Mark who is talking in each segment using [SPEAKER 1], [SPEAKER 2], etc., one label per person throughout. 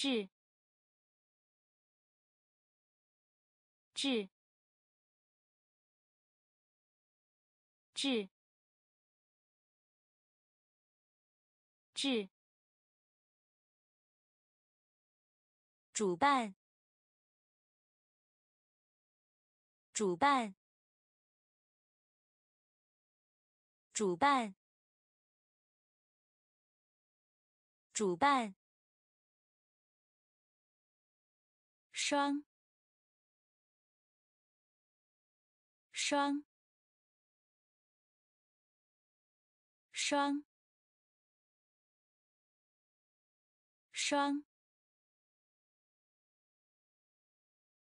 [SPEAKER 1] 智智智智主办主办主办主办双。双。双。双。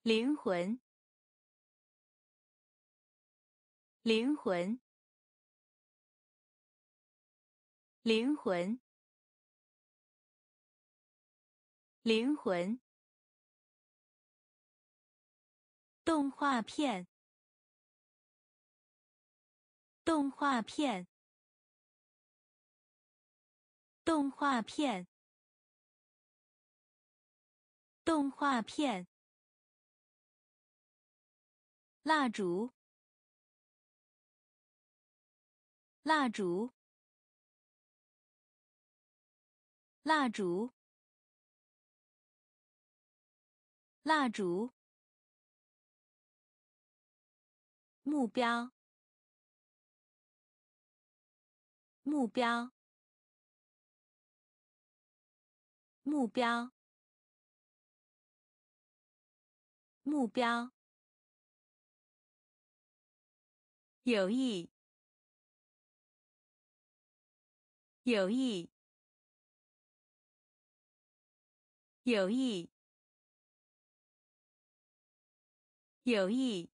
[SPEAKER 1] 灵魂。灵魂。灵魂。灵魂。动画片，动画片，动画片，动画片，蜡烛，蜡烛，蜡烛，蜡烛。目标，目标，目标，目标。有意，有意，有意，有意。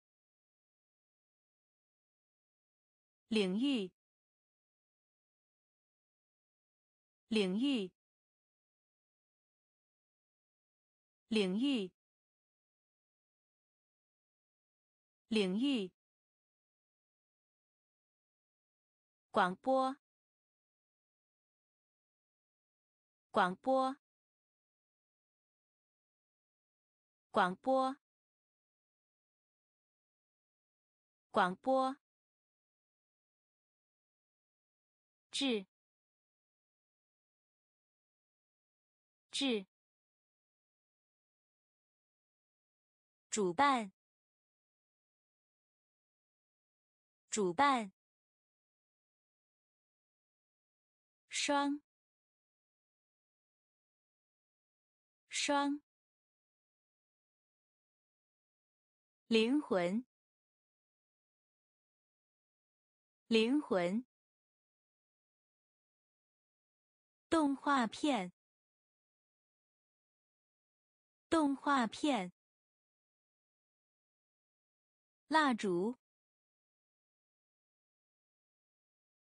[SPEAKER 1] 领域，领域，领域，领域。广播，广播，广播，广播。智智主办主办双双灵魂灵魂。动画片，动画片，蜡烛，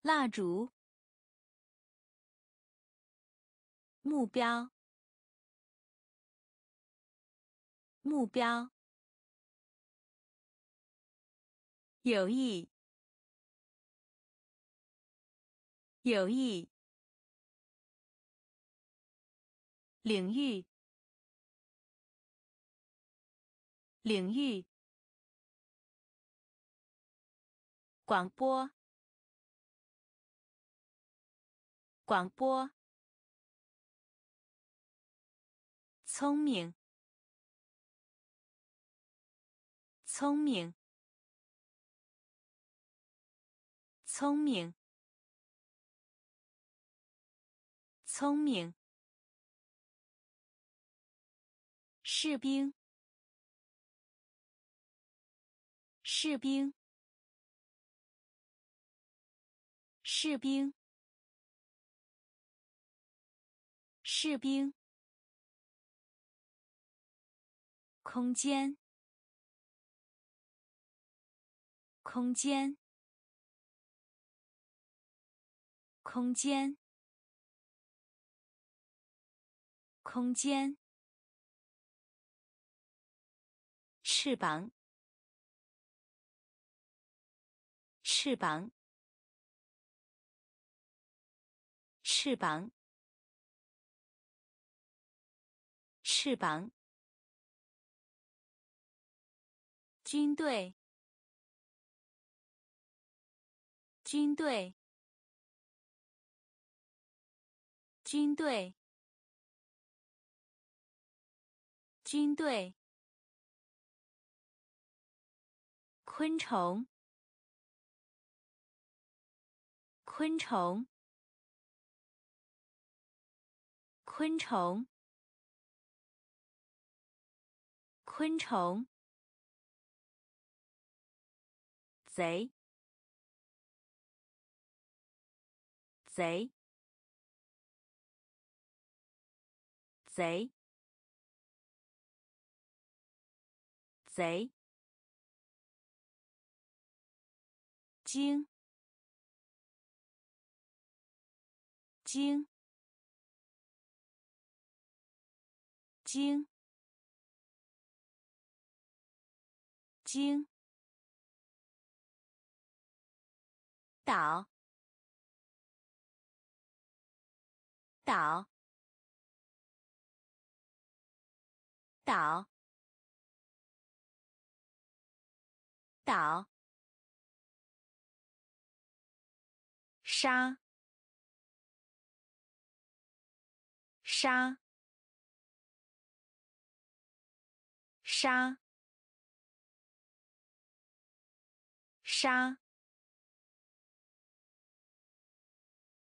[SPEAKER 1] 蜡烛，目标，目标，有意，有意。领域，领域，广播，广播，聪明，聪明，聪明，聪明。士兵，士兵，士兵，士兵。空间，空间，空间，空间。翅膀，翅膀，翅膀，翅膀，军队，军队，军队，军队，昆虫，昆虫，昆虫。昆虫，贼，贼，贼，贼，精，精，精。经岛岛岛岛沙沙沙。沙，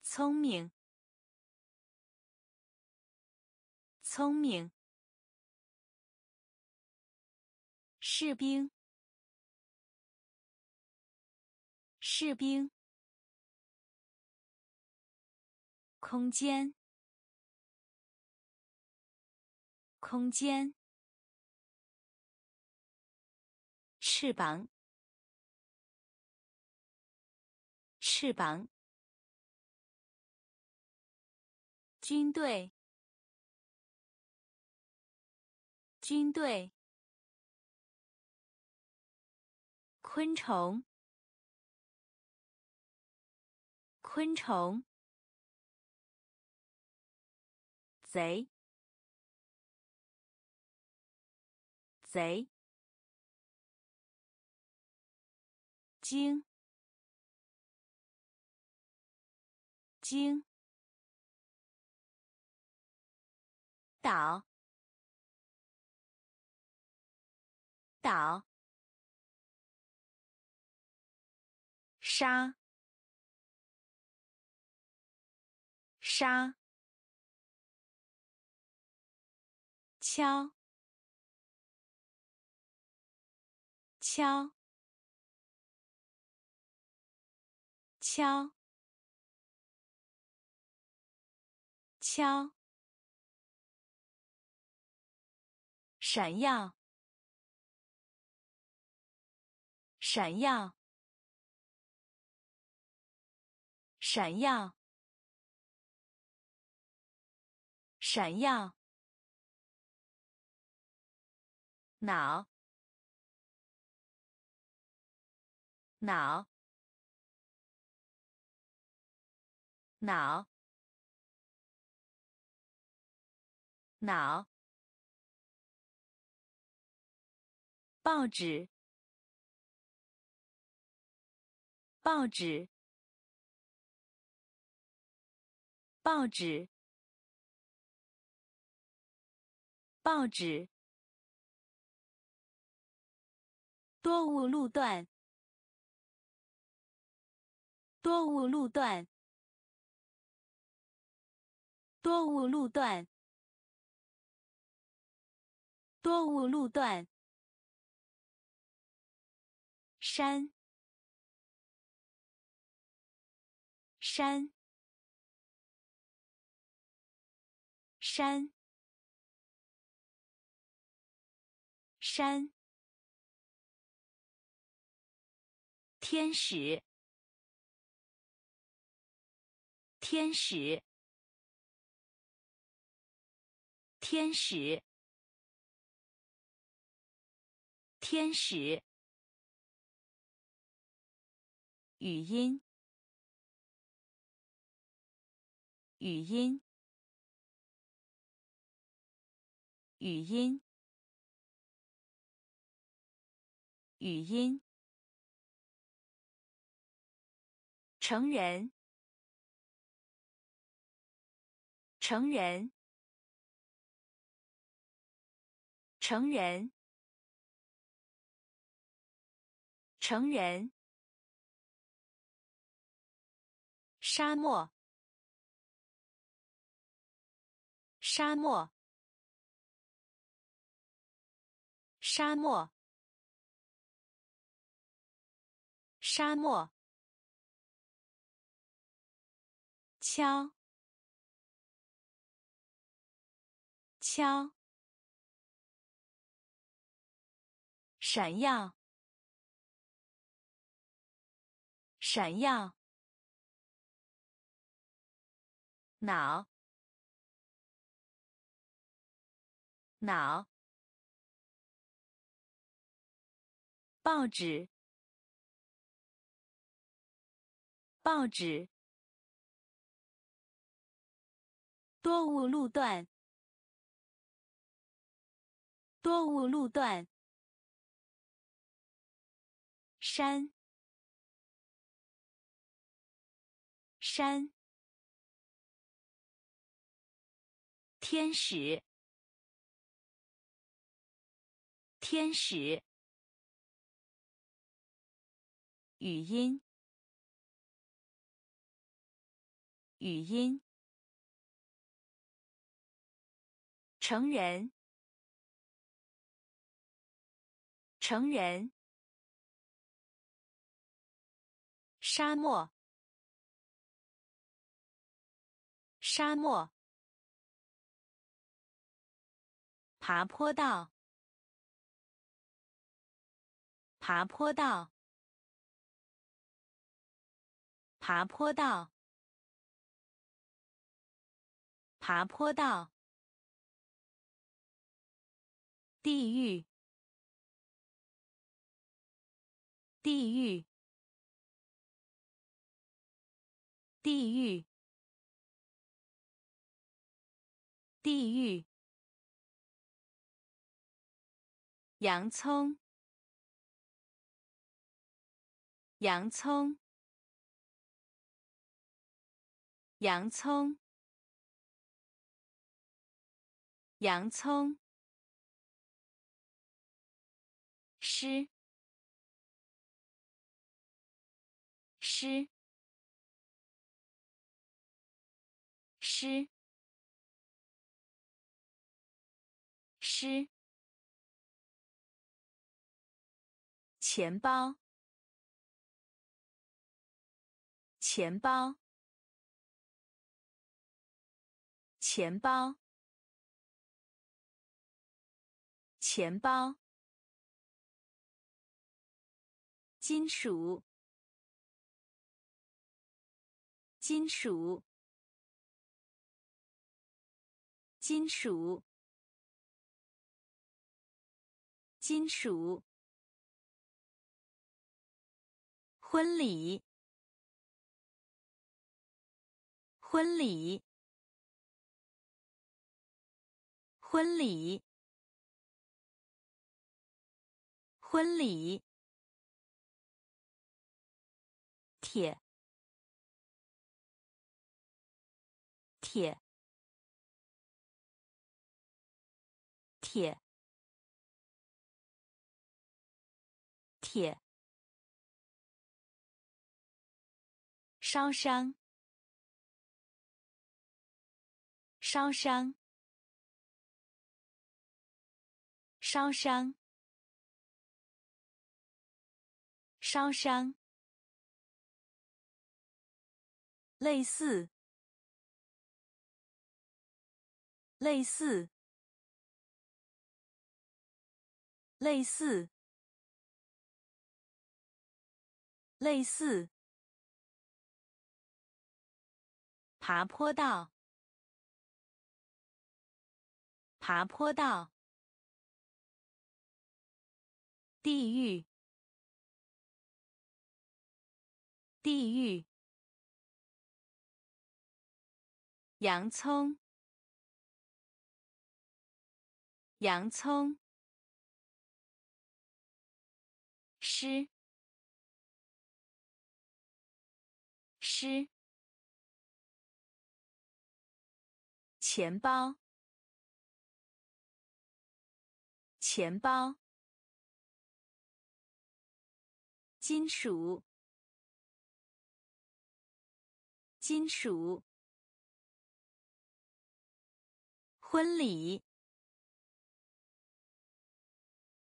[SPEAKER 1] 聪明，聪明，士兵，士兵，空间，空间，翅膀。翅膀，军队，军队，昆虫，昆虫，贼贼精精倒倒杀杀。敲敲敲。敲，闪耀，闪耀，闪耀，闪耀，脑，脑，脑。脑，报纸，报纸，报纸，报纸，多雾路段，多雾路段，多雾路段。多雾路段，山，山，山，山，天使，天使，天使。天使，语音，语音，语音，语音，成人，成人，成人，成人。沙漠，沙漠，沙漠，沙漠。敲，敲，闪耀，闪耀。脑，脑，报纸，报纸，多雾路段，多雾路段，山，山。天使，天使，语音，语音，成人，成人，沙漠，沙漠。爬坡道，爬坡道，爬坡道，爬坡道。地狱，地狱，地狱，地狱。洋葱，洋葱，洋葱，洋葱，湿，湿，湿，湿。钱包，钱包，钱包，钱包。金属，金属，金属，金属。婚礼，婚礼，婚礼，婚礼。铁，铁，铁，铁。烧伤，烧伤，烧伤，烧伤。类似，类似，类似，类似。爬坡道，爬坡道。地狱，地狱。洋葱，洋葱，诗，诗，钱包，钱包，金属，金属。婚礼，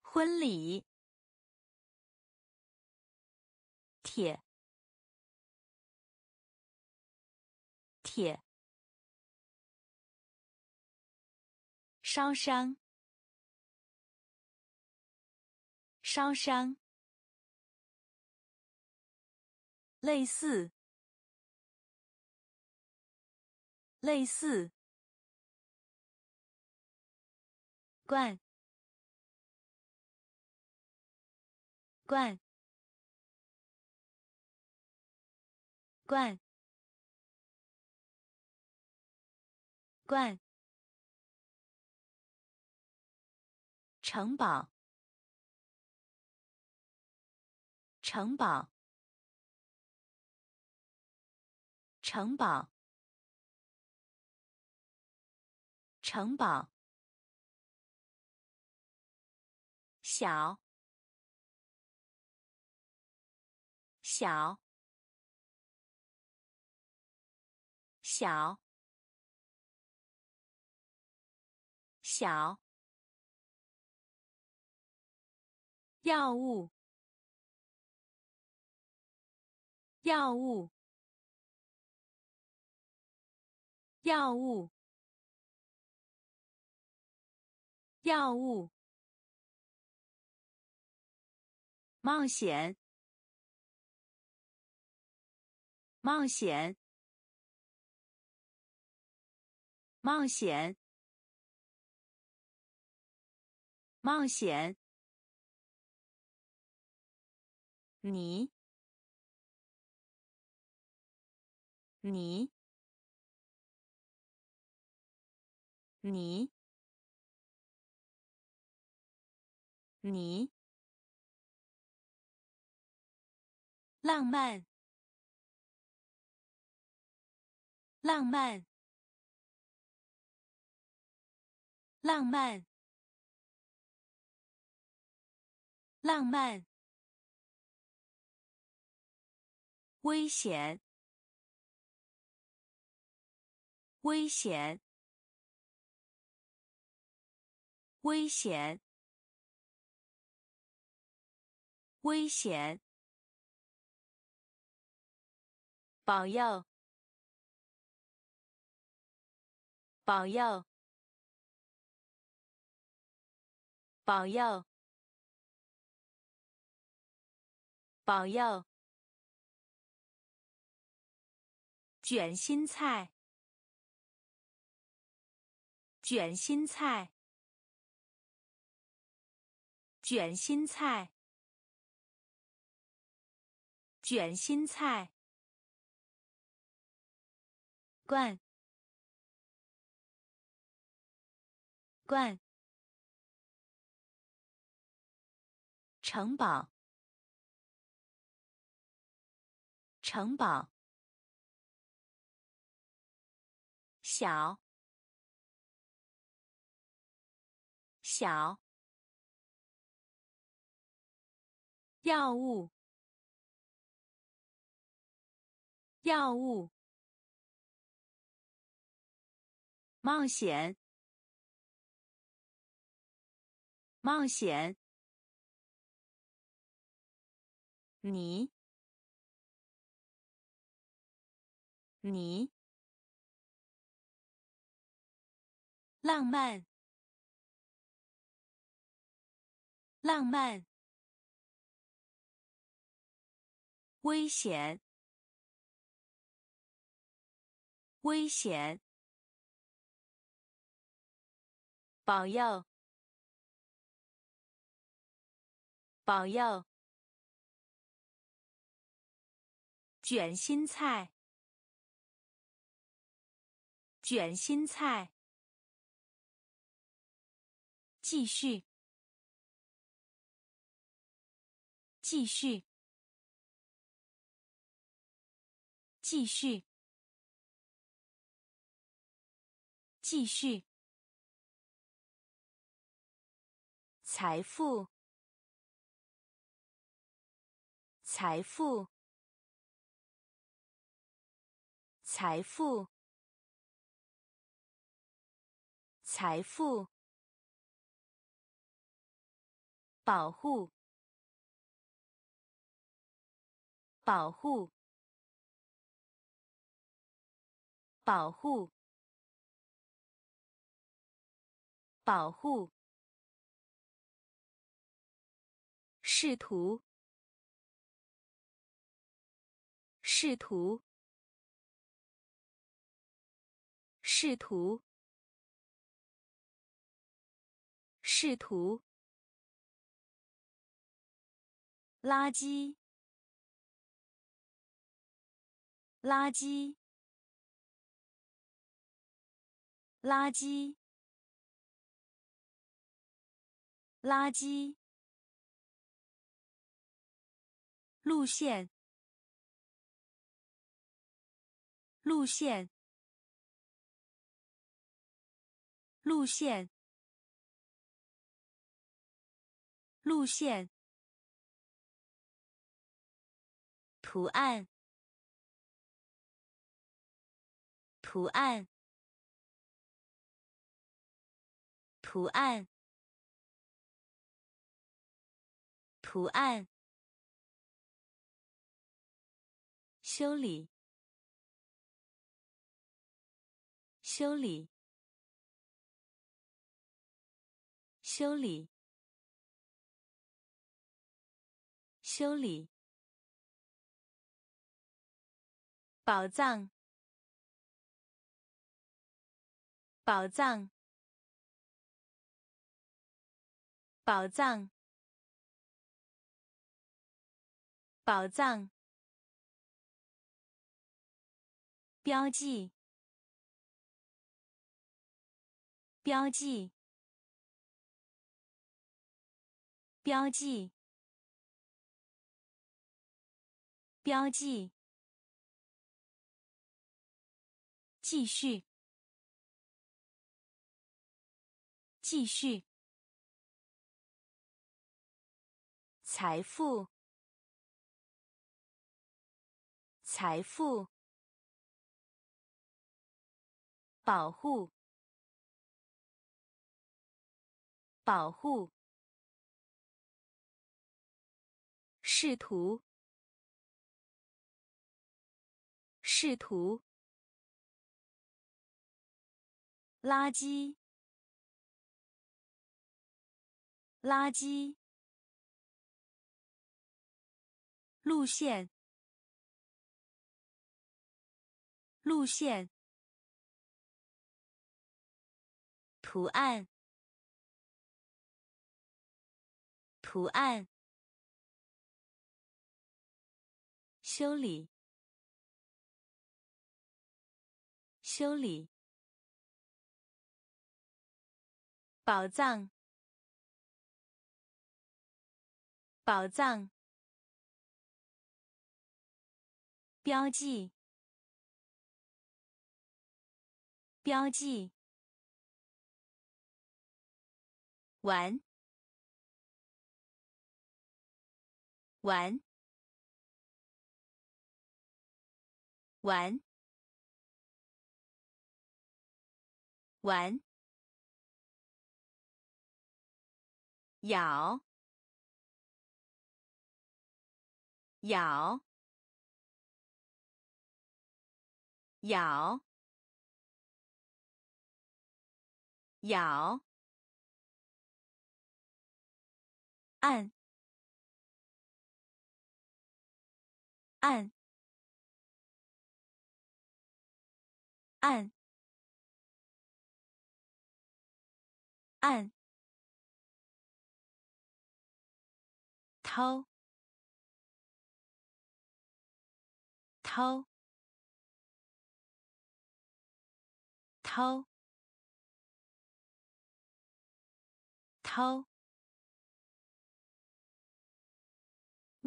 [SPEAKER 1] 婚礼，铁，铁，烧伤，烧伤，类似，类似。罐，罐，罐，罐，城堡，城堡，城堡，城堡。小，小，小，小，药物，药物，药物，药物。冒险，冒险，冒险，冒险。你，你，你，你。浪漫，浪漫，浪漫，浪漫，危险，危险，危险，危险。保佑，保佑，保佑，保佑。卷心菜，卷心菜，卷心菜，卷心菜。罐，罐，城堡，城堡，小，小，药物，药物。冒险，冒险。你，你，浪漫，浪漫，危险，危险。保佑，保佑。卷心菜，卷心菜。继续，继续，继续，继续。财富，财富，财富，财富。保护，保护，保护，保护。试图，试图，试图，试图。垃圾，垃圾，垃圾，垃圾。路线，路线，路线，路线。图案，图案，图案，图案。修理，修理，修理，修理。宝藏，宝藏，宝藏，宝藏。标记，标记，标记，标记。继续，继续。财富，财富。保护，保护。试图，试图。垃圾，垃圾。路线，路线。图案，图案。修理，修理。宝藏，宝藏。标记，标记。玩，玩，玩，玩。咬，咬，咬，咬。按，按，按，按。掏，掏，掏，掏，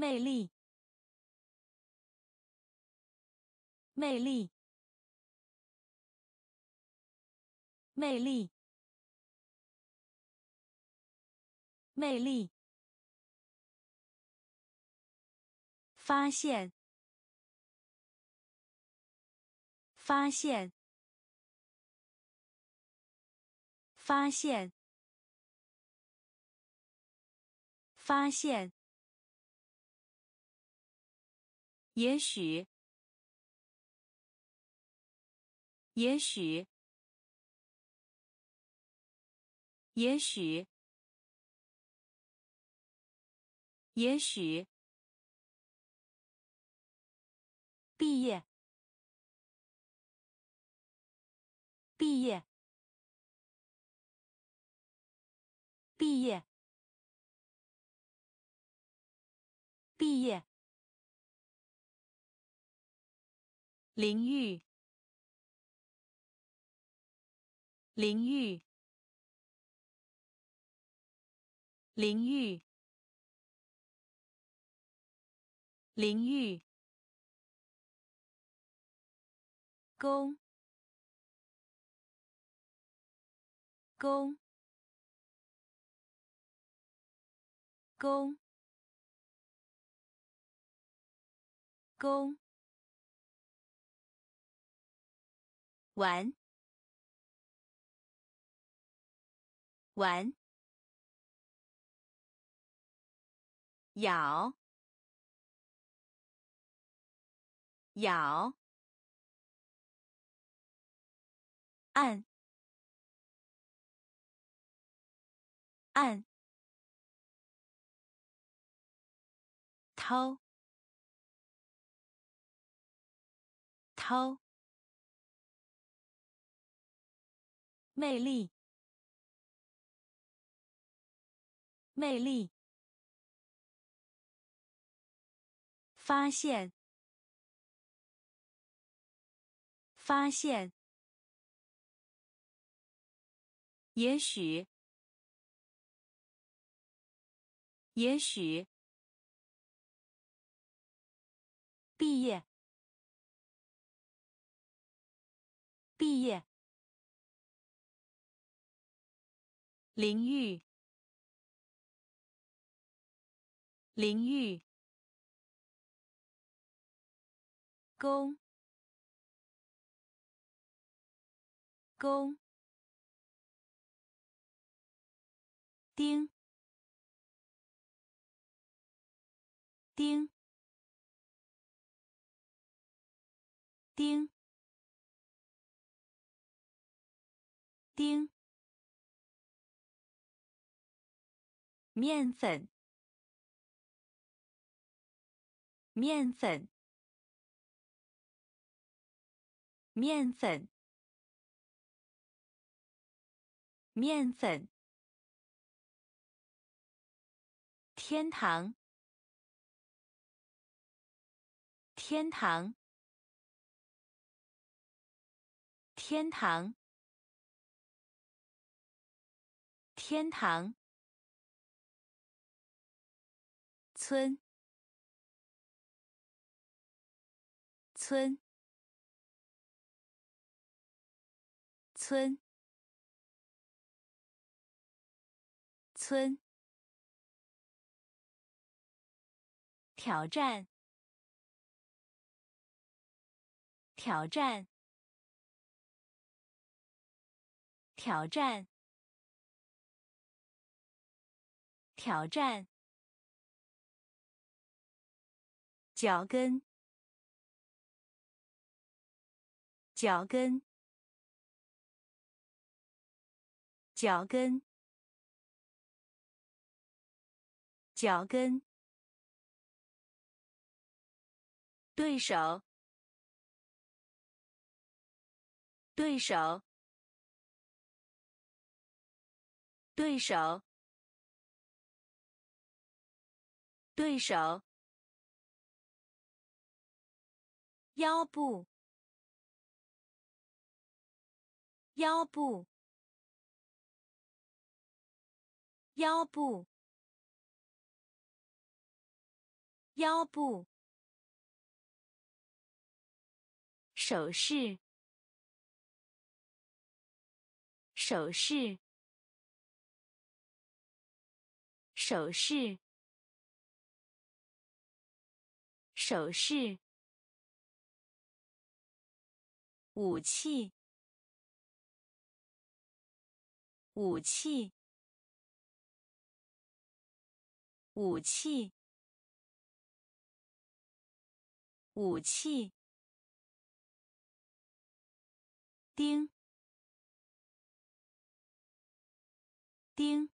[SPEAKER 1] 魅力，魅力，魅力，魅力。发现，发现，发现，发现。也许，也许，也许，也许。毕业，毕业，毕业，毕业。淋浴，淋浴，淋浴，淋浴。公，公，公，公，玩，玩，咬，咬。按，按，掏，掏，魅力，魅力，发现，发现。也许，也许，毕业，毕业，淋浴，淋浴，公，公。丁，丁，丁，丁，面粉，面粉，面粉，面粉。天堂，天堂，天堂，天堂。村，村，村，村。挑战，挑战，挑战，挑战。脚跟，脚跟，脚跟，脚跟。对手，对手，对手，对手，腰部，腰部，腰部，腰部，手势，手势，手势，手势。武器，武器，武器，武器。丁，丁，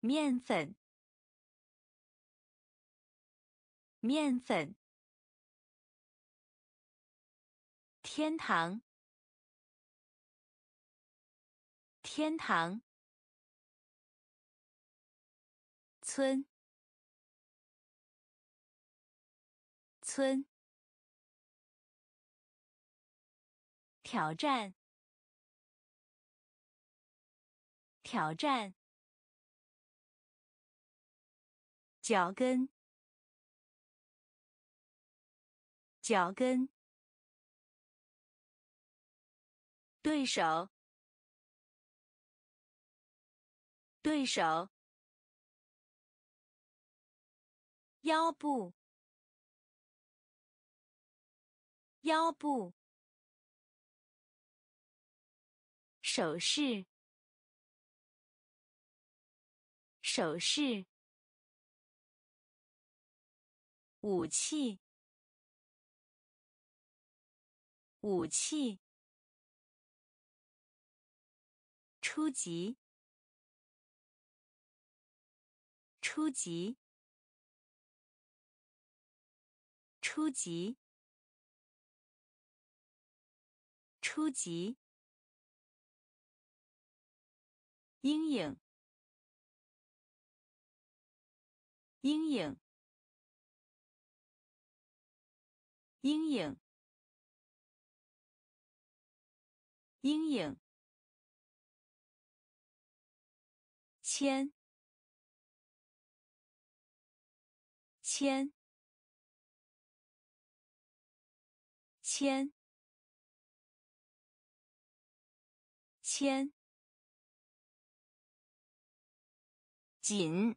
[SPEAKER 1] 面粉，面粉。天堂，天堂，村，村，挑战，挑战，脚跟，脚跟。对手，对手，腰部，腰部，手势，手势，武器，武器。初级，初级，初级，初级。阴影，阴影，阴影，阴影。千，千，千，千，紧，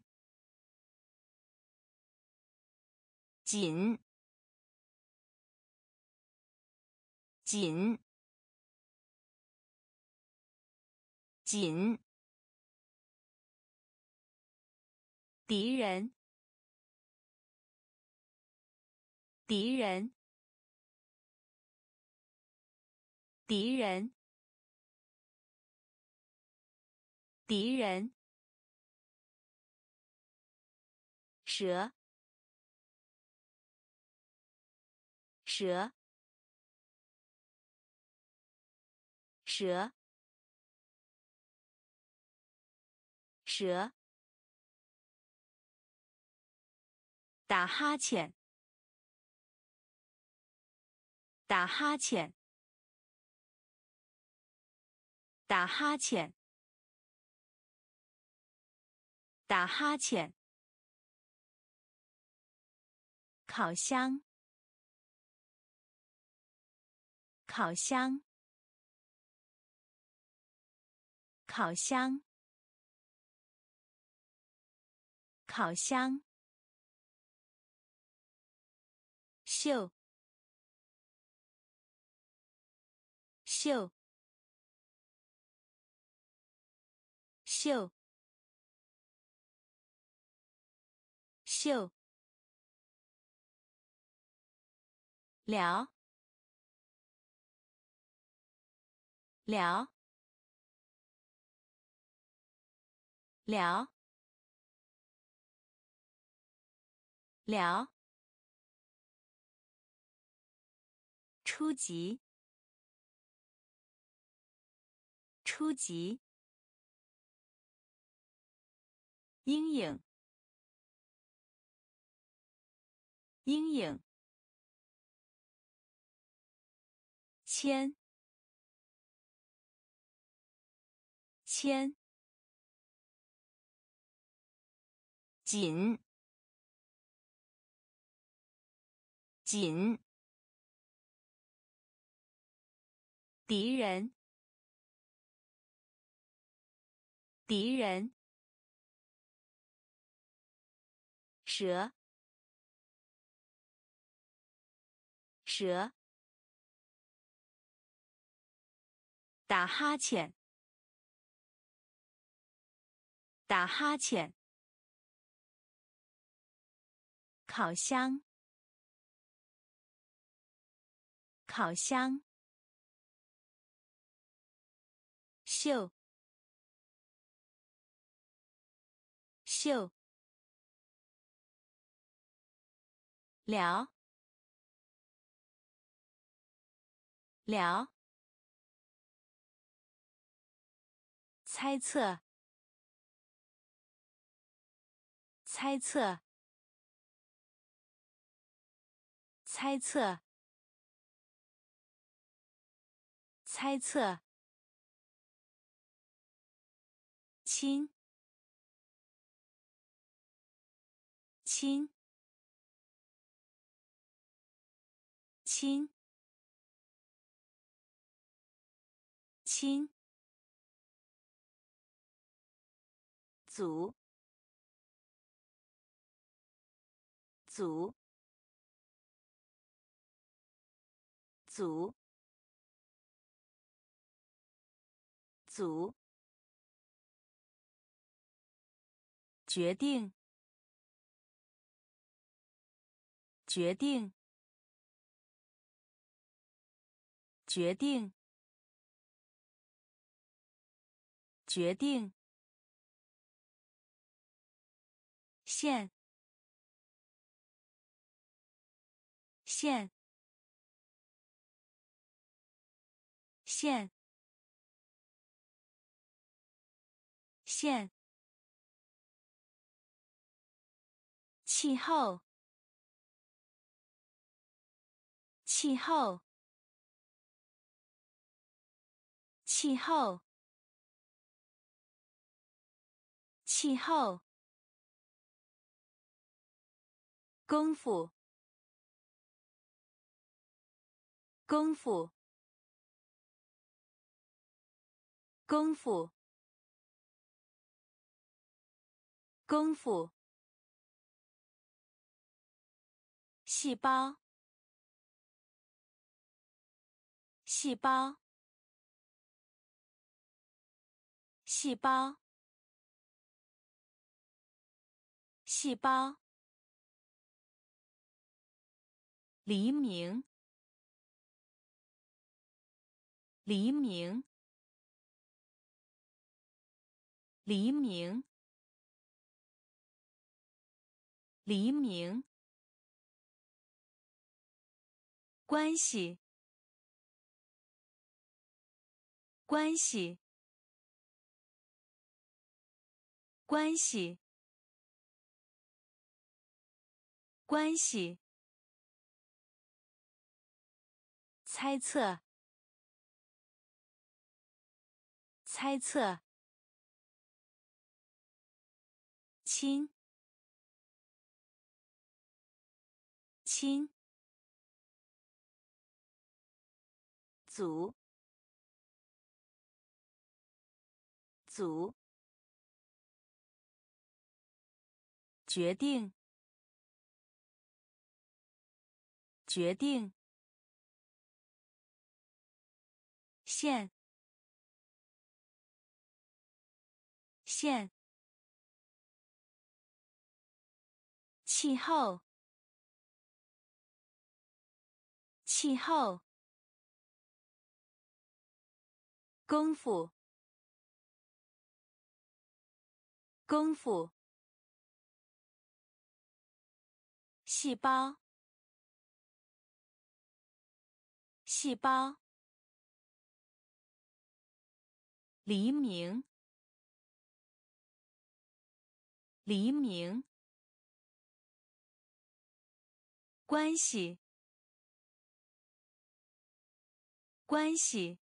[SPEAKER 1] 紧，紧，紧。敌人，敌人，敌人，敌人，蛇，蛇，蛇，蛇。打哈欠，打哈欠，打哈欠，打哈欠。烤箱，烤箱，烤箱，烤箱。秀，秀，秀，秀，聊，聊，聊，聊。初级，初级，阴影，阴影，千，签，紧，紧，敌人，敌人，蛇，蛇。打哈欠，打哈欠。烤箱，烤箱。秀，秀。聊，聊。猜测，猜测，猜测，猜测。亲，亲，亲，亲。组，组，组，组。决定，决定，决定，决定。线，线，线，线。气候，气候，气候，气候。功夫，功夫，功夫，功夫。细胞，细胞，细胞，细胞。黎明，黎明，黎明，黎明。关系，关系，关系，关系。猜测，猜测。亲，亲。组，组。决定，决定。线，线。气候，气候。功夫，功夫。细胞，细胞。黎明，黎明。关系，关系。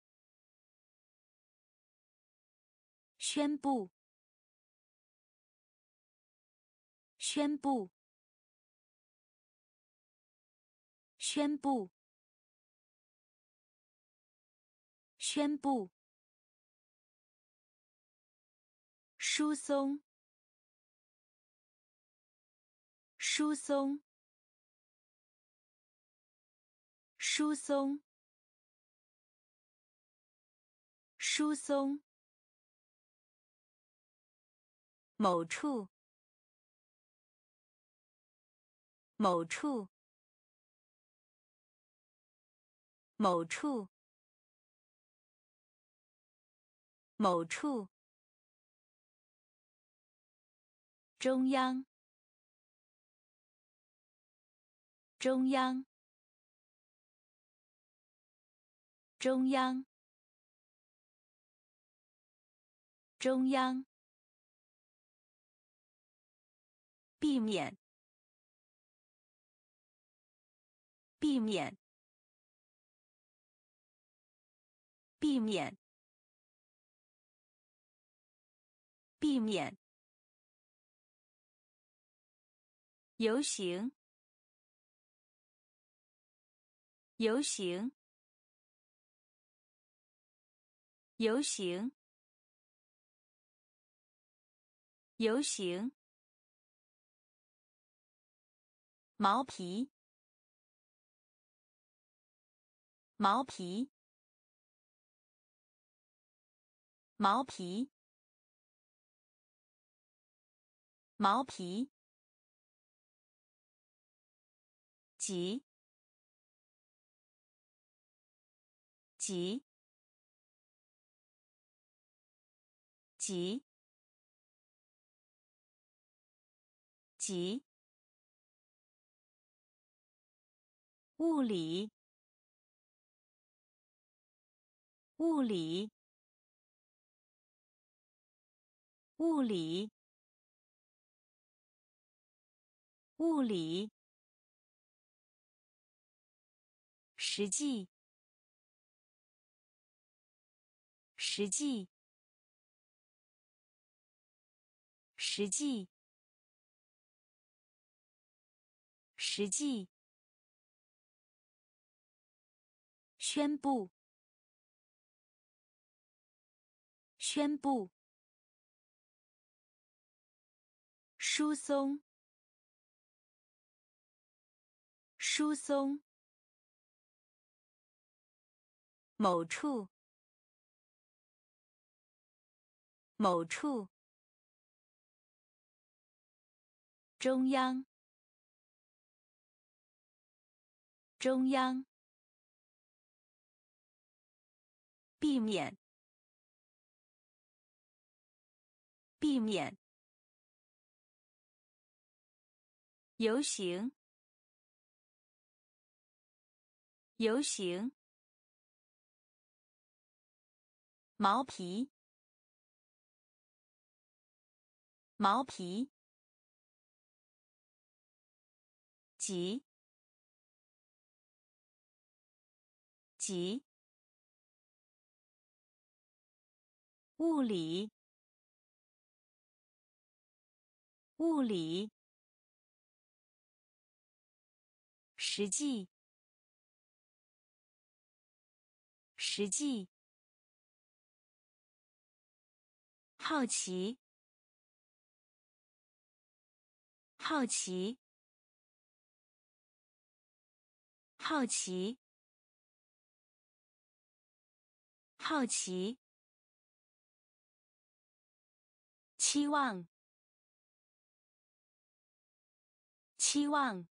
[SPEAKER 1] 宣布，宣布，宣布，宣布。疏松，疏松，疏松，疏松。某处，某处，某处，某处。中央，中央，中央，中央。避免，避免，避免，避免。游行，游行，游行，游行。毛皮，毛皮，毛皮，毛皮。急，急，急，急。物理，物理，物理，物理。实际，实际，实际，实际。宣布，宣布。疏松，疏松。某处，某处。中央，中央。避免，避免。游行，游行。毛皮，毛皮。急，急。物理，物理，实际，实际，好奇，好奇，好奇，好奇。期望，期望，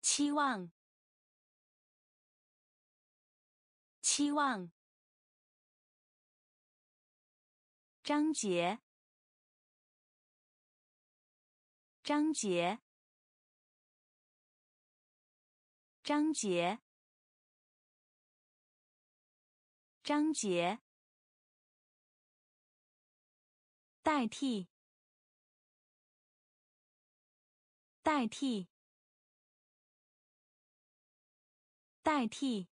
[SPEAKER 1] 期望，期望。章节，章节，章节，章节。代替，代替，代替，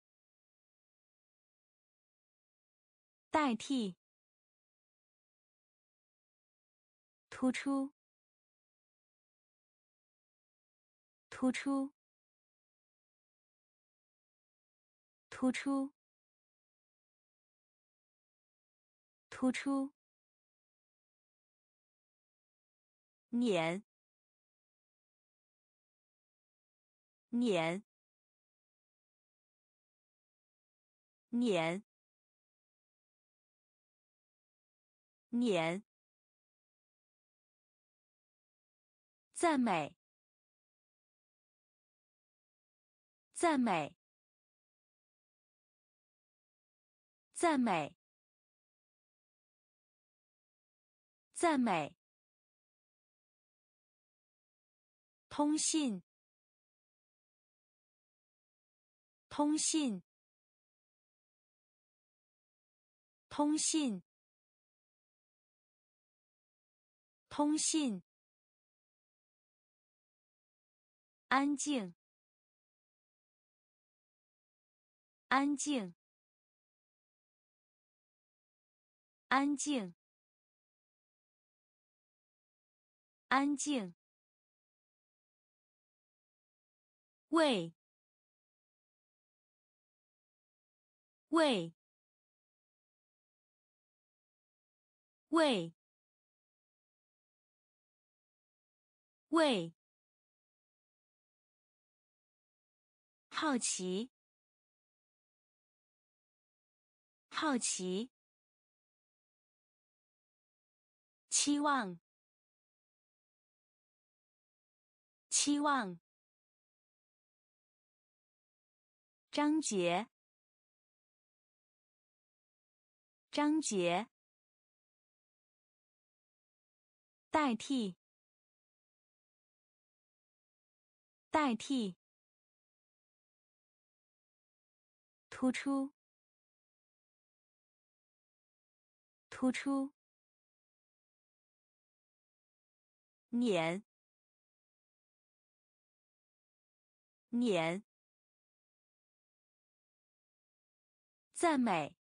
[SPEAKER 1] 代替，突出，突出，突出，突出，碾，碾。碾，碾，赞美，赞美，赞美，赞美，通信，通信。通信，通信，安静，安静，安静，安静，喂，喂。为为好奇好奇期望期望章节。章节。代替，代替，突出，突出，碾，碾，赞美，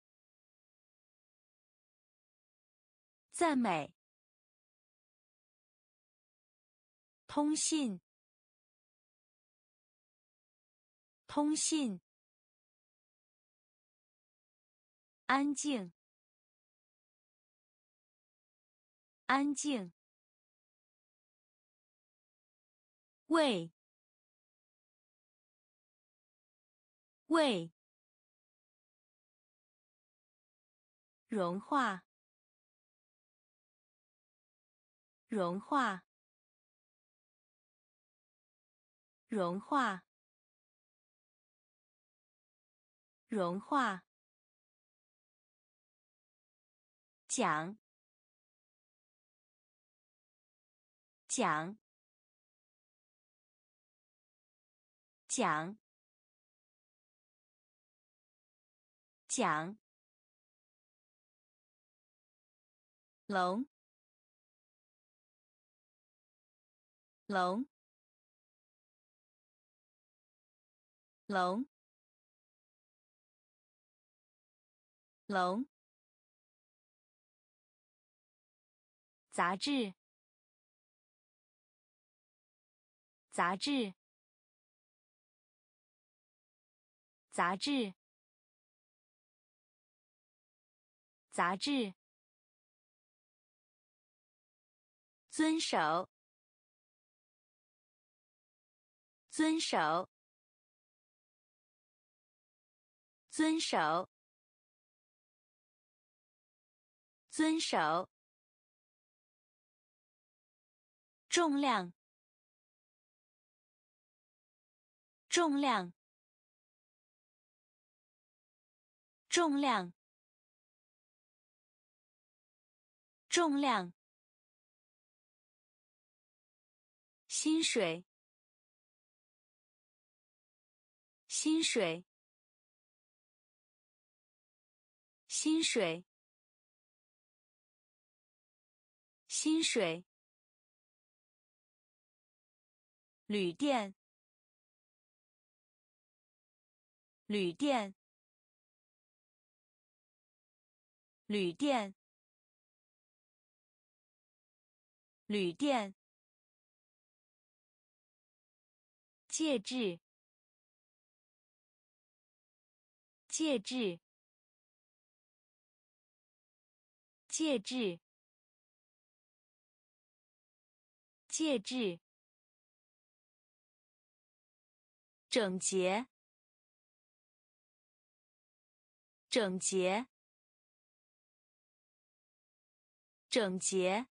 [SPEAKER 1] 赞美。通信，通信，安静，安静，喂，喂，融化，融化。融化，融化。讲，讲，讲，讲。龙，龙。龙，龙，杂志，杂志，杂志，杂志，遵守，遵守。遵守，遵守。重量，重量，重量，重量。薪水，薪水。薪水，薪水。旅店，旅店，旅店，旅店。介质，介质，介质，介质。整洁，整洁，整洁，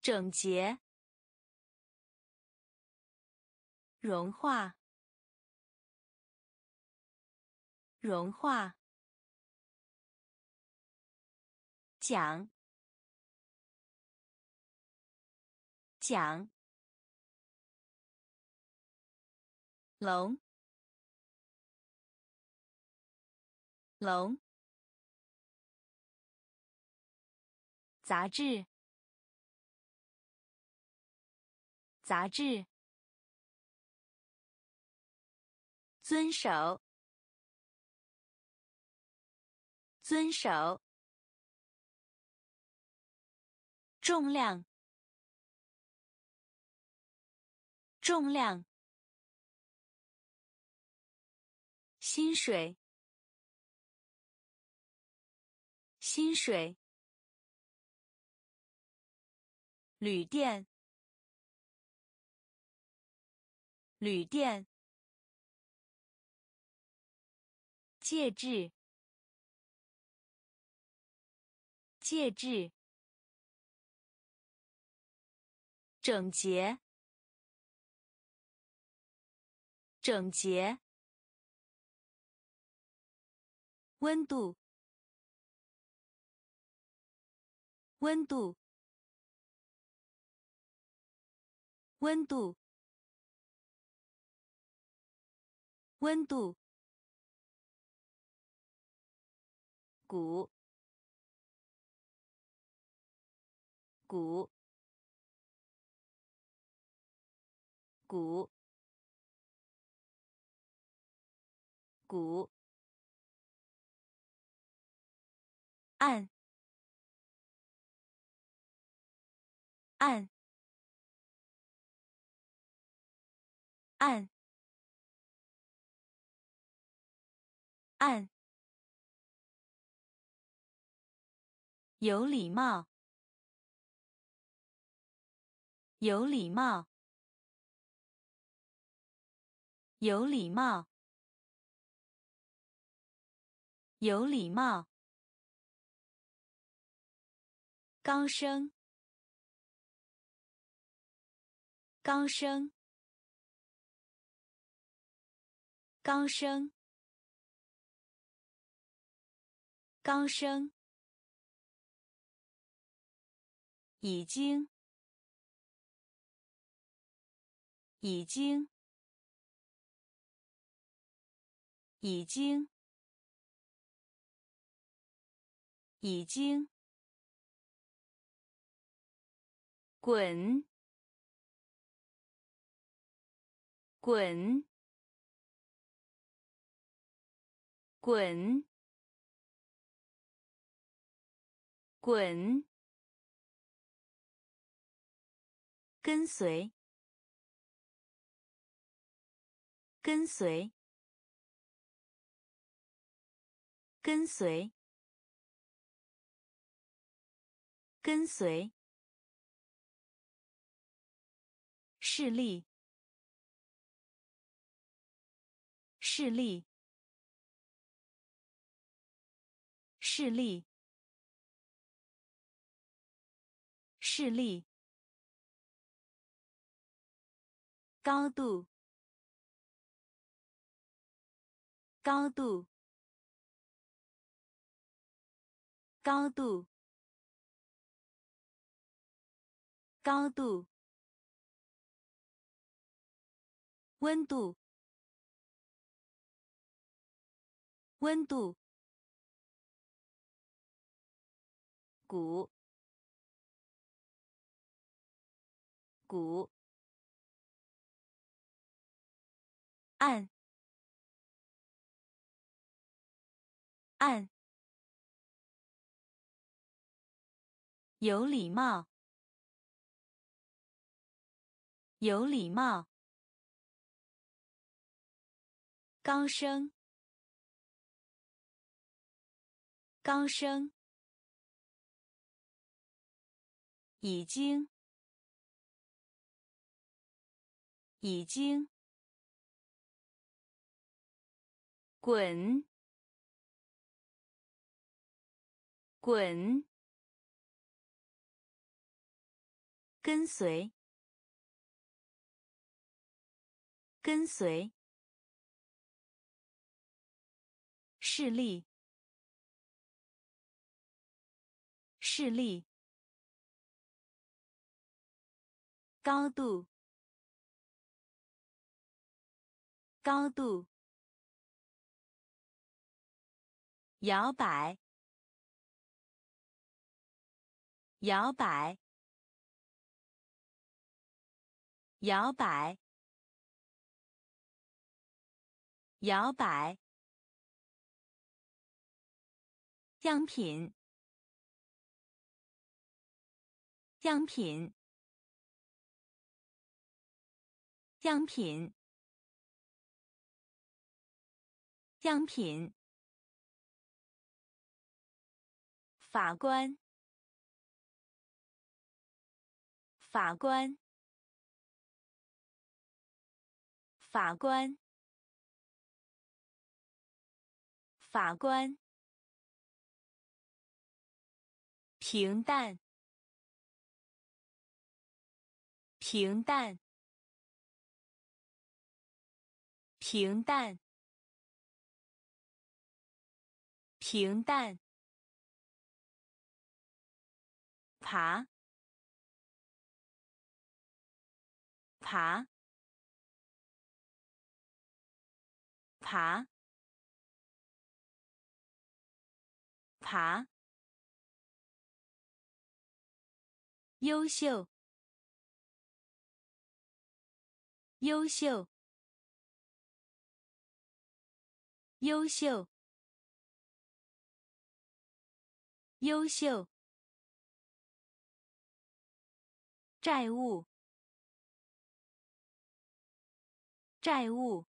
[SPEAKER 1] 整洁。融化，融化。讲，讲。龙，龙。杂志，杂志。遵守，遵守。重量，重量。薪水，薪水。旅店，旅店。介质，介质。整洁，整洁。温度，温度，温度，温度。鼓，鼓，鼓，鼓。按，按，按，按。有礼貌，有礼貌，有礼貌，有礼貌。高声，高声，高声，高声。已经，已经，已经，已经。滚，滚，滚，滚。跟随，跟随，跟随，跟随。视力，视力，视力，视力。高度，高度，高度，高度。温度，温度。鼓，鼓。按按，有礼貌，有礼貌，高声，高声，已经，已经。滚，滚，跟随，跟随，视力，视力，高度，高度。摇摆，摇摆，摇摆，摇摆。样品，样品，样品，样品。法官，法官，法官，法官。平淡，平淡，平淡，平淡。爬，爬，爬，爬。优秀，优秀，优秀，优秀。债务，债务，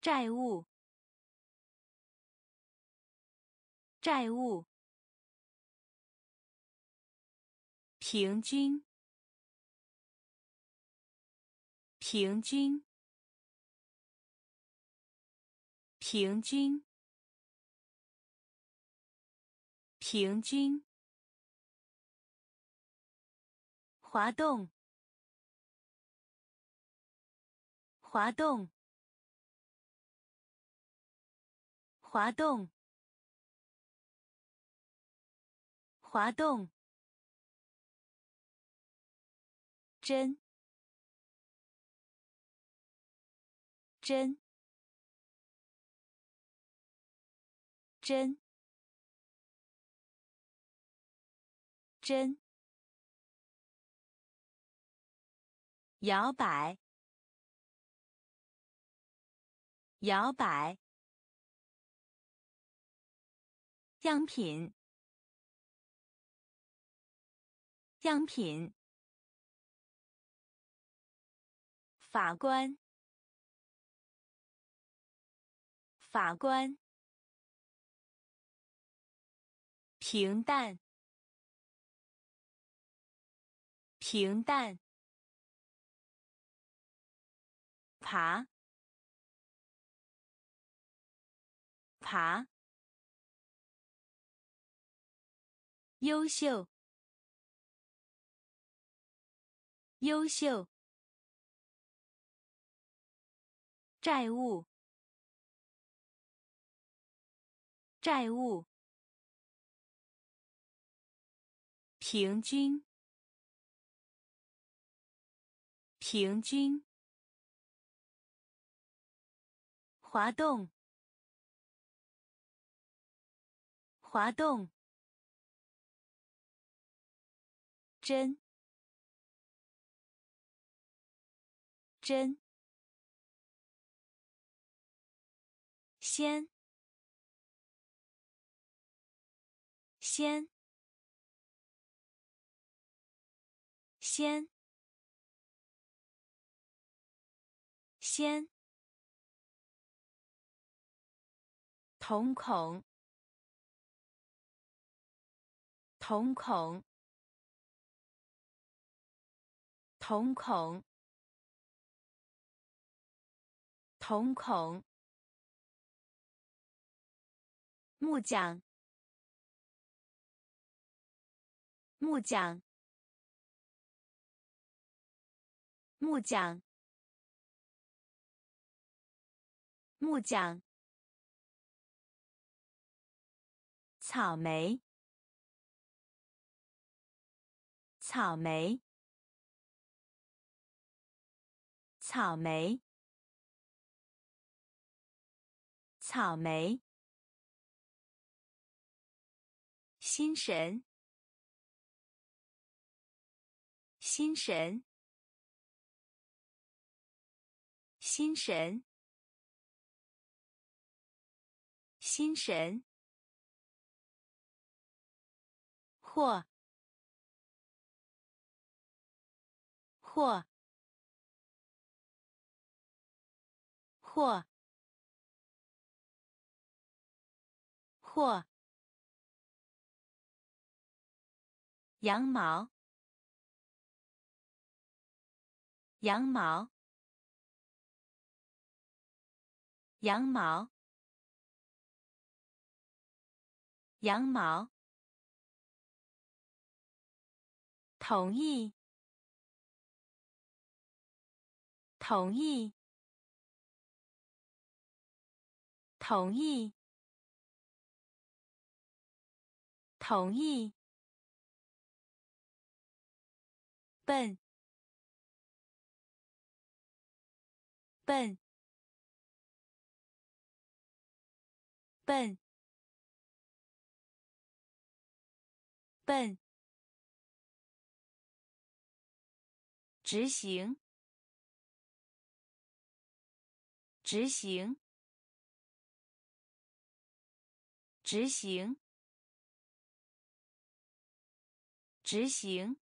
[SPEAKER 1] 债务，债务。平均，平均，平均，平均。滑动，滑动，滑动，滑动。针，针，针，针。摇摆，摇摆。样品，样品。法官，法官。平淡，平淡。爬，爬，优秀，优秀，债务，债务，平均，平均。滑动，滑动，针，针，先，先，先，先，瞳孔，瞳孔，瞳孔，瞳孔。木匠，木匠，木匠，木匠。草莓，草莓，草莓，草莓。心神，心神，心神，心神，或，或，或，或。羊毛，羊毛，羊毛，羊毛。同意，同意，同意，同意。笨，笨，笨，笨。执行，执行，执行，执行。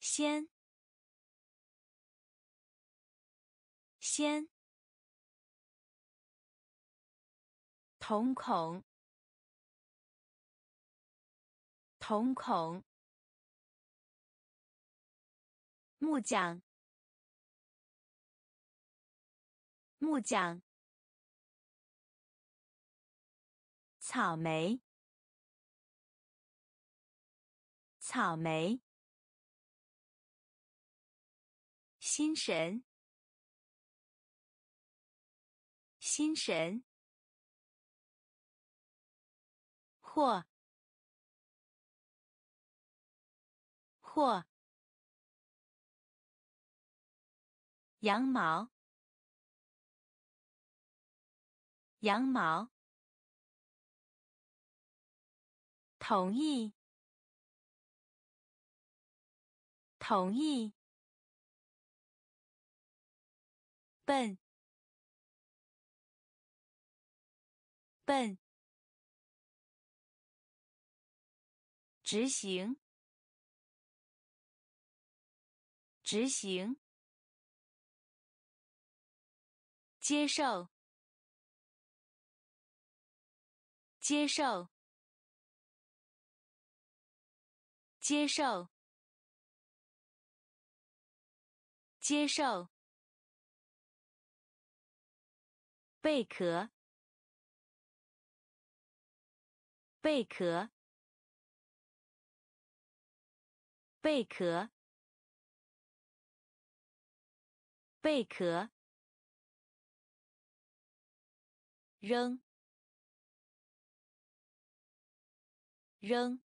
[SPEAKER 1] 先，先，瞳孔，瞳孔，木匠，木匠，草莓，草莓。心神，心神，或，或，羊毛，羊毛，同意，同意。笨，笨，执行，执行，接受，接受，接受，接受。贝壳，贝壳，贝壳，贝壳，扔，扔，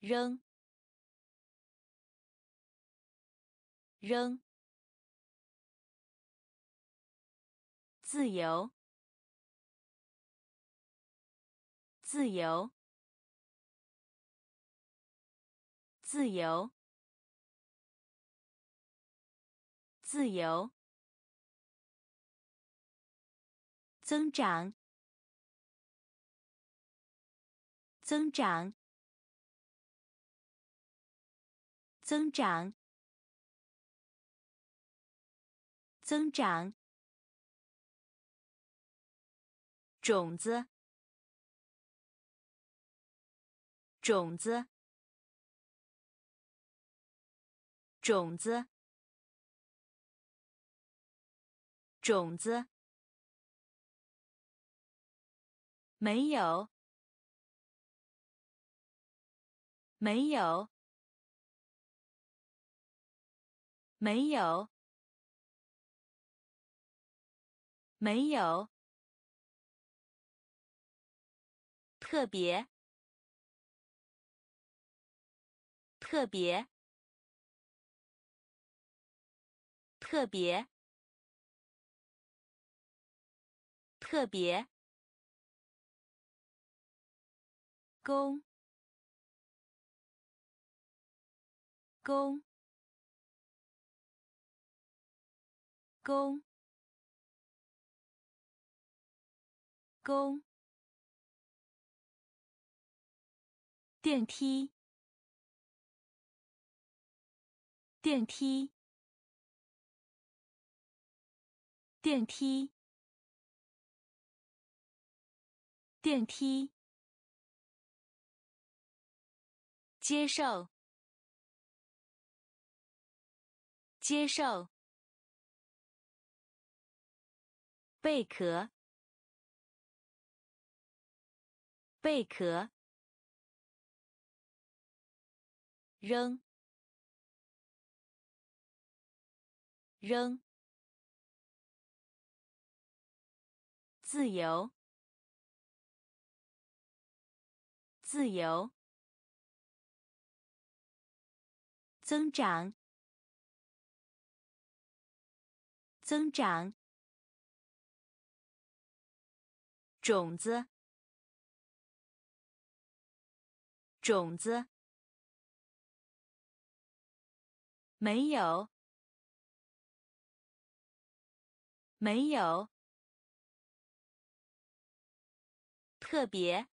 [SPEAKER 1] 扔，扔。自由，自由，自由，自由，增长，增长，增长，增长，种子，种子。种子，种子，没有，没有，没有，没有，特别，特别。特别，特别，公，公，公，公，电梯，电梯。电梯，电梯，接受，接受，贝壳，贝壳，扔，扔。自由，自由，增长，增长，种子，种子，没有，没有。特别，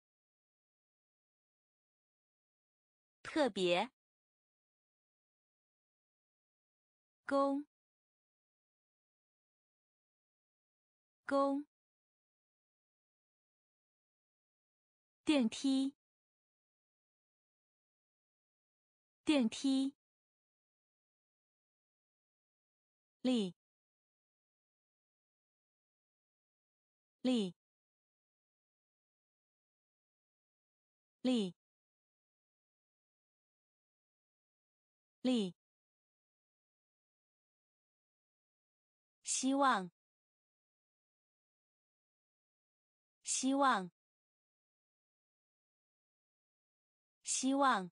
[SPEAKER 1] 特别，公，公，电梯，电梯，立，立，立，立，希望，希望，希望，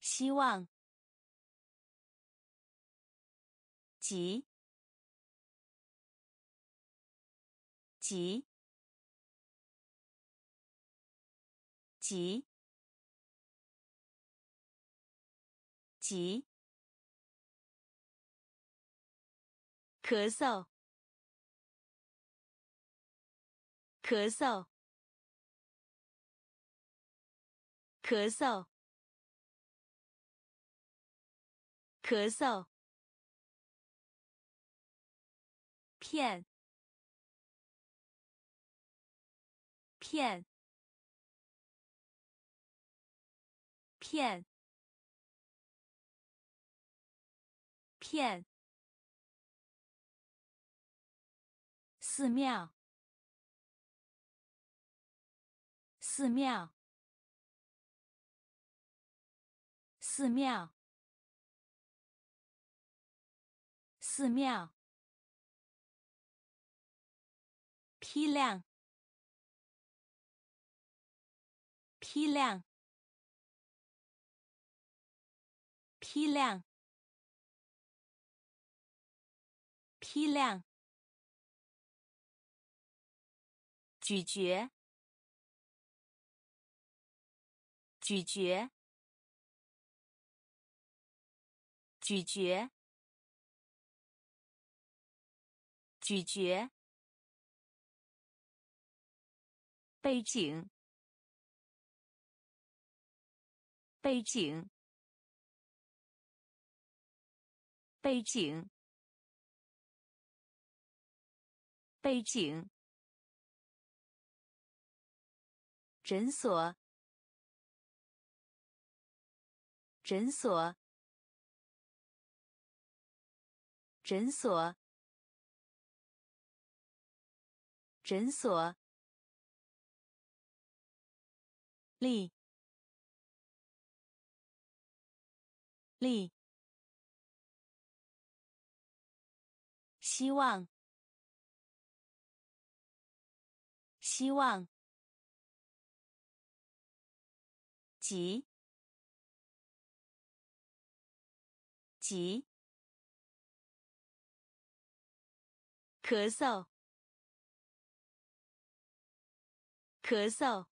[SPEAKER 1] 希望，急，急。急，急，咳嗽，咳嗽，咳嗽，咳嗽，骗，骗。骗，骗，寺庙，寺庙，寺庙，寺庙，批量，批量。批量，批量，咀嚼，咀嚼，咀嚼，咀嚼。背景，背景，背景，背景。诊所，诊所，诊所，诊所。力，力，希望，希望，急，急，咳嗽，咳嗽。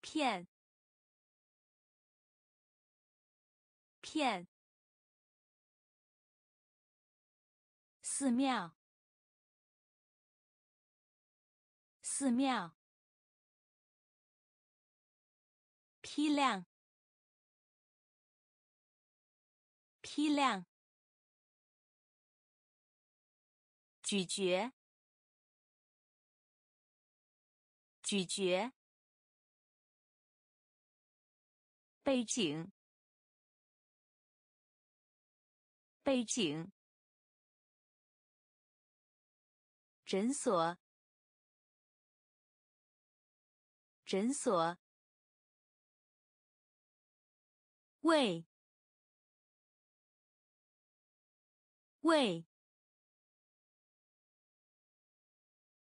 [SPEAKER 1] 片，片，寺庙，寺庙，批量，批量，咀嚼，咀嚼。背景，背景。诊所，诊所。喂！喂！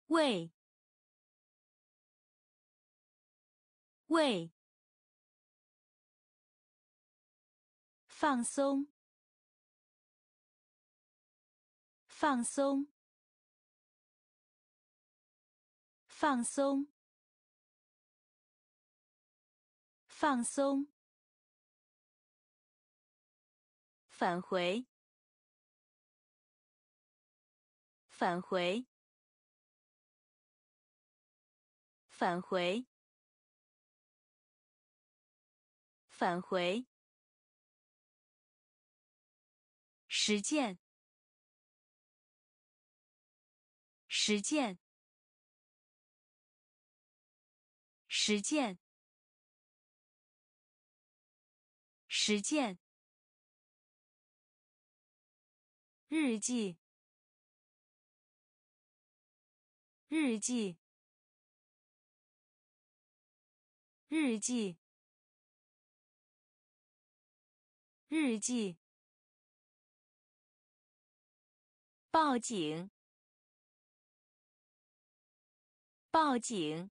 [SPEAKER 1] 喂！喂。放松，放松，放松，放松。返回，返回，返回，返回。实践，实践，实践，实践。日记，日记，日记，日记。报警！报警！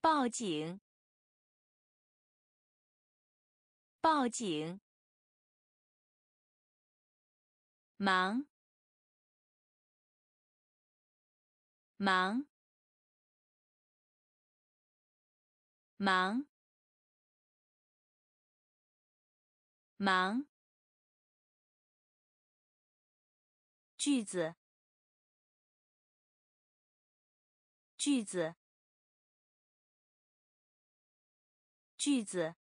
[SPEAKER 1] 报警！报警！忙！忙！忙！忙！句子，句子，句子，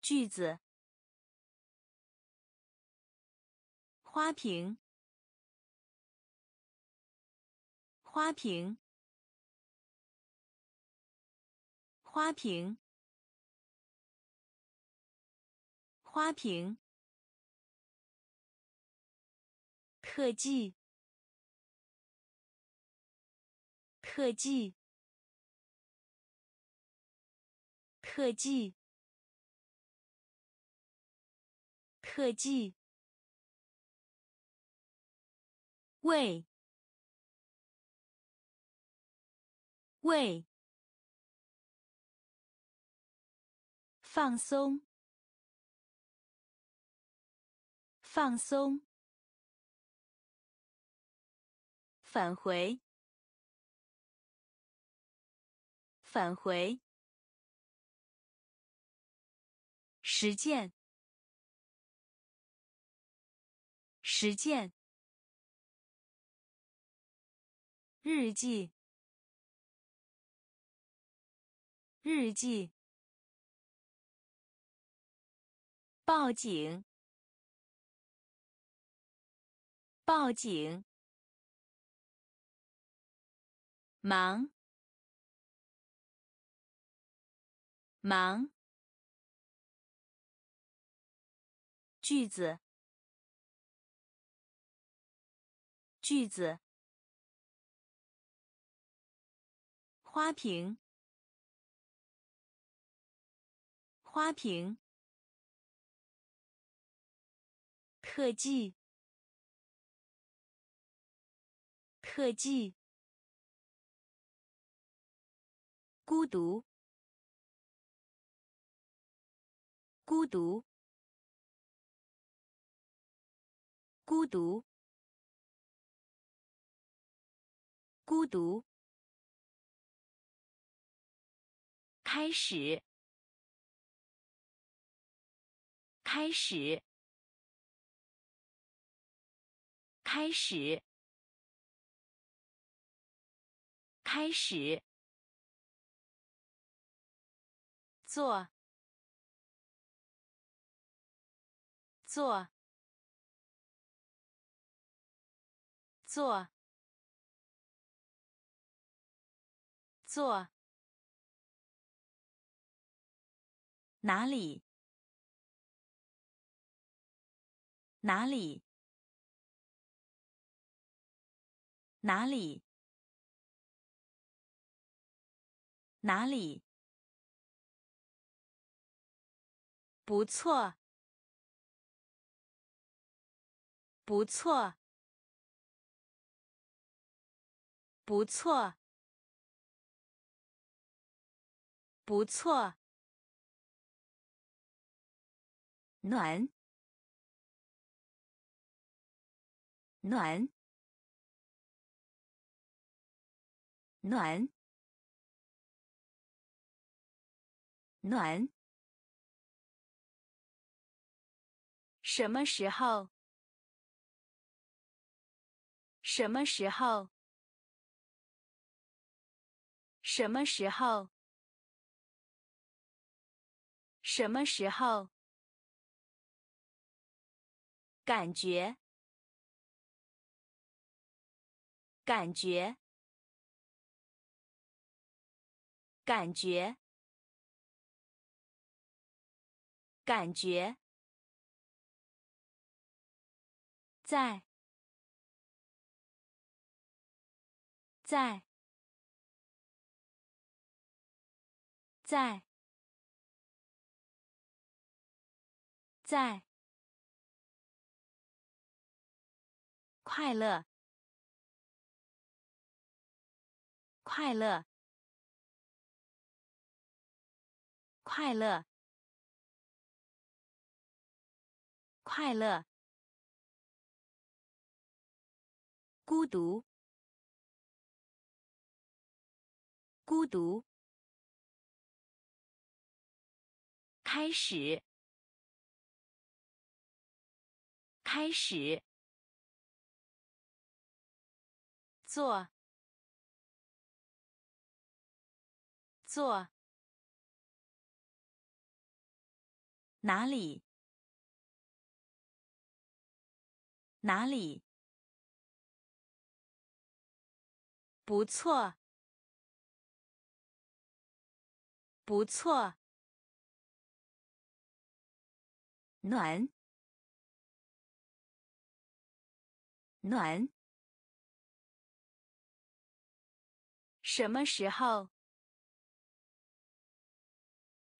[SPEAKER 1] 句子。花瓶，花瓶，花瓶，花瓶。特技，特技，特技，特技。喂，喂，放松，放松。返回，返回，实践，实践，日记，日记，报警，报警，忙。忙。句子。句子。花瓶。花瓶。特技。特技。孤独。孤独，孤独，孤独。开始，开始，开始，开始。做。做，做，做，哪里？哪里？哪里？哪里？不错。不错，不错，不错。暖，暖，暖，暖。什么时候？什么时候？什么时候？什么时候？感觉？感觉？感觉？感觉？在。在，在，在，快乐，快乐，快乐，快乐，孤独。孤独。开始。开始。做。做。哪里？哪里？不错。不错，暖，暖。什么时候？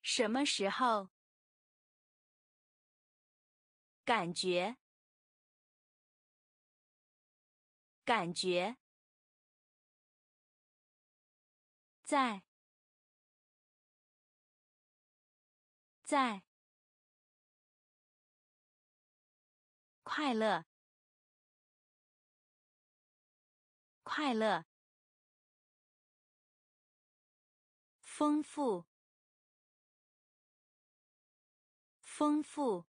[SPEAKER 1] 什么时候？感觉，感觉，在。在快乐，快乐，丰富，丰富，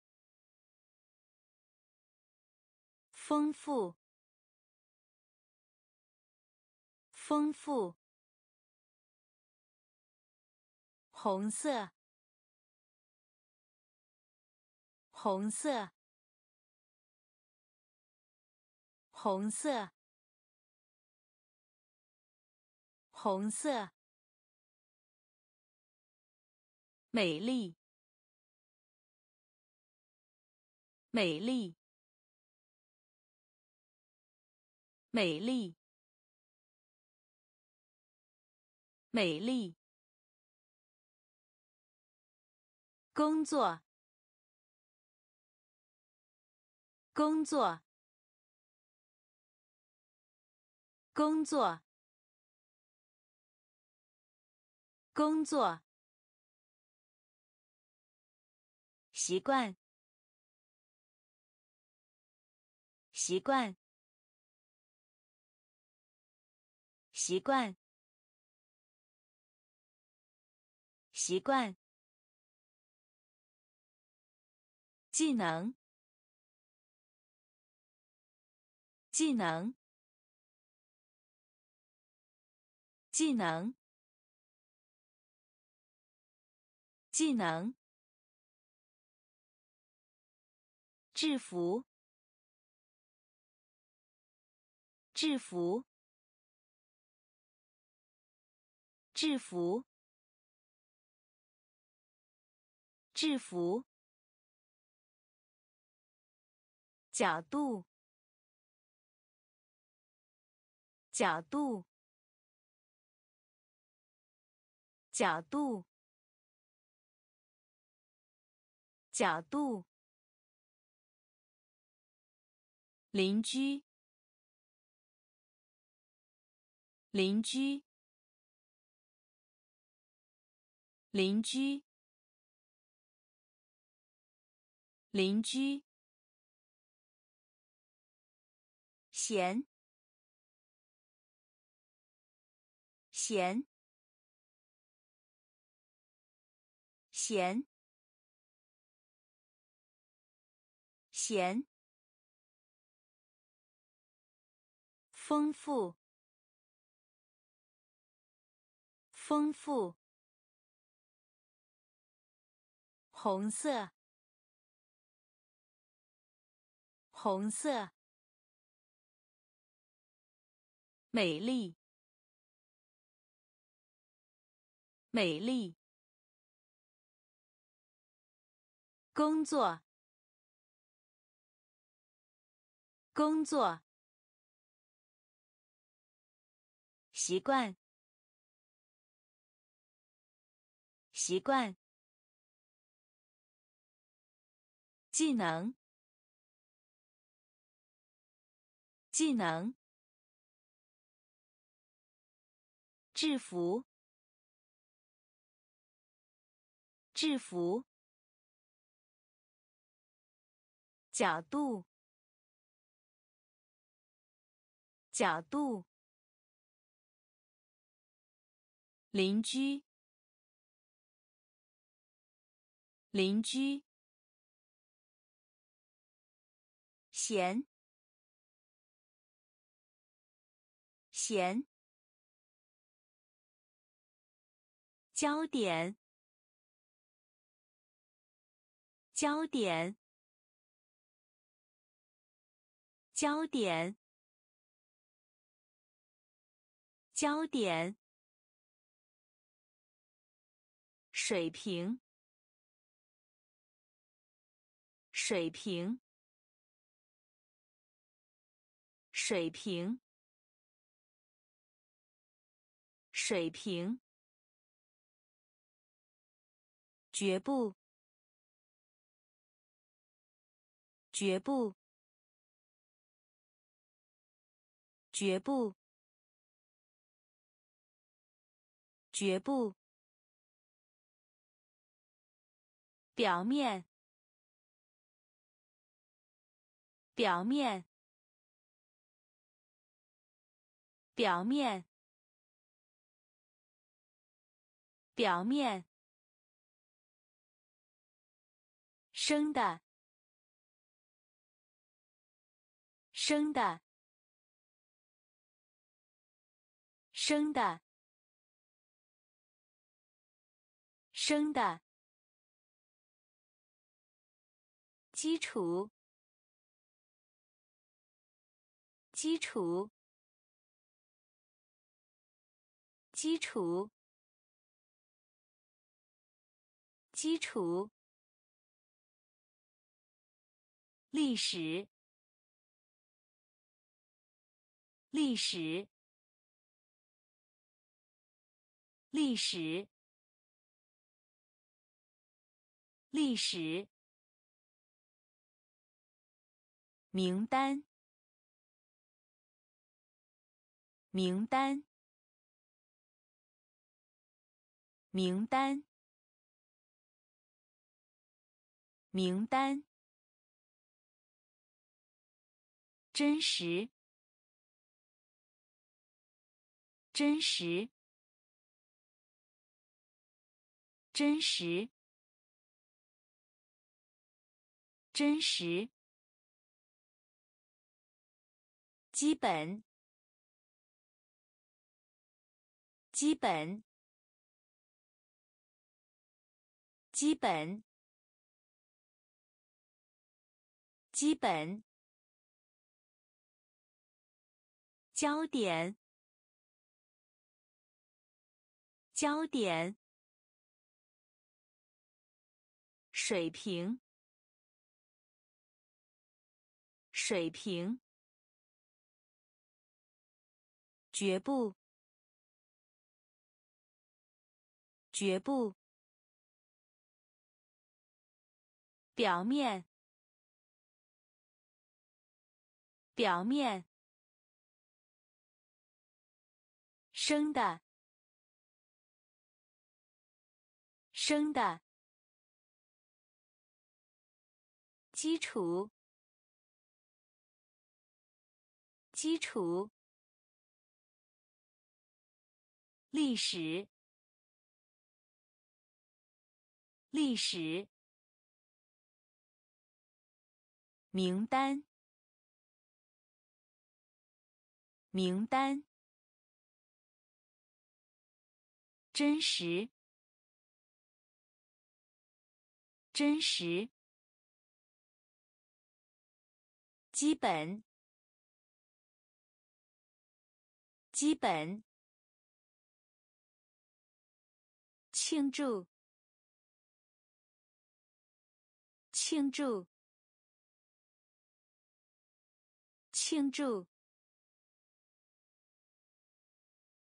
[SPEAKER 1] 丰富，丰富。红色，红色，红色，红色。美丽，美丽，美丽，美丽。工作，工作，工作，工作。习惯，习惯，习惯，习惯。技能，技能，技能，技能。制服，制服，制服，制服。角度，角度，角度，角度。邻居，邻居，邻居，邻居。咸，咸，咸，咸。丰富，丰富。红色，红色。美丽，美丽。工作，工作。习惯，习惯。技能，技能。制服，制服。角度，角度。邻居，邻居，咸，咸，焦点，焦点，焦点，焦点。水平，水平，水平，水平，绝不，绝不，绝不，绝不。表面，表面，表面，表面，生的，生的，生的，生的。基础，基础，基础，基础。历史，历史，历史，历史。名单，名单，名单，名单。真实，真实，真实，真实。基本，基本，基本，基本。焦点，焦点。水平，水平。绝不，绝不。表面，表面。生的，生的。基础，基础。历史，历史。名单，名单。真实，真实。基本，基本。庆祝！庆祝！庆祝！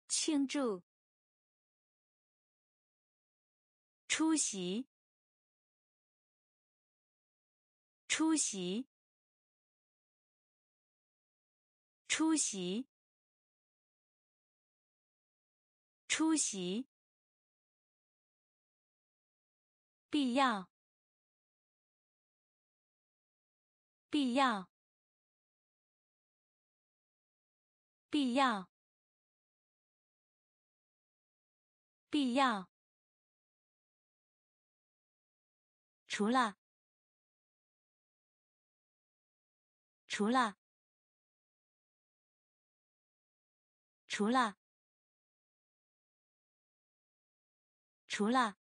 [SPEAKER 1] 庆祝！出席！出席！出席！出席！必要，必要，必要，必要。除了，除了，除了，除了。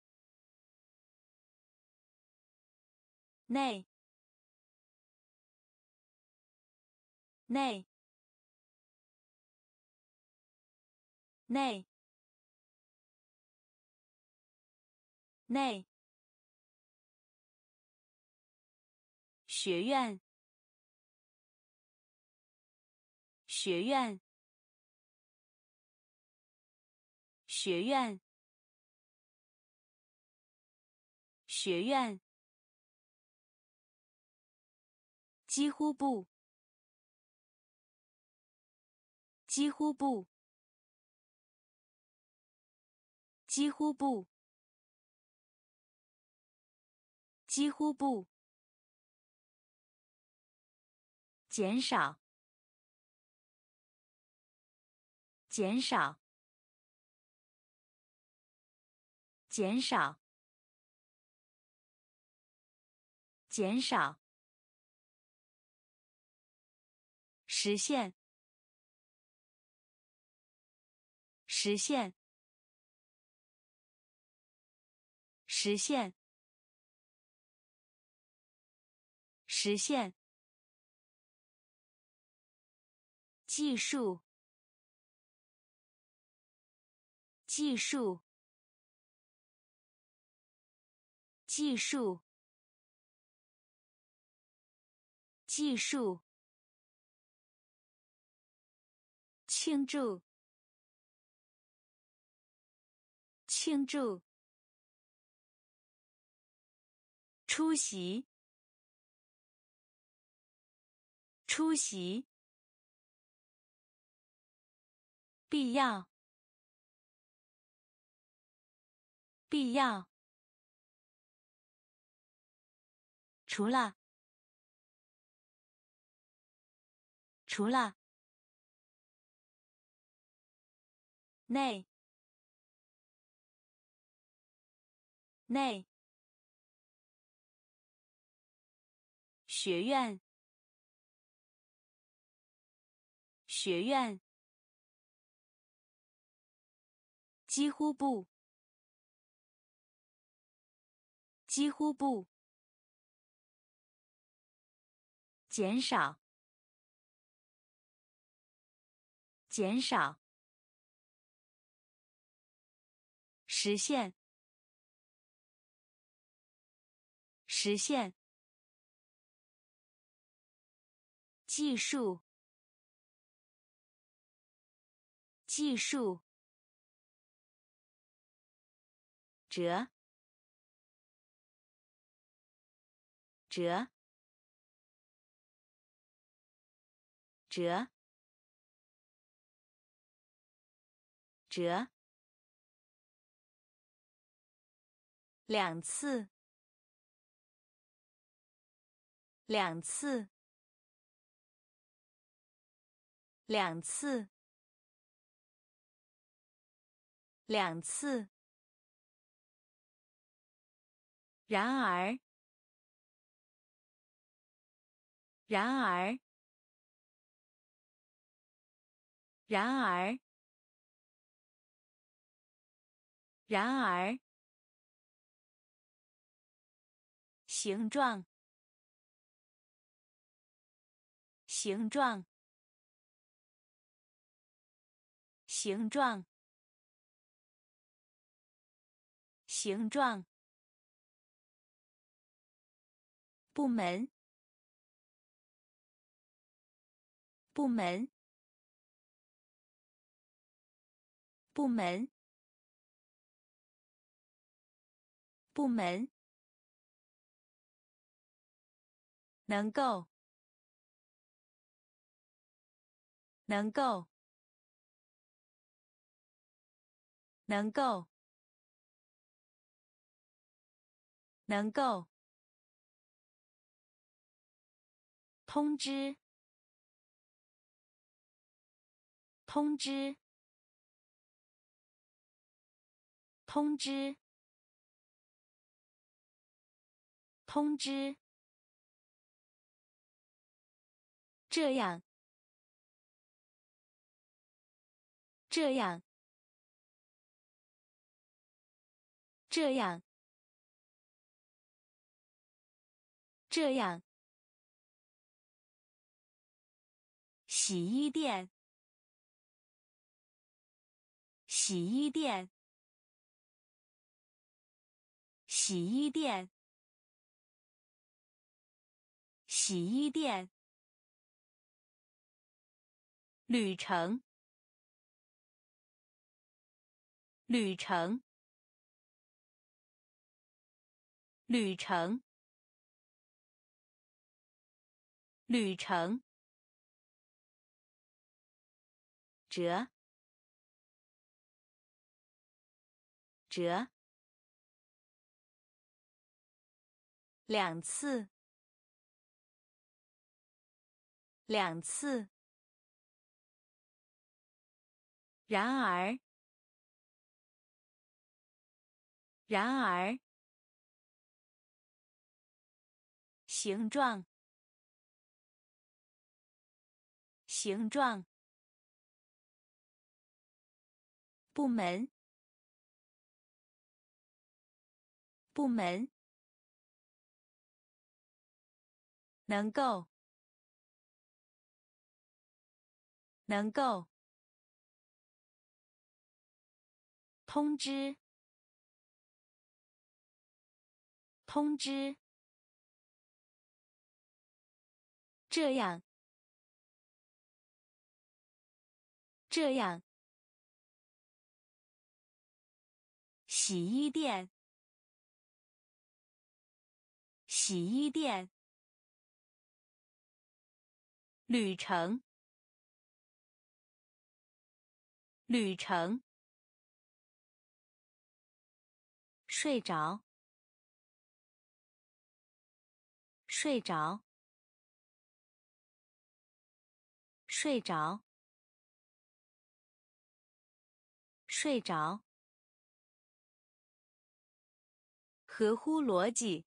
[SPEAKER 1] 内，内，内，内。学院，学院，学院，学院。几乎不，几乎不，几乎不，几乎不，减少，减少，减少，减少，实现，实现，实现，实现。技术，技术，技术，技术，庆祝，庆祝，出席，出席。必要，必要。除了，除了，内，内，学院，学院。几乎不，几乎不，减少，减少，实现，实现，计数，计数。折，折，折，折，两次，两次，两次，两次。然而，然而，然而，然而，形状，形状，形状，形状。部门，部门，部门，部门，能够，能够，能够，能够。通知，通知，通知，通知。这样，这样，这样，这样。洗衣店，洗衣店，洗衣店，洗衣店。旅程，旅程，旅程，旅程。折，折，两次，两次。然而，然而，形状，形状，部门，部门，能够，能够。通知，通知，这样，这样，洗衣店，洗衣店，旅程，旅程。睡着，睡着，睡着，睡着。合乎逻辑，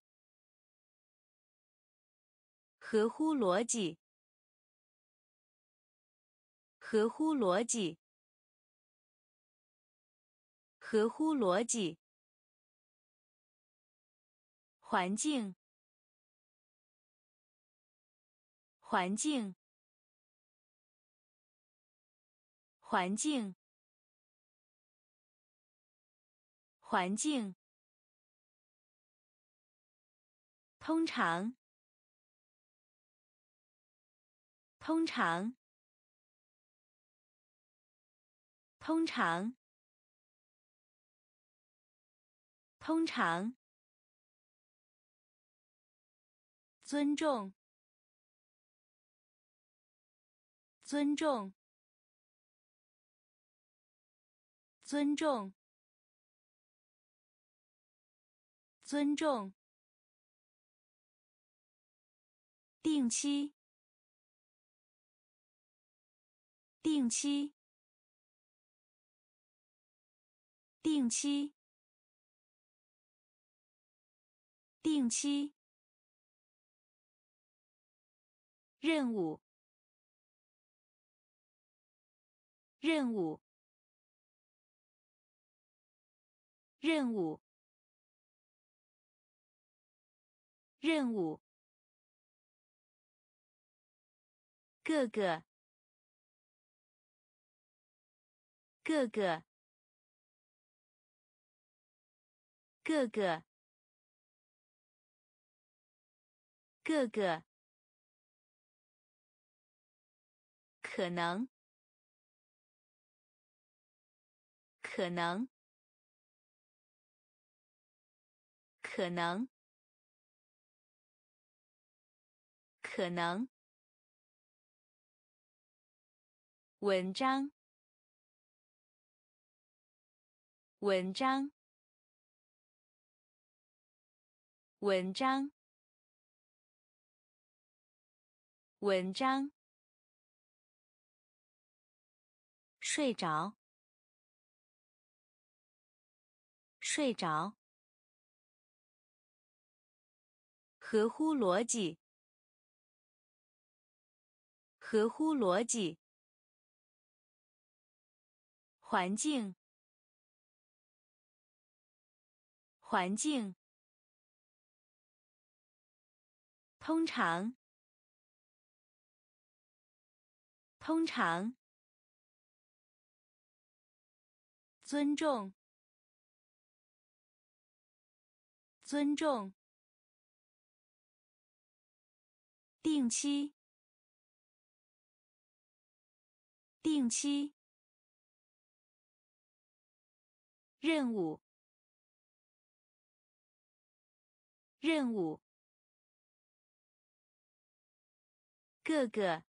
[SPEAKER 1] 合乎逻辑，合乎逻辑，合乎逻辑。环境，环境，环境，环境。通常，通常，通常，通常。尊重，尊重，尊重，尊重。定期，定期，定期，定期。任务，任务，任务，任务。各个，各个，各个，各个。可能，可能，可能，可能。文章，文章，文章，文章。睡着，睡着。合乎逻辑，合乎逻辑。环境，环境。通常，通常。尊重，尊重。定期，定期。任务，任务。各个，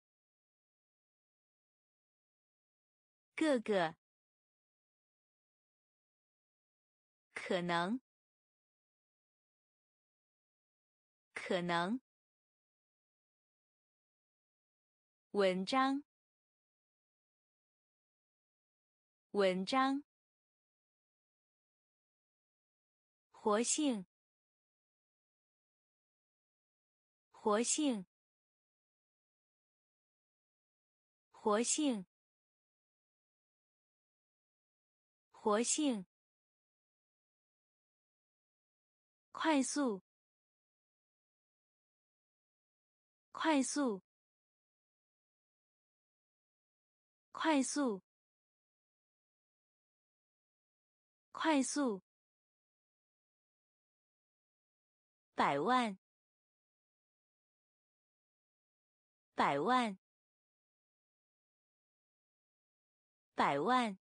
[SPEAKER 1] 各个。可能，可能。文章，文章。活性，活性，活性，活性，快速，快速，快速，快速。百万，百万，百万，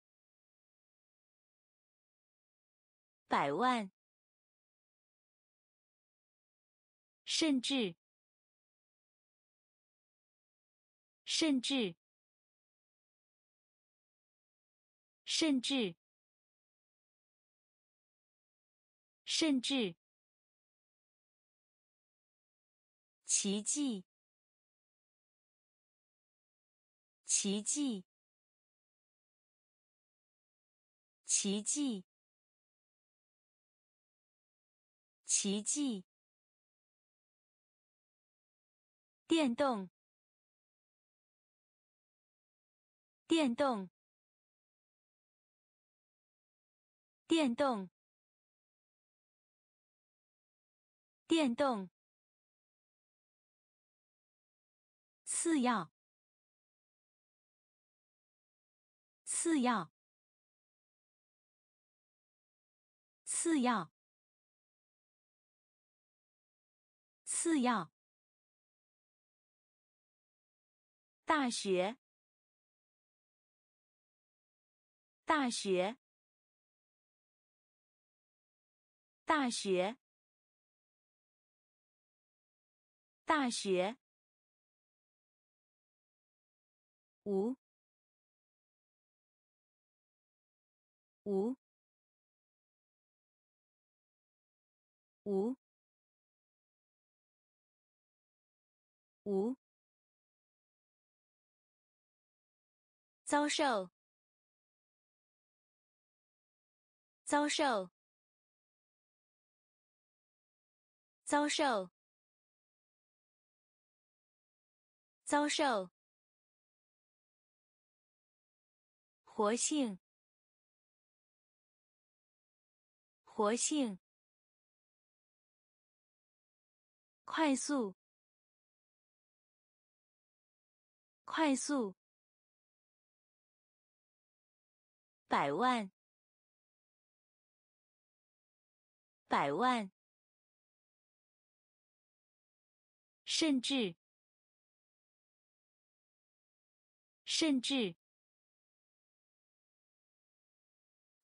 [SPEAKER 1] 百万，甚至，甚至，甚至，甚至。奇迹，奇迹，奇迹，奇迹。电动，电动，电动，电动。次要，次要，次要，次要。大学，大学，大学，大学。无，无，无，无，遭受，遭受，遭受，遭受。活性，活性，快速，快速，百万，百万，甚至，甚至。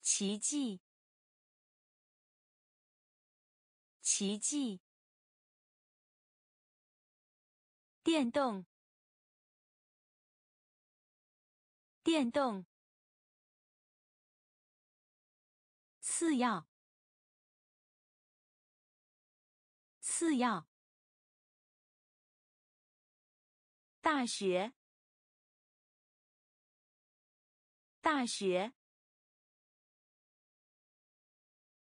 [SPEAKER 1] 奇迹，奇迹。电动，电动。次要，次要。大学，大学。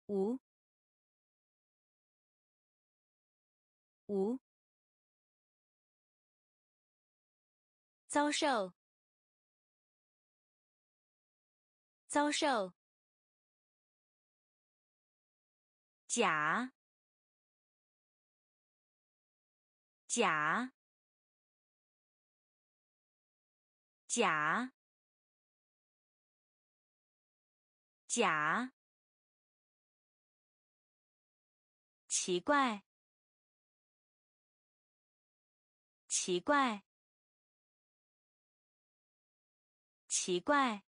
[SPEAKER 1] 无，无，遭受，遭受，甲，甲，甲，甲。奇怪，奇怪，奇怪，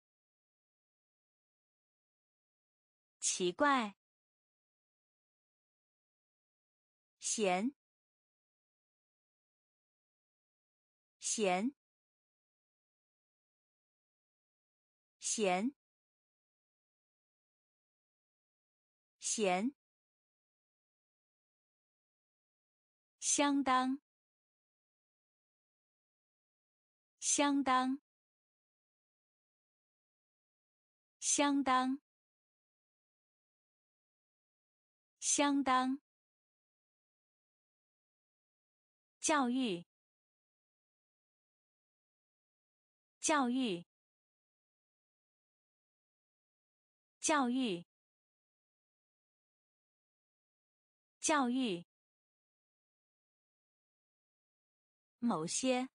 [SPEAKER 1] 奇怪，咸，咸，咸，咸。相当，相当，相当，相当，教育，教育，教育，教育，某些，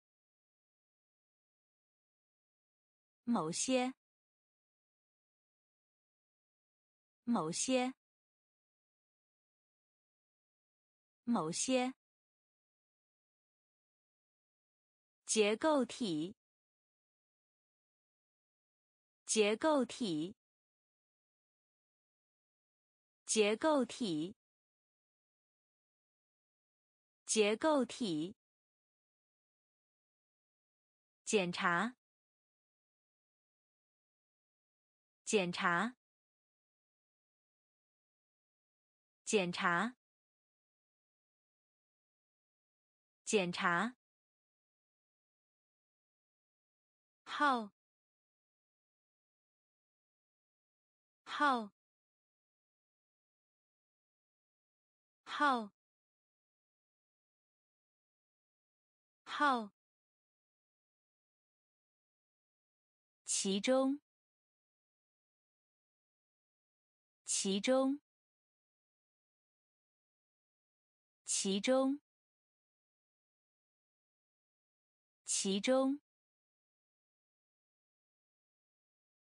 [SPEAKER 1] 某些，某些。某些。结构体，结构体，结构体，结构体，检查，检查，检查。检查，号，号，号，号，其中，其中，其中。其中，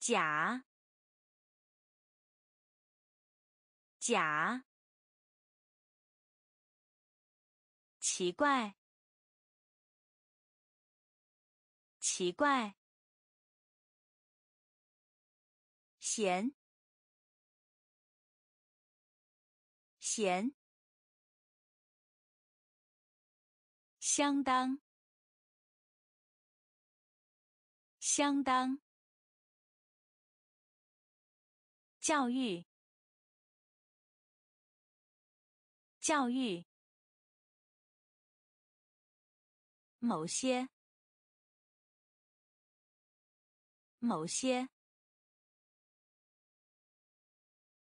[SPEAKER 1] 假，假，奇怪，奇怪，咸，咸，相当。相当，教育，教育，某些，某些，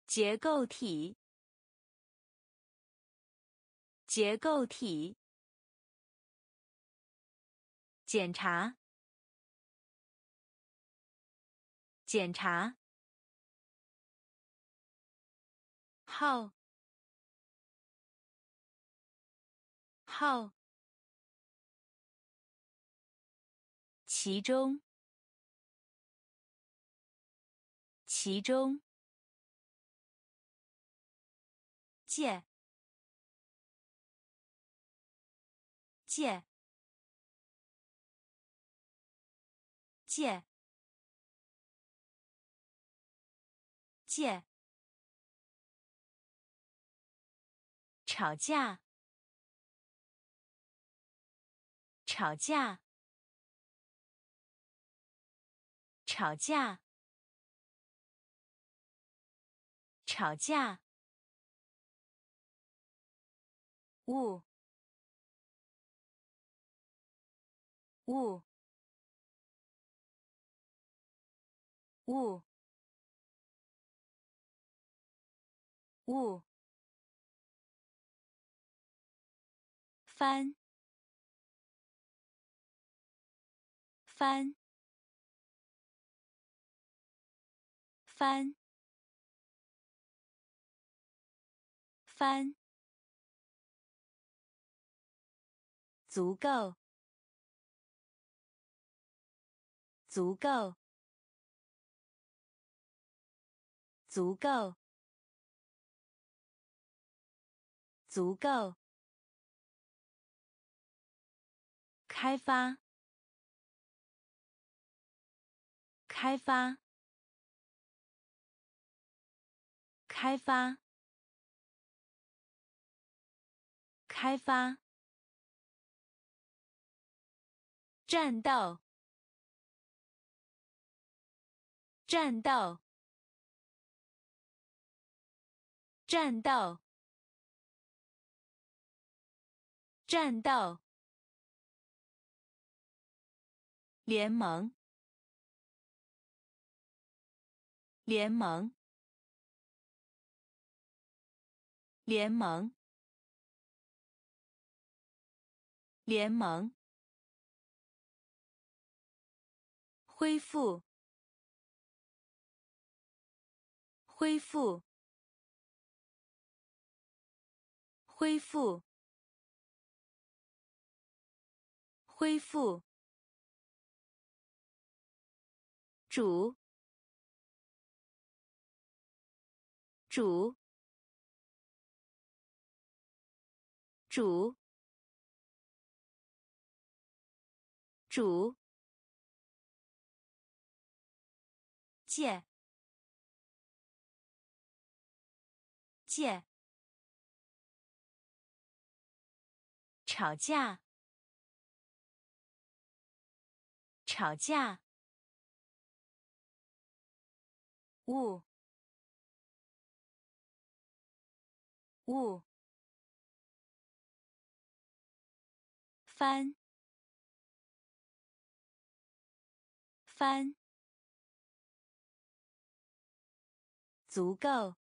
[SPEAKER 1] 结构体，结构体，检查。检查，号，号，其中，其中，借，借，借。借，吵架，吵架，吵架，吵架，物，物，物。物，翻，翻，翻，翻，足够，足够，足够。足够。开发，开发，开发，开发。战斗，战斗，战斗。战斗，联盟，联盟，联盟，联盟，恢复，恢复，恢复，恢复。主，主，主，主，借，借，吵架，吵架。雾，雾，翻，翻，足够，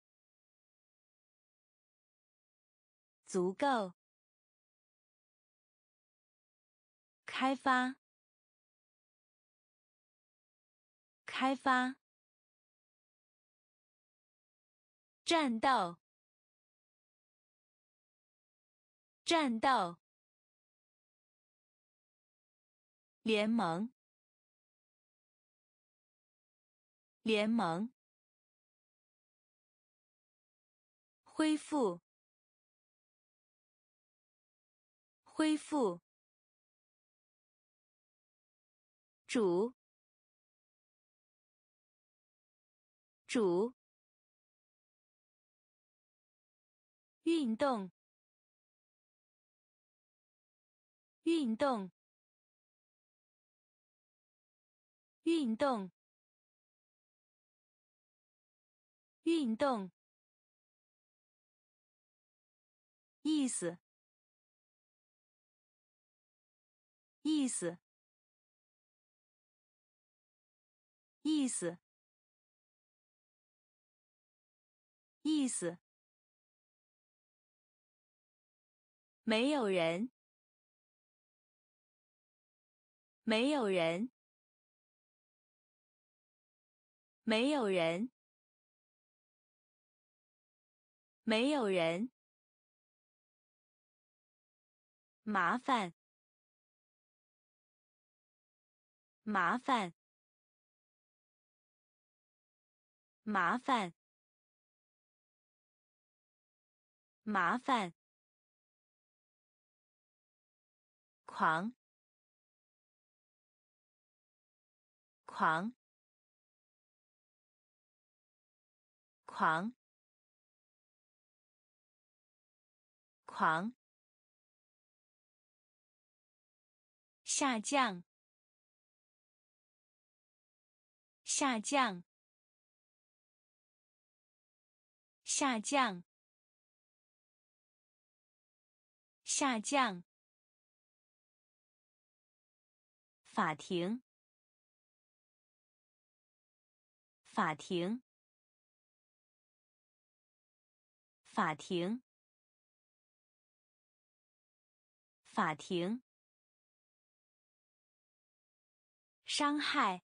[SPEAKER 1] 足够，开发，开发。战斗，战斗，联盟，联盟，恢复，恢复，主，主。运动，运动，运动，运动，意思，意思，意思，意思。没有人，没有人，没有人，没有人，麻烦，麻烦，麻烦，麻烦。狂，狂，狂，狂，下降，下降，下降，下降。法庭，法庭，法庭，法庭，伤害，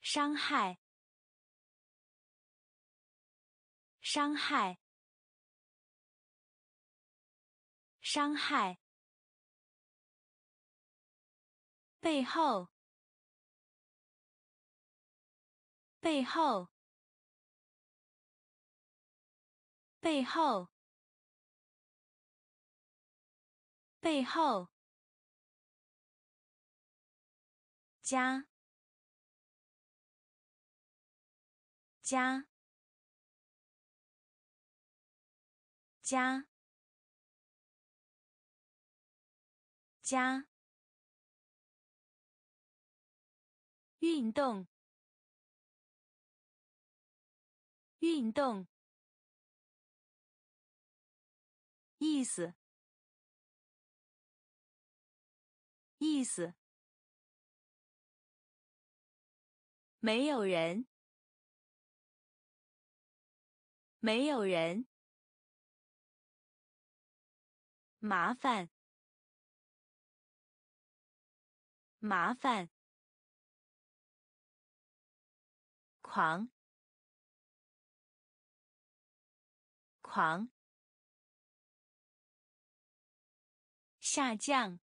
[SPEAKER 1] 伤害，伤害，伤害。背后，背后，背后，背后，加，加，加，加。运动，运动，意思，意思，没有人，没有人。麻烦，麻烦。狂，狂。下降，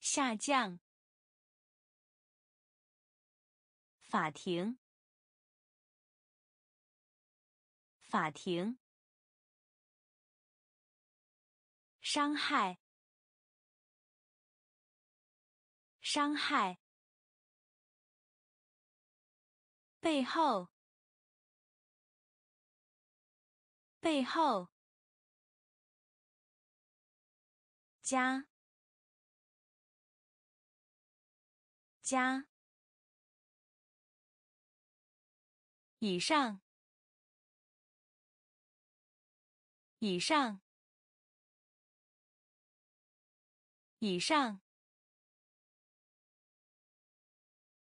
[SPEAKER 1] 下降。法庭，法庭。伤害，伤害。背后，背后。加，加。以上，以上。以上，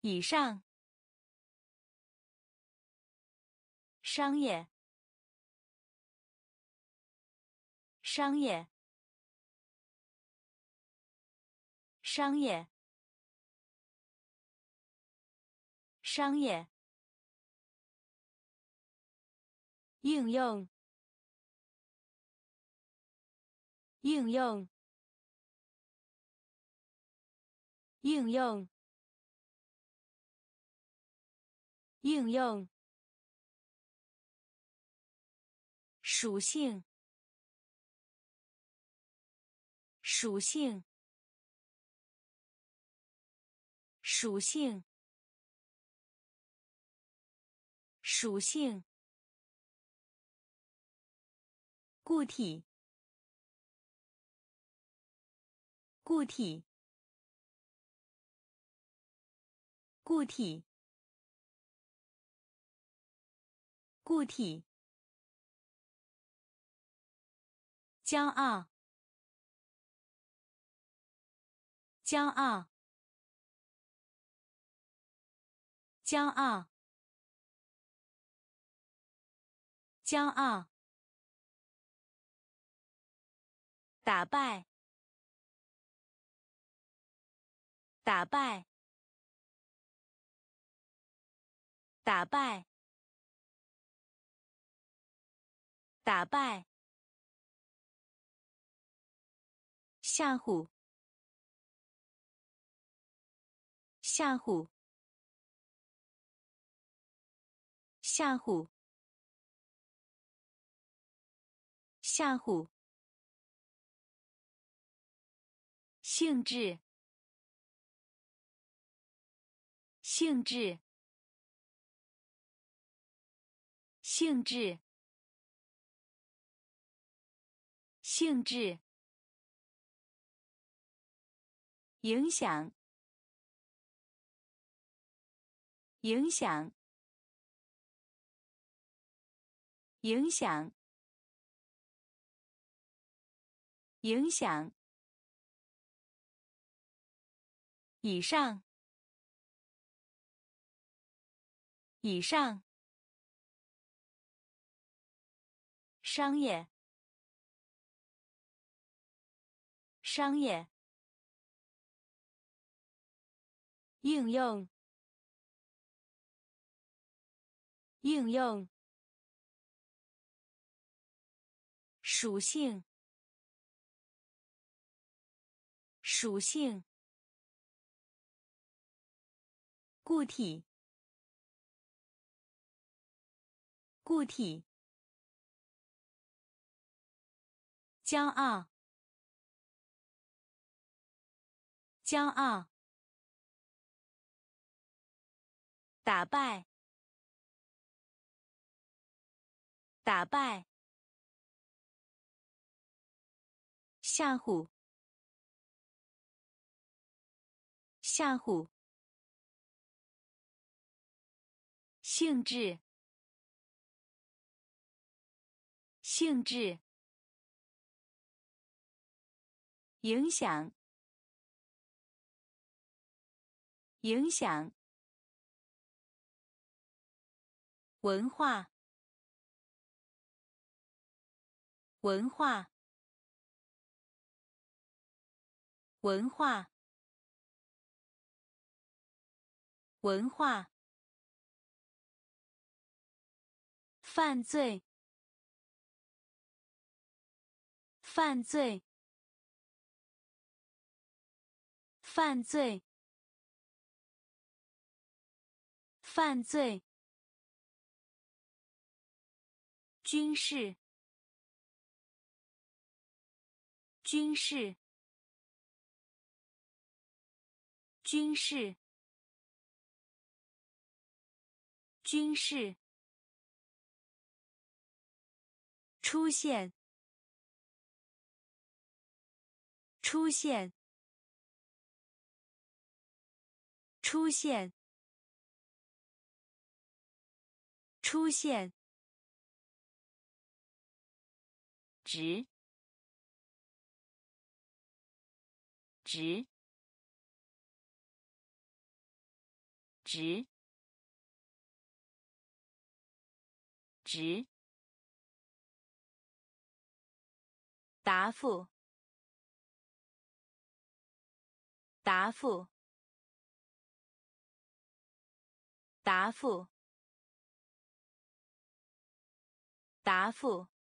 [SPEAKER 1] 以上。商业，商业，商业，商业。应用，应用。应用，应用，属性，属性，属性，属性，固体，固体。固体，固体，骄傲，骄傲，骄傲，骄傲，打败，打败。打败，打败，吓唬，吓唬，吓唬，吓唬，性质，性质。性质，性质，影响，影响，影响，影响。以上，以上。商业，商业，应用，应用，属性，属性，固体，固体。骄傲，骄傲，打败，打败，吓唬，吓唬，性质，性质。影响，影响，文化，文化，文化，文化。犯罪，犯罪，犯罪，犯罪。军事，军事，军事，军事。出现，出现，出现，出现。直，直，直，直。答复，答复，答复，答复。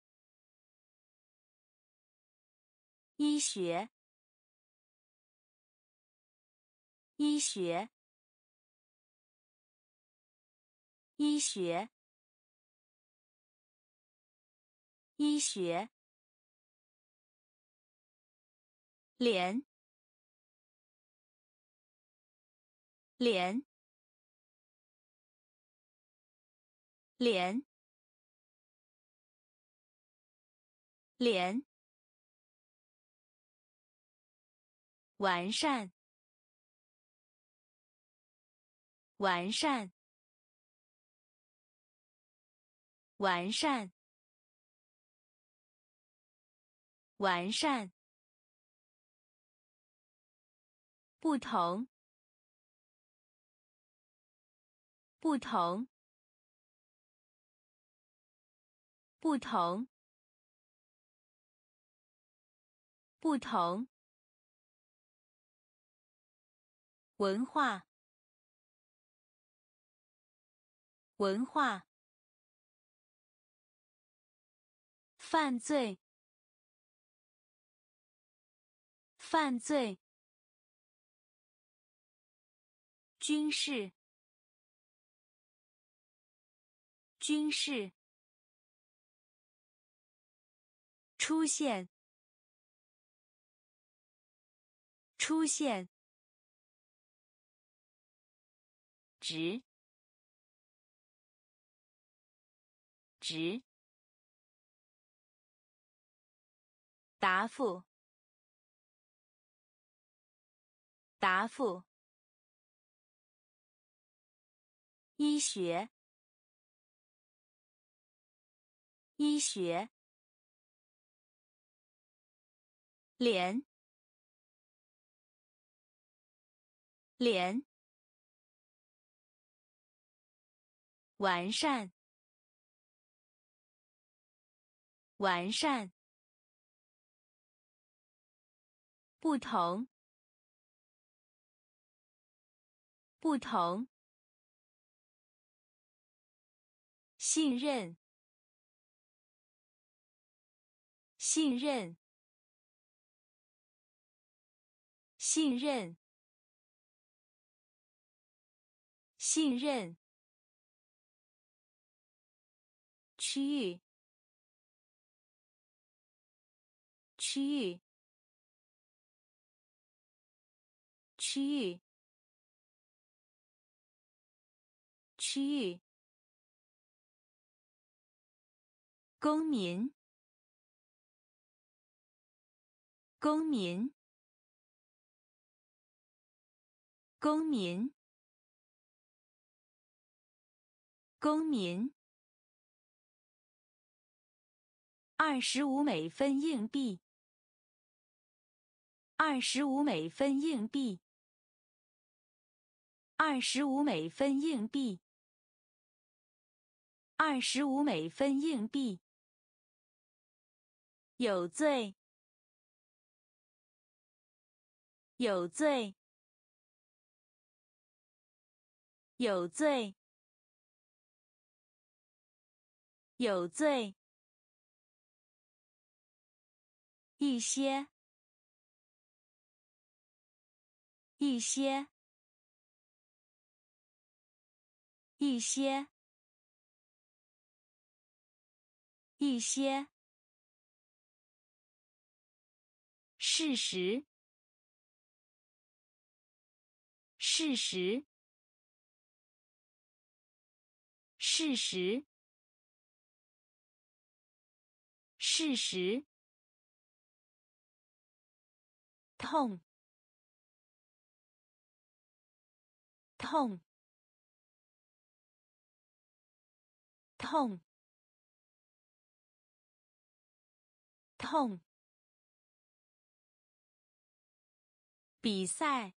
[SPEAKER 1] 医学，医学，医学，医学。连，连，连，连，完善，完善，完善，完善。不同，不同，不同，不同。文化，文化。犯罪，犯罪。军事，军事，出现，出现，直，直，答复，答复。医学，医学，连，连，完善，完善，不同，不同。信任，信任，信任，信任。区域，区域，区域，区域。公民，公民，公民，公民。二十五美分硬币，二十五美分硬币，二十五美分硬币。二十五美分硬币。有罪！有罪！有罪！有罪！一些，一些，一些，一些。事实，事实，事实，事实。痛，痛，痛，痛。比赛，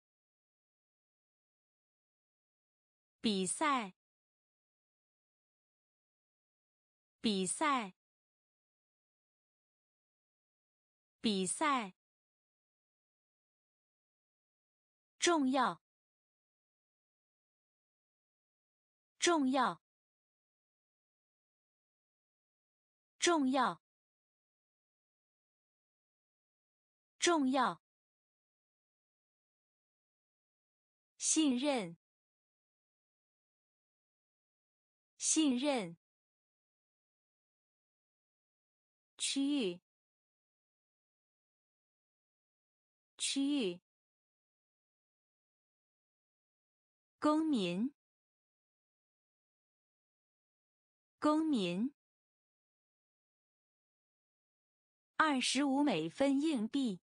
[SPEAKER 1] 比赛，比赛，比赛。重要，重要，重要，重要。信任，信任。区域，区域。公民，公民。二十五美分硬币，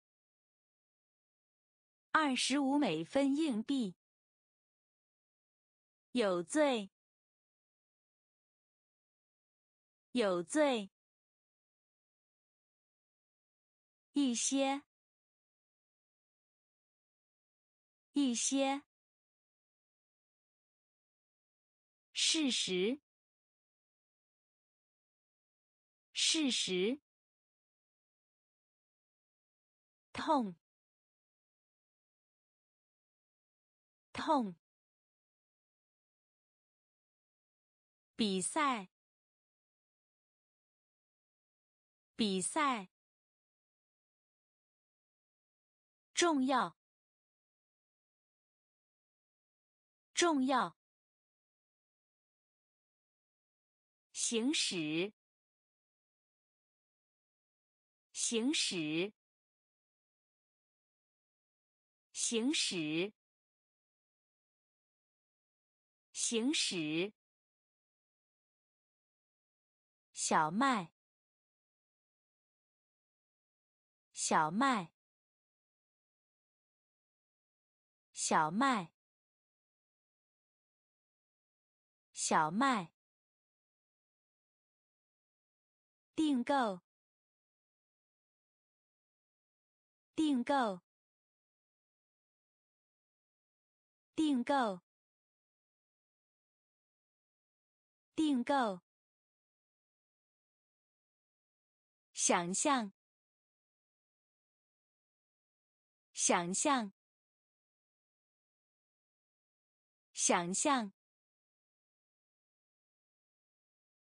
[SPEAKER 1] 二十五美分硬币。有罪，有罪。一些，一些。事实，事实。痛，痛。比赛，比赛。重要，重要。行驶，行驶，行驶，行驶。小麦，小麦，小麦，小麦。订购，订购，订购，订购。想象，想象，想象，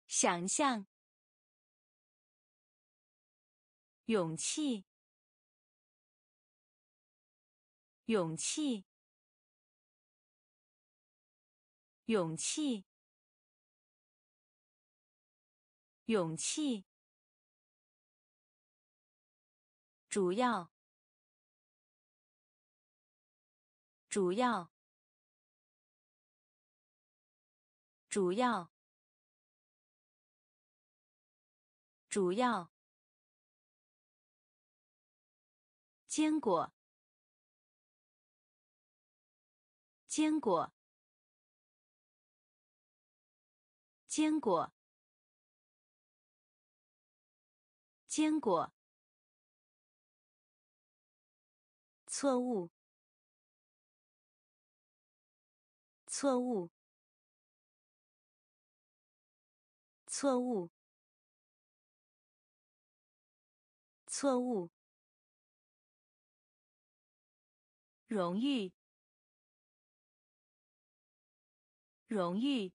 [SPEAKER 1] 想象。勇气，勇气，勇气，勇气。主要，主要，主要，主要。坚果，坚果，坚果，坚果。错误，错误，错误，错误，荣誉，荣誉，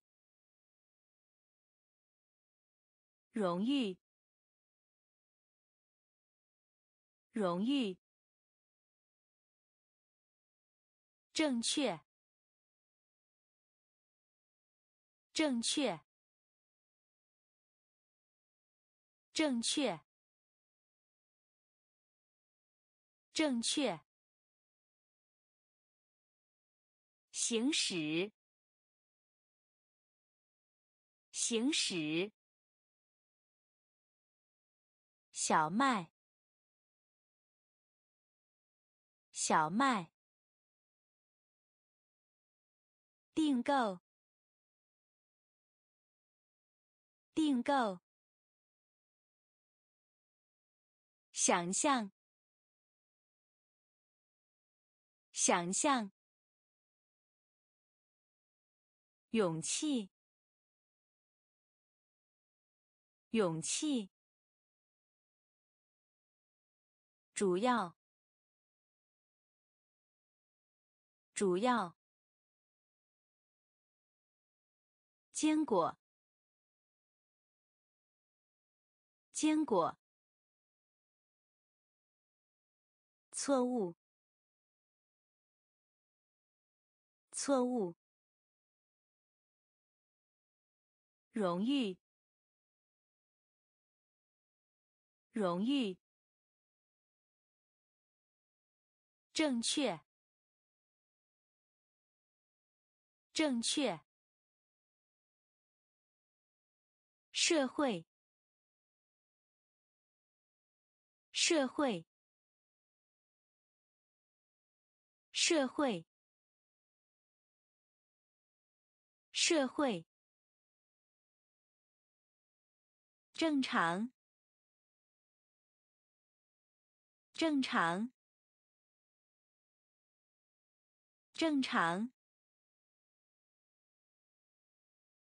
[SPEAKER 1] 荣誉，荣誉。正确，正确，正确，正确。行驶，行驶。小麦，小麦。订购，订购。想象，想象。勇气，勇气。主要，主要。坚果，坚果。错误，错误。荣誉，荣誉。正确，正确。社会，社会，社会，社会，正常，正常，正常，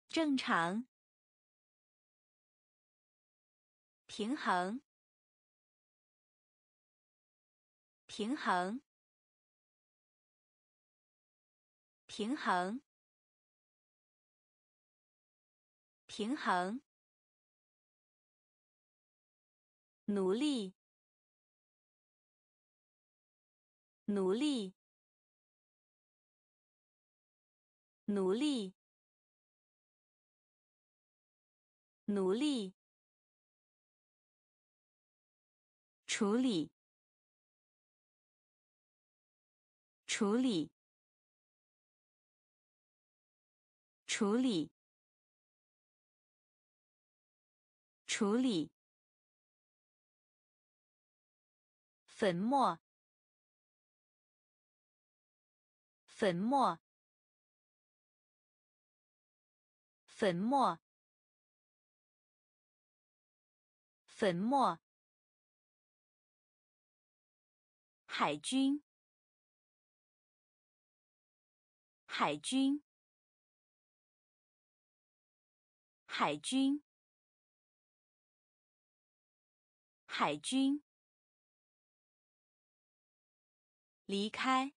[SPEAKER 1] 正常。平衡，平衡，平衡，平衡。努力，努力，努力，努力。处理，处理，处理，处理。粉末，粉末，粉末，粉末。海军，海军，海军，海军。离开，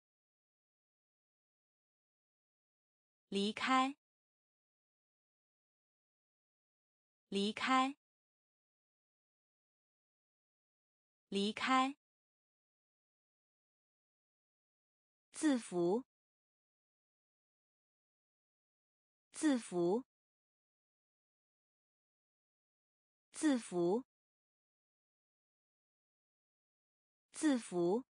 [SPEAKER 1] 离开，离开，离开。字符，字符，字符，字符。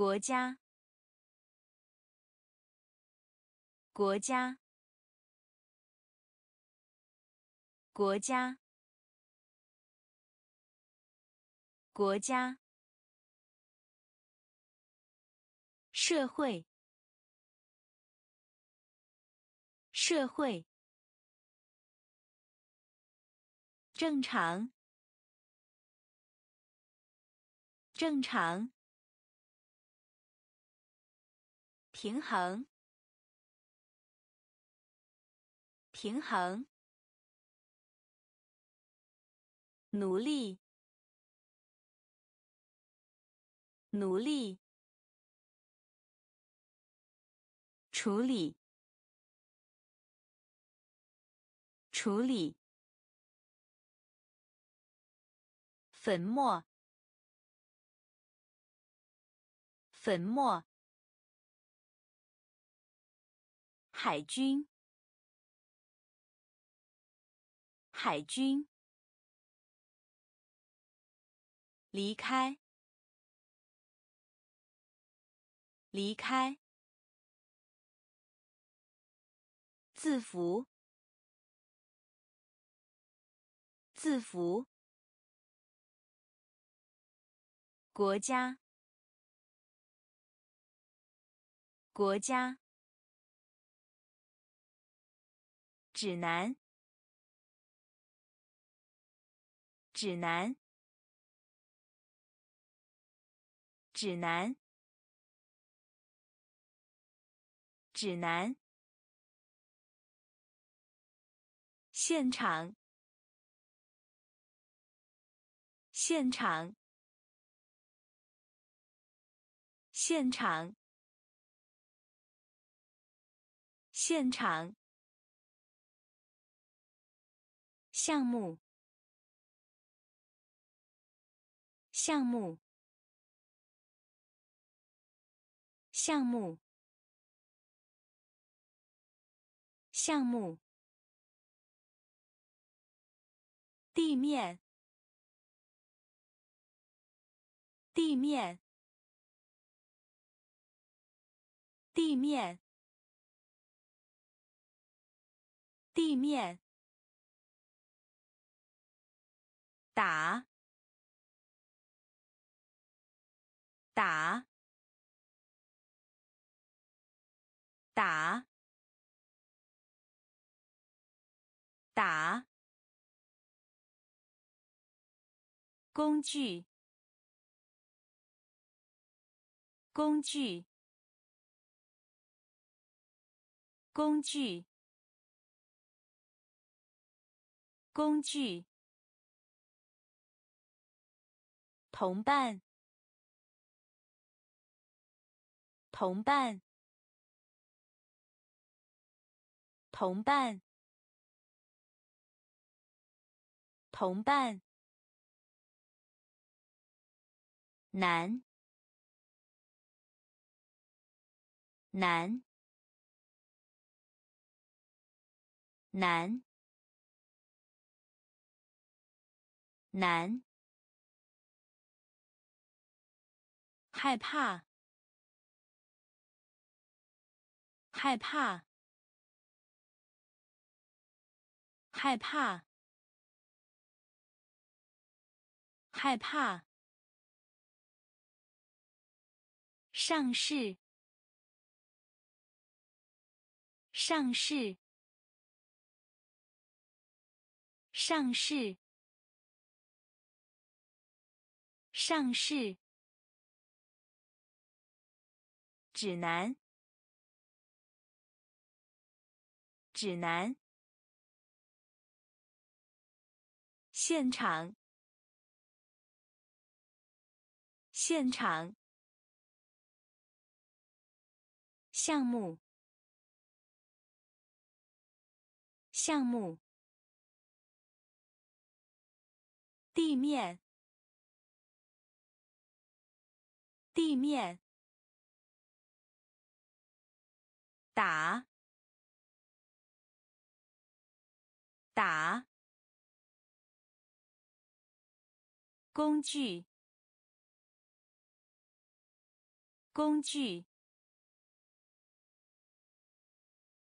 [SPEAKER 1] 国家，国家，国家，国家。社会，社会，正常，正常，平衡，平衡，努力，努力，处理，处理，粉末，粉末。海军，海军，离开，离开，字符，字符，国家，国家。指南，指南，指南，指南。现场，现场，现场，现场。项目，项目，项目，项目。地面，地面，地面，地面。打，打，打，打。工具，工具，工具，工具。同伴，同伴，同伴，同伴。男，男，男，男。害怕，害怕，害怕，害怕。上市，上市，上市，上市。指南，指南。现场，现场。项目，项目。地面，地面。打，打。工具，工具。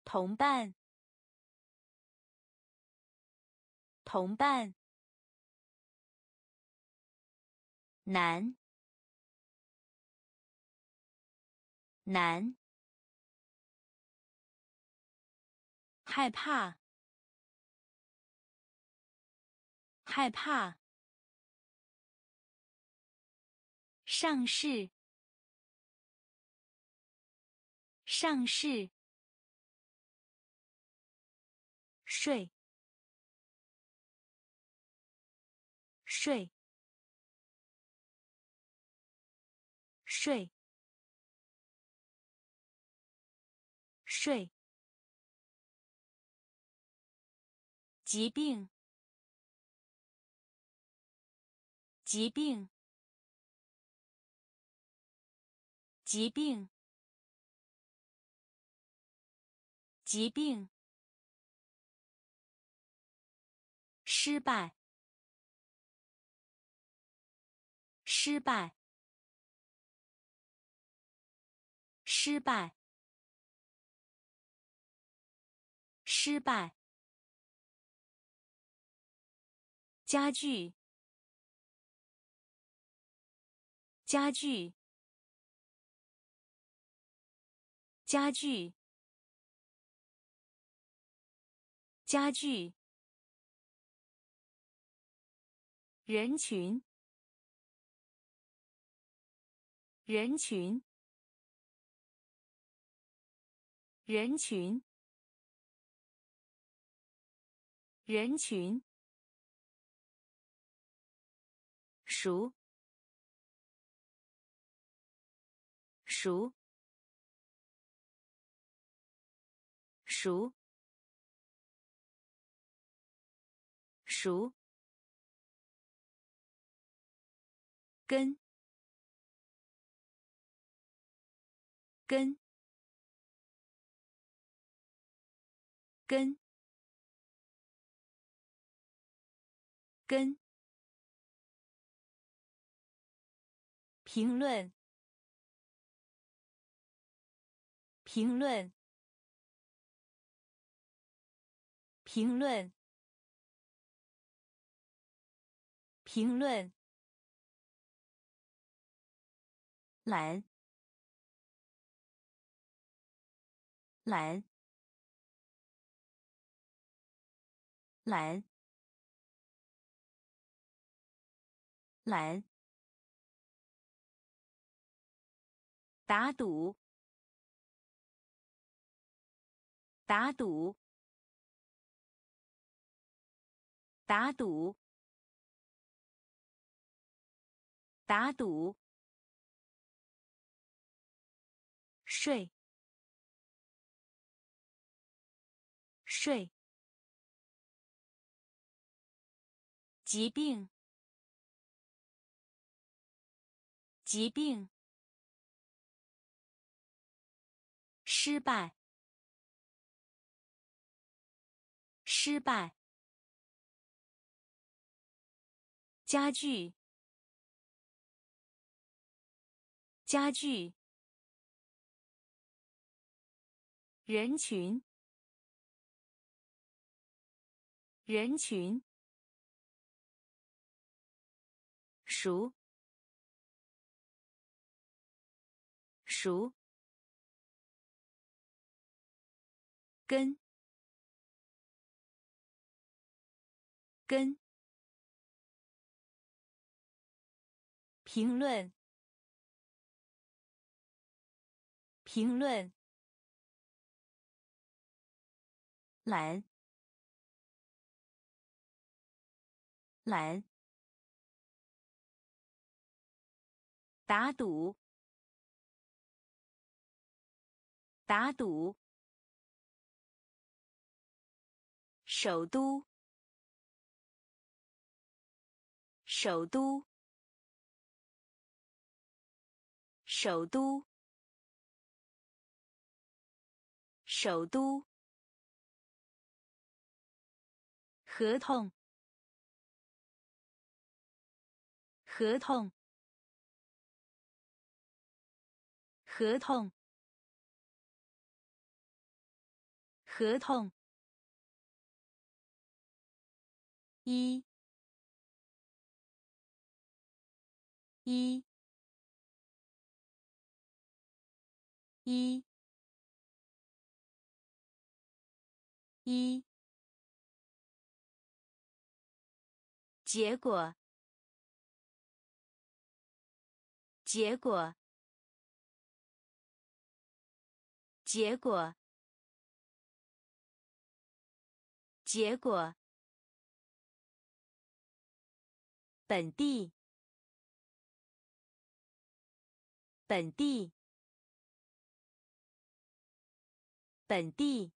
[SPEAKER 1] 同伴，同伴。难，难。害怕，害怕。上市，上市。睡，睡，睡，睡。疾病，疾病，疾病，疾病。失败，失败，失败，失败。家具，家具，家具，家具。人群，人群，人群，人群。熟，熟，熟，熟。根，根，根，根。评论，评论，评论，评论。蓝，蓝，蓝，蓝。打赌，打赌，打赌，打赌。睡，睡。疾病，疾病。失败，失败。家具，家具。人群，人群。熟，熟。根，根。评论，评论。蓝，蓝。打赌，打赌。首都，首都，首都，首都。合同，合同，合同，合同。一，一，一，一。结果，结果，结果，结果，本地，本地，本地，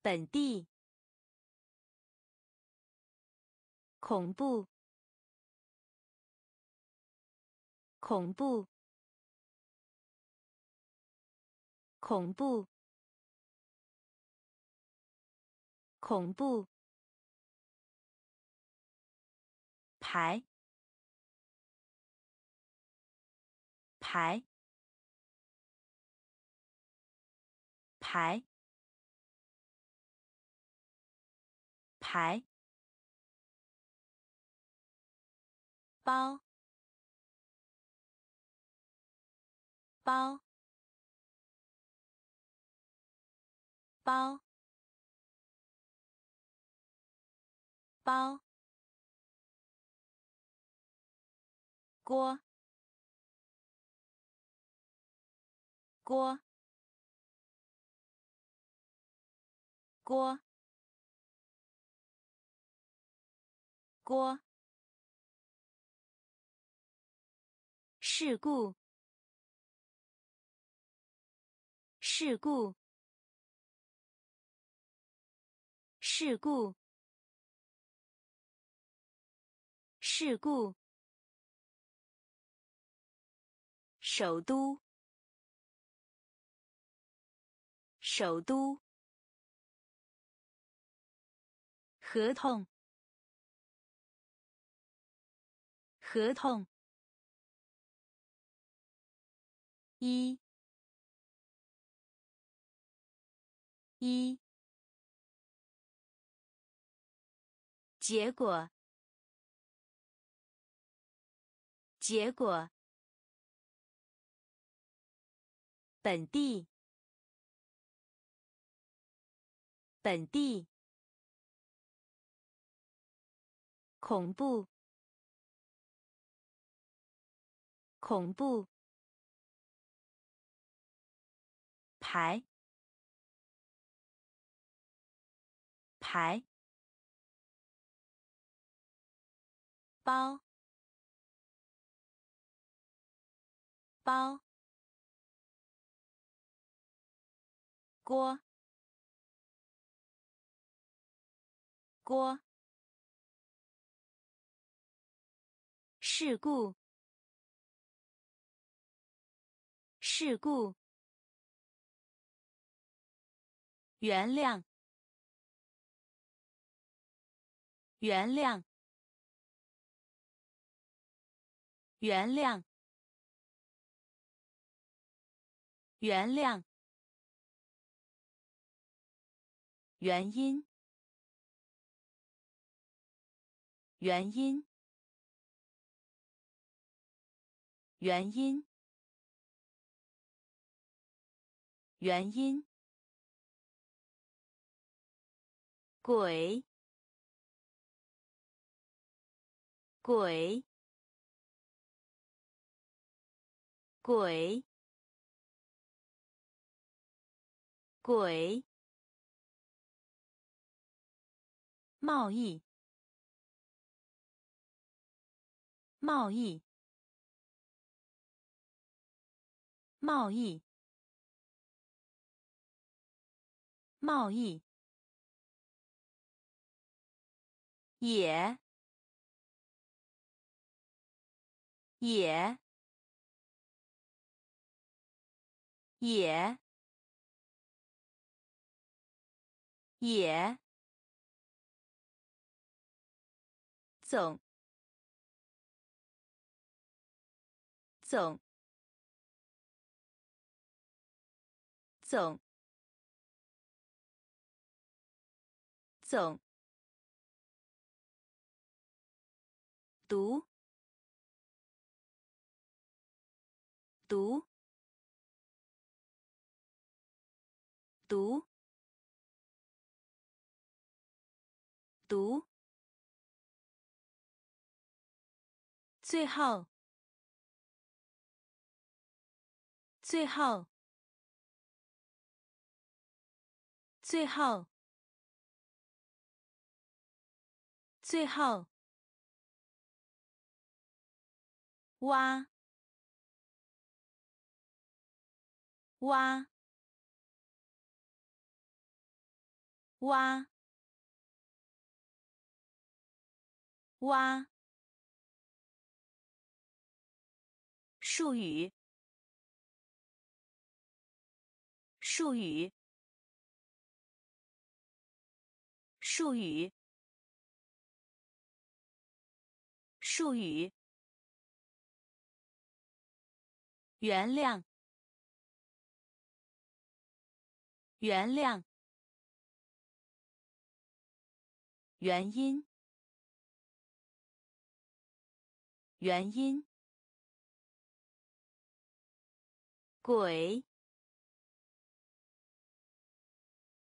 [SPEAKER 1] 本地，恐怖，恐怖，恐怖。恐怖，排，排，排，排，包，包，包。包锅锅锅锅事故事故事故事故。首都。首都。合同。合同。一。一。结果。结果，本地，本地，恐怖，恐怖，排，排，包。包锅锅事故事故原谅原谅原谅原谅。原因。原因。原因。原因。鬼。鬼。鬼。鬼，贸易，贸易，贸易，贸易，也，也，也。也，总，总，总，总，读，读，读。读，最后，最后，最后，最后，挖，挖，挖，挖。术语，术语，术语，术语。原谅，原谅，原因，原因。鬼，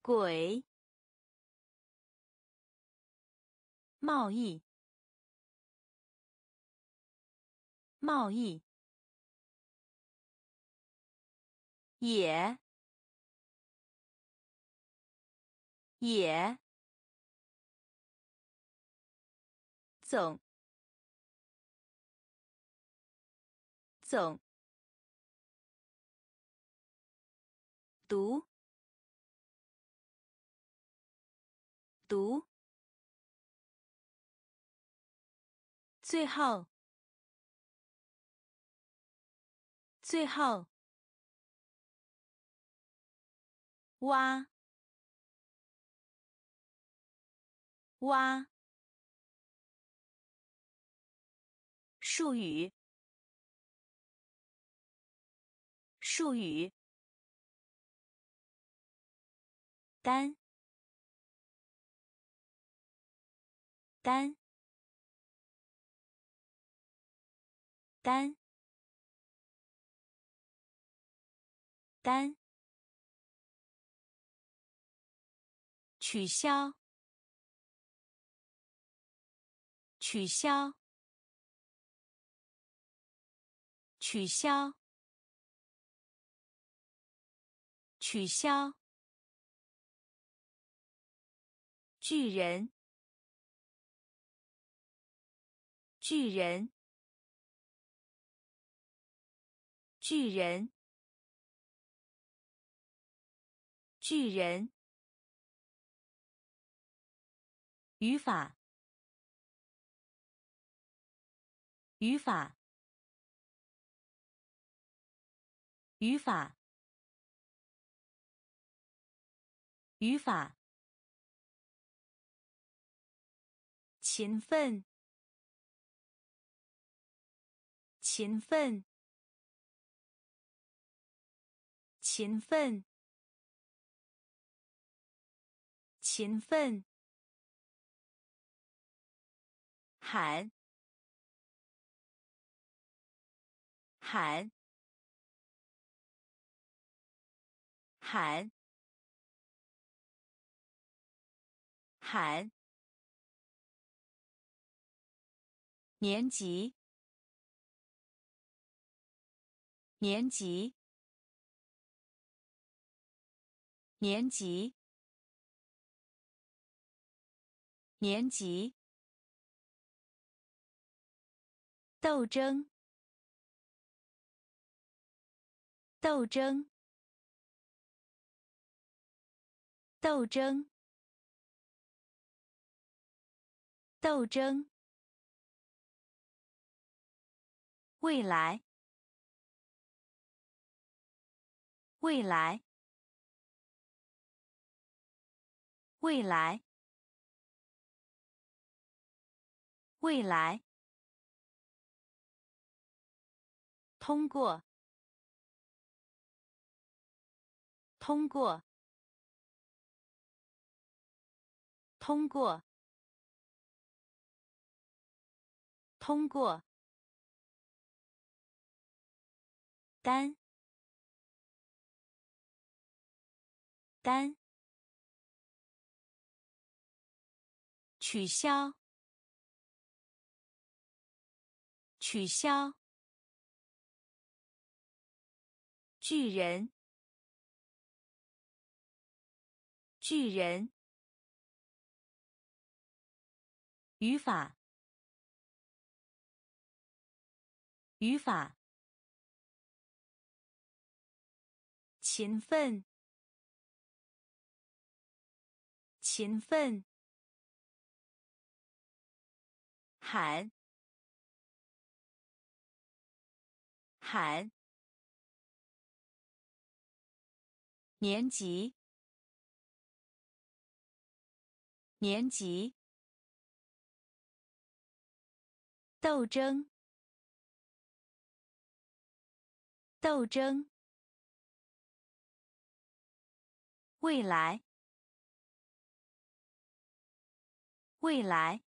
[SPEAKER 1] 鬼，贸易，贸易，也，也，总，总。读，读，最后，最后，挖，挖，术语，术语。单，单，单，单，取消，取消，取消，取消。巨人，巨人，巨人，巨人。语法，语法，语法，语法。勤奋，勤奋，勤奋，勤奋。喊，喊，喊，喊。年级，年级，年级，年级。斗争，斗争，斗争，斗争。未来，未来，未来，未来。通过，通过，通过，通过。单，单，取消，取消，巨人，巨人。语法，语法。勤奋，勤奋。喊，喊。年级，年级。斗争，斗争。未来，未来。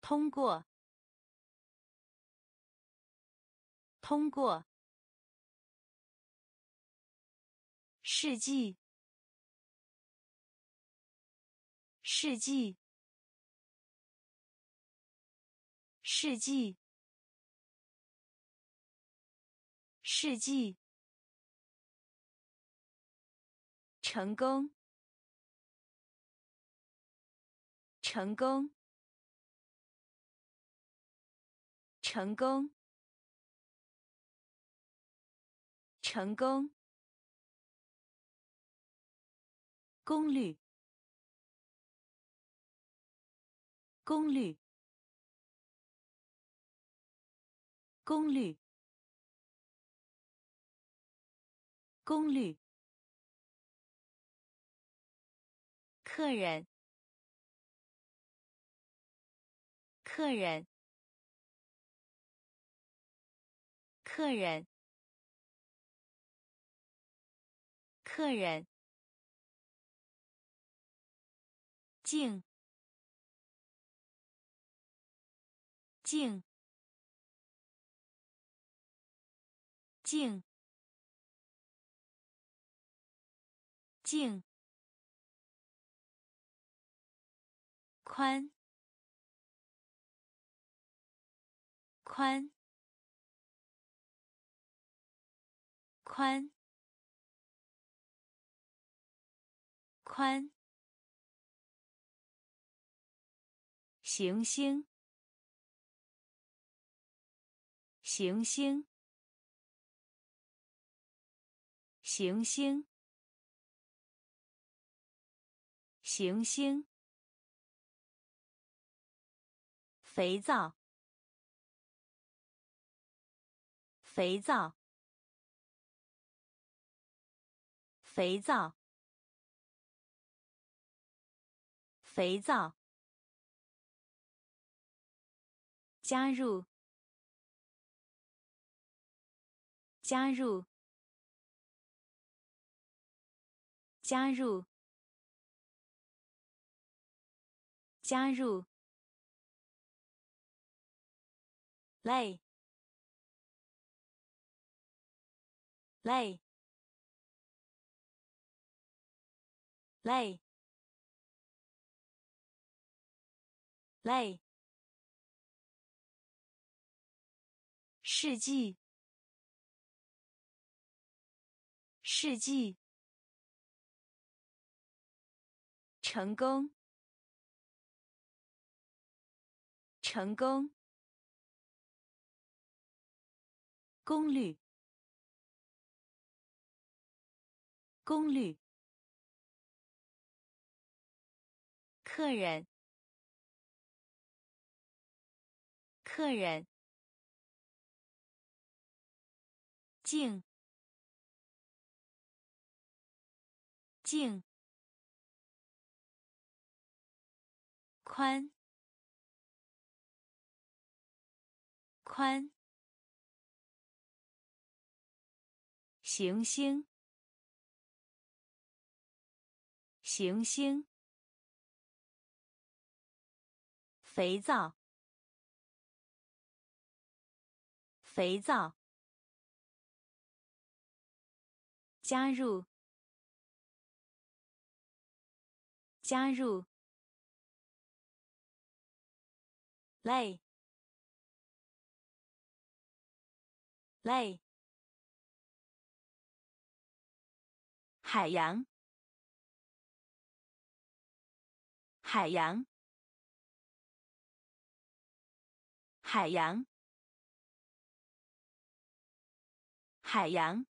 [SPEAKER 1] 通过，通过。世纪，世纪。世纪，世纪，成功，成功，成功，成功，功率，功率。功率，功率。客人，客人，客人，客人。静，静。静，静，宽，宽，宽，宽，行星，行星。行星，行星，肥皂，肥皂，肥皂，肥皂，加入，加入。加入，加入，累，累，累，累，世纪，世纪。成功，成功，功率，功率，客人，客人，静，静。宽，宽，行星，行星，肥皂，肥皂，加入，加入。累，累，海洋，海洋，海洋，海洋，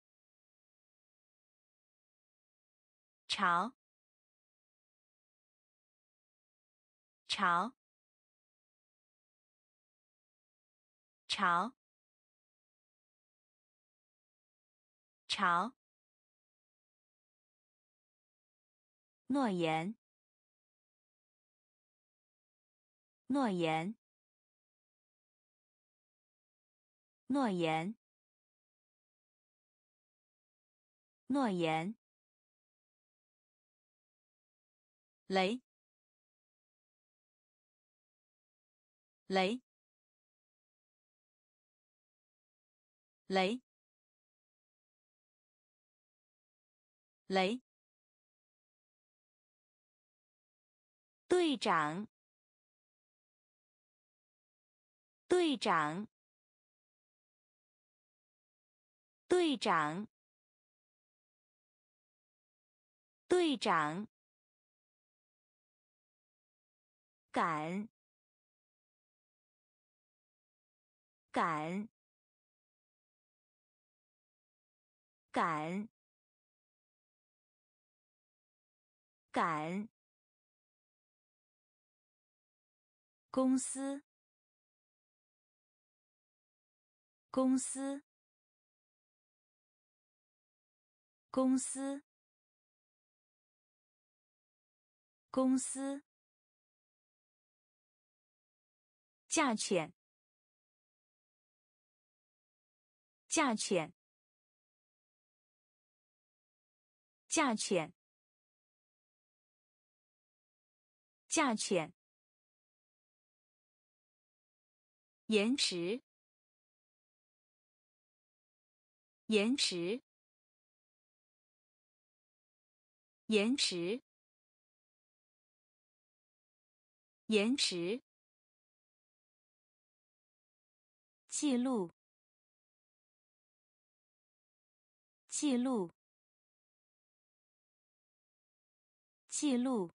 [SPEAKER 1] 潮，潮，潮，潮。诺言，诺言，诺言，诺言。雷，雷，雷，雷。队长，队长，队长，队长，赶，赶，赶，赶。公司，公司，公司，公司。价钱，价钱，价钱，价钱。延迟，延迟，延迟，延迟。记录，记录，记录，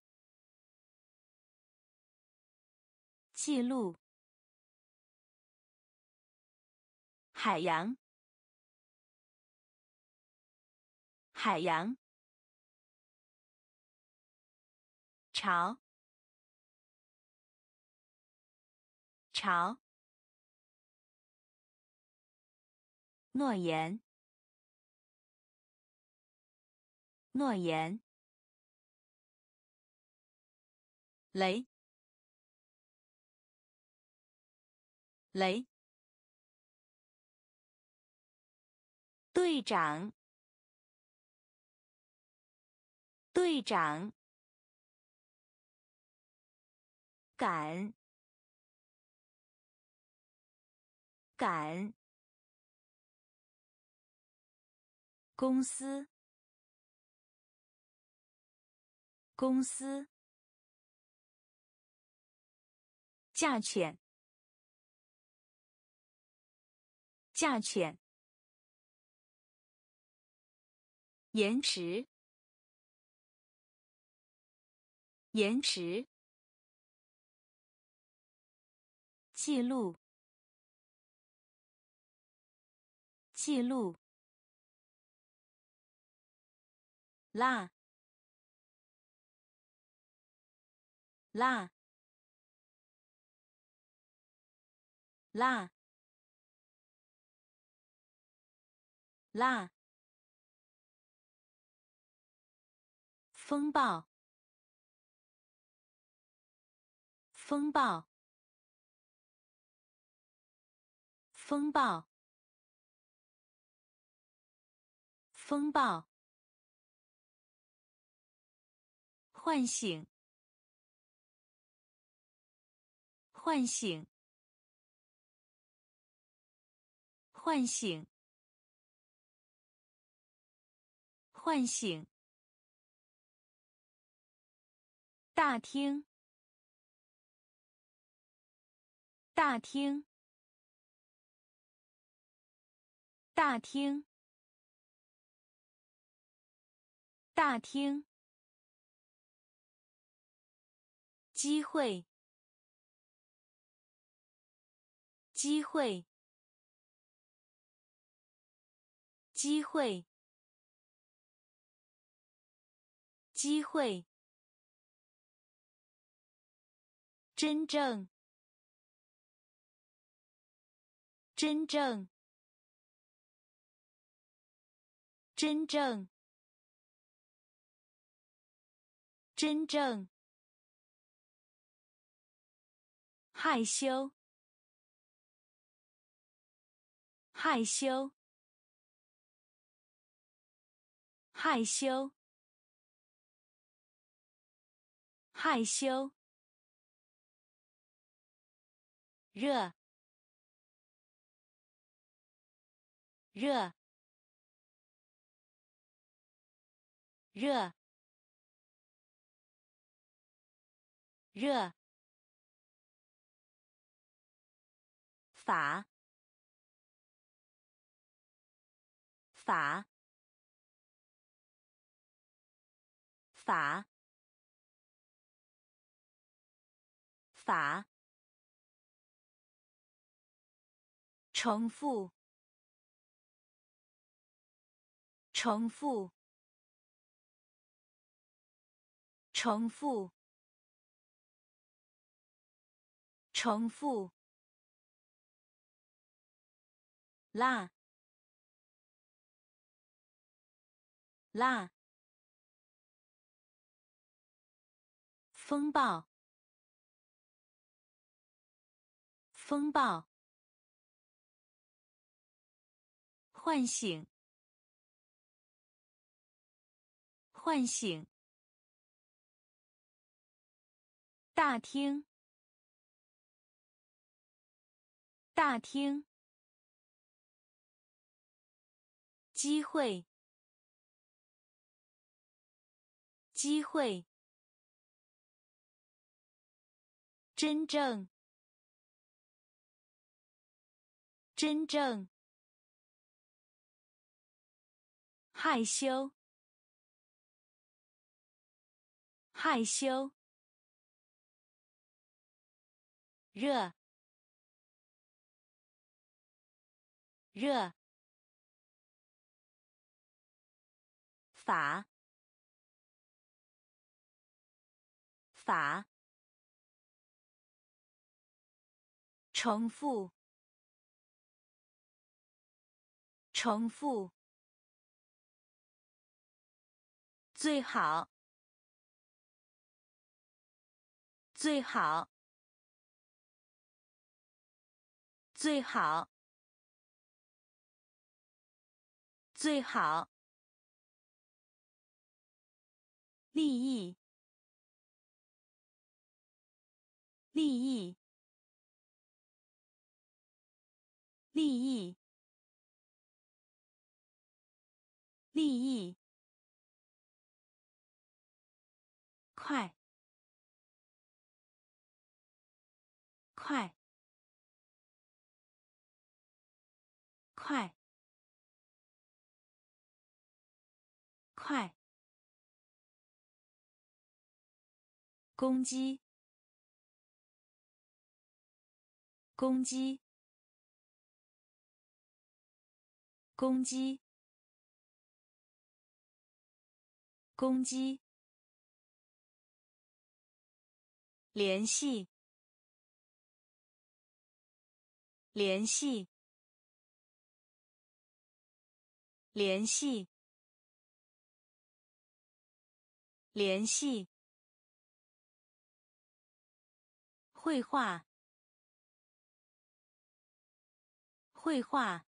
[SPEAKER 1] 记录。海洋，海洋，潮，潮，诺言，诺言，雷，雷。队长，队长，赶，赶，公司，公司，价钱，价钱。延迟，延迟。记录，记录。拉，拉，拉，拉。风暴，风暴，风暴，风暴，唤醒，唤醒，唤醒，唤醒。大厅，大厅，大厅，大厅，机会，机会，机会，机会，真正，真正。真正，真正，害羞，害羞，害羞，害羞，热，热。热，热，法，法，法，法，重复，重复。重复，重复，啦，啦，风暴，风暴，唤醒，唤醒。大厅，大厅，机会，机会，真正，真正，害羞，害羞。热，热，法，法，重复，重复，最好，最好。最好，最好，利益，利益，利益，利益，快，快。快，快！攻击，攻击，攻击，攻击！联系，联系。联系，联系，绘画，绘画，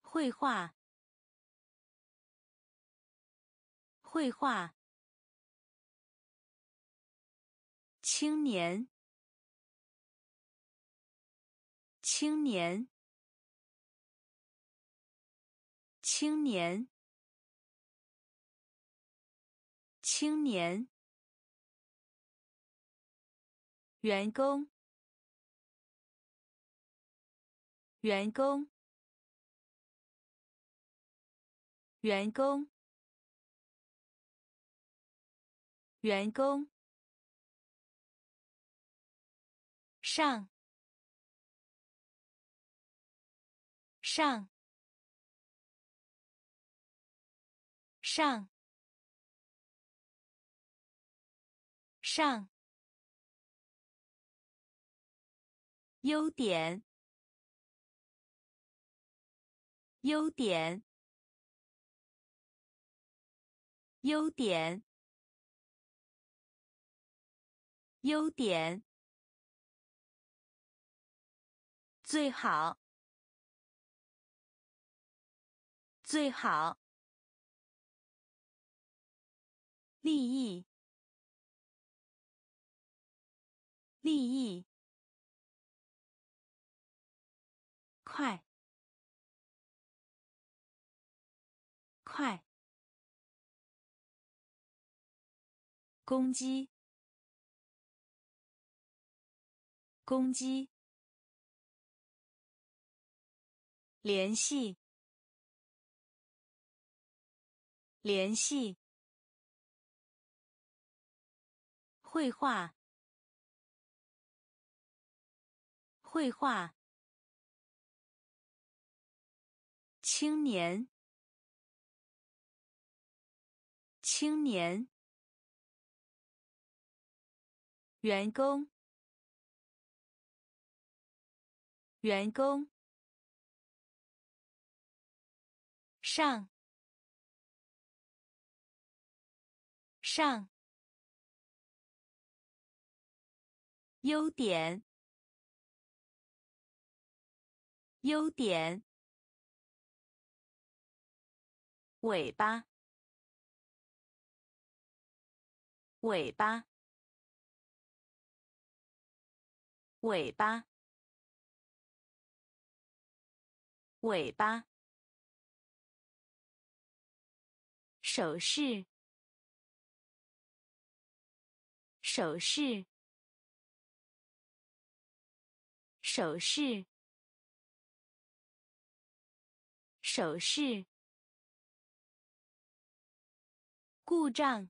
[SPEAKER 1] 绘画，绘画，青年，青年。青年，青年，员工，员工，员工，员工，上，上，上，上，优点，优点。优点，优点，最好，最好，利益，利益，快，快。攻击，攻击，联系，联系，绘画，绘画，青年，青年。员工，员工，上，上，优点，优点，尾巴，尾巴。尾巴，尾巴，手势，手势，手势，手势，故障，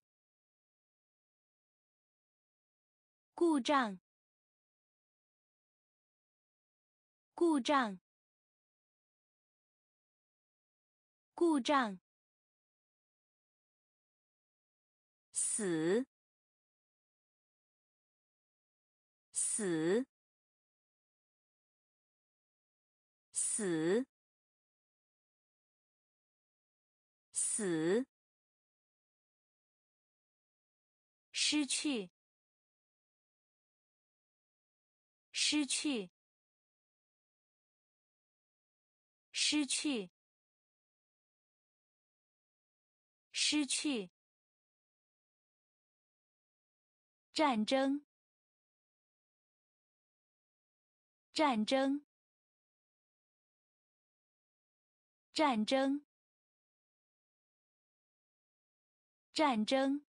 [SPEAKER 1] 故障。故障，故障，死，死，死，死，失去，失去。失去，失去。战争，战争，战争，战争。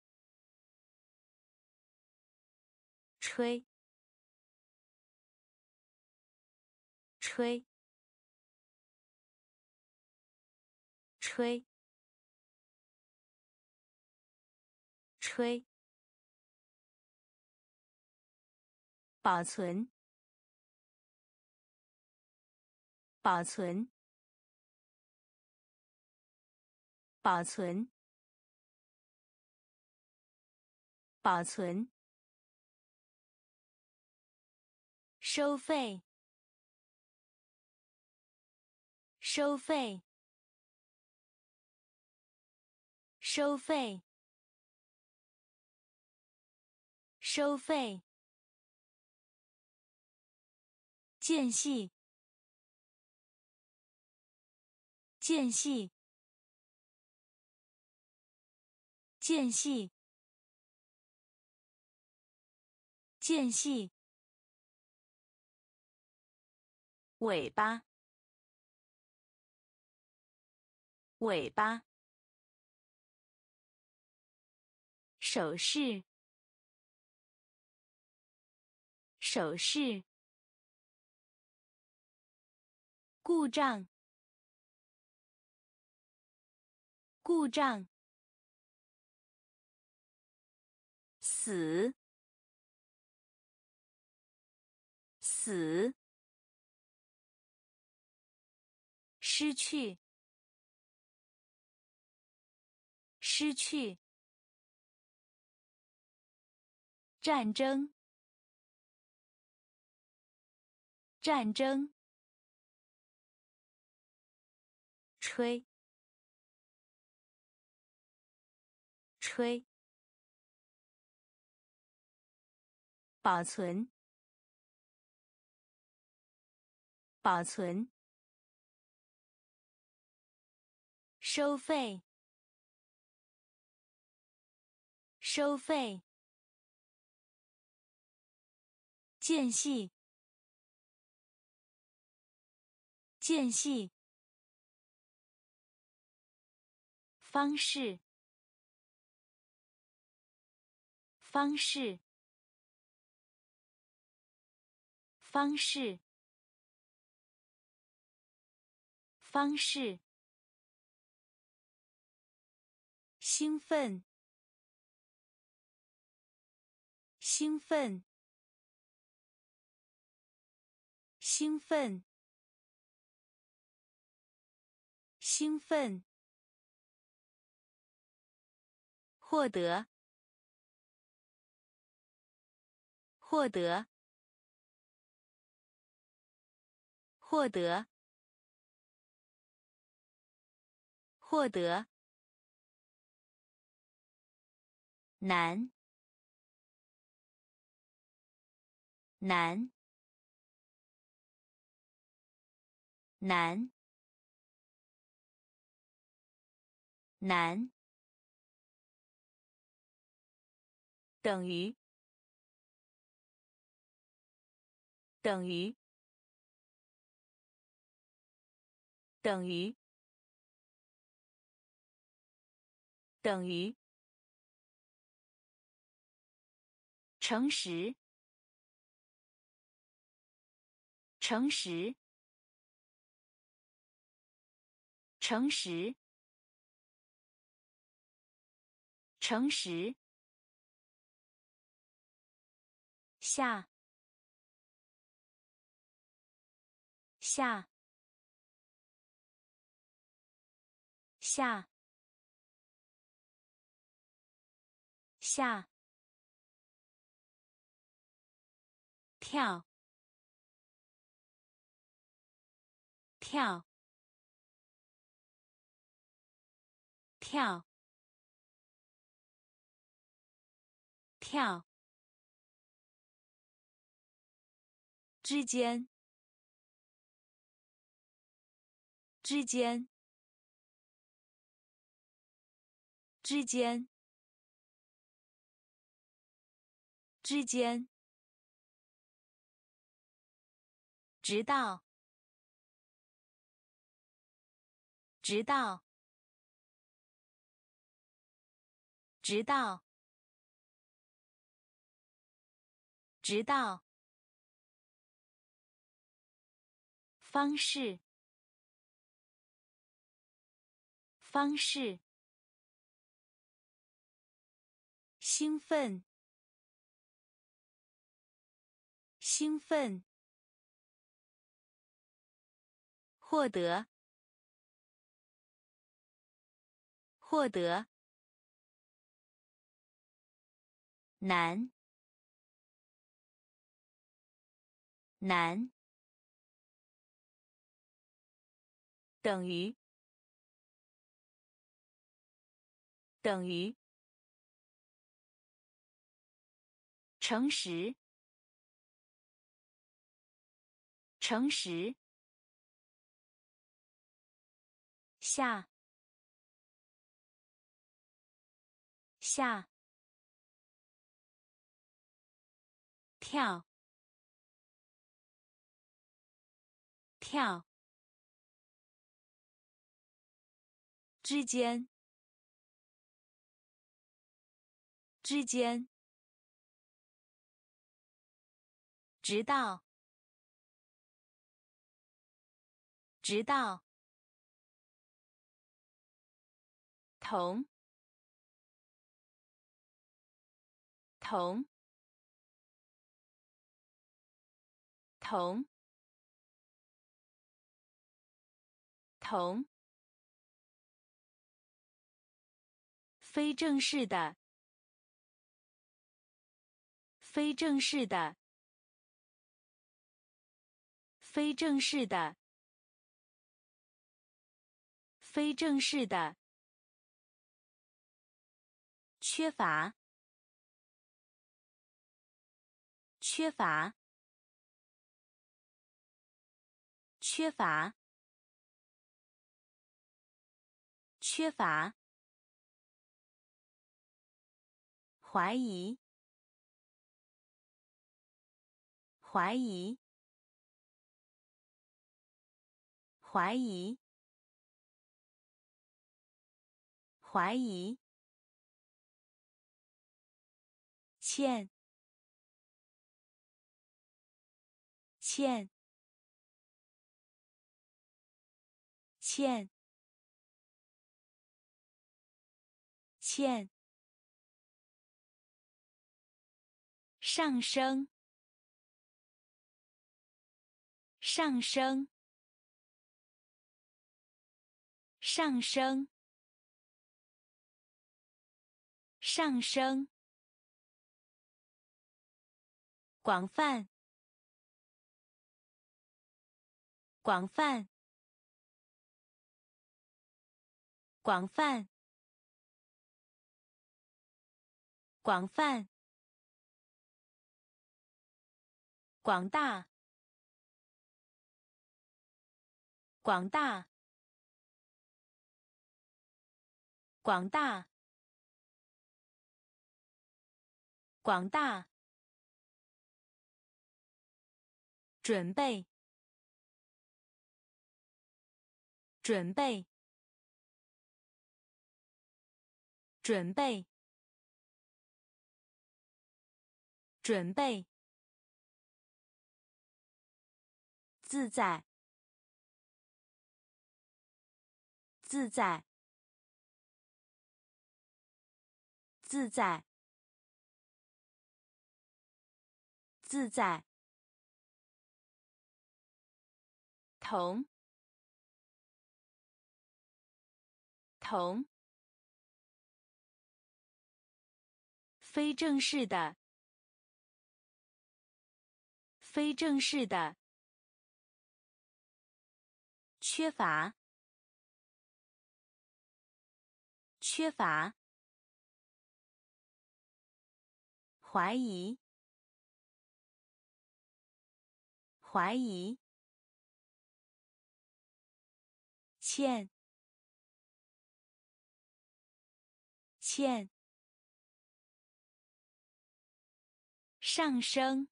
[SPEAKER 1] 吹，吹。吹，吹，保存，保存，保存，保存，收费，收费。收费，收费，间隙，间隙，间隙，间隙，尾巴，尾巴。手势，手势，故障，故障，死，死，失去，失去，战争，战争。吹，吹，保存，保存，收费，收费，间隙，间隙。方式，方式，方式，方式。兴奋，兴奋，兴奋，兴奋。获得，获得，获得，获得，难，难，难，难。等于，等于，等于，等于，诚实，诚实，诚实，诚实。下。下。下。下。跳。跳。跳。跳。之间，之间，之间，之间，直到，直到，直到，直到。方式，方式，兴奋，兴奋，获得，获得，难，难。等于，等于，诚实，诚实，下，下，跳，跳。之间，之间，直到，直到，同同同同。非正式的。非正式的。非正式的。非正式的。缺乏。缺乏。缺乏。缺乏。怀疑。怀疑。怀疑。怀疑。欠。欠。欠。欠。上升。上升。上升。上升。广泛，广泛，广泛，广泛，广大，广大，广大，广大。准备，准备，准备，准备，自在，自在，自在，自在。同，同，非正式的，非正式的，缺乏，缺乏，怀疑，怀疑。欠，欠，上升，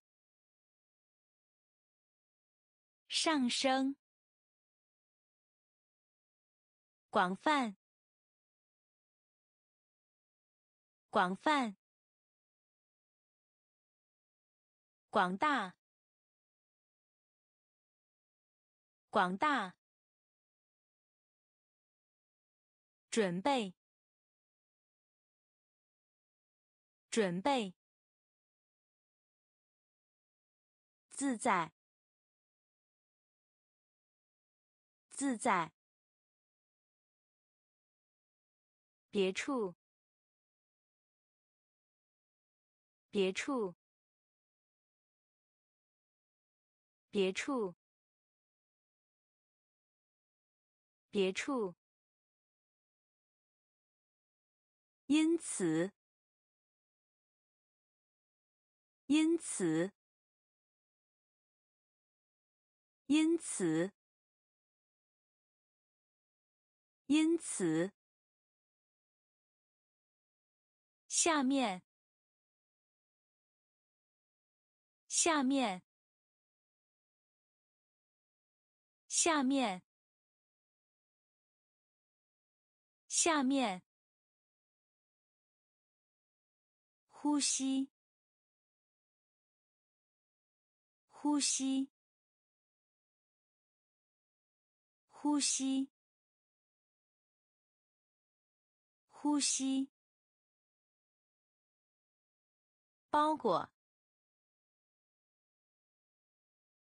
[SPEAKER 1] 上升，广泛，广泛，广大，广大。准备，准备，自在，自在，别处，别处，别处，别处。因此，因此，因此，因此，下面，下面，下面，下面。呼吸，呼吸，呼吸，呼吸，包裹，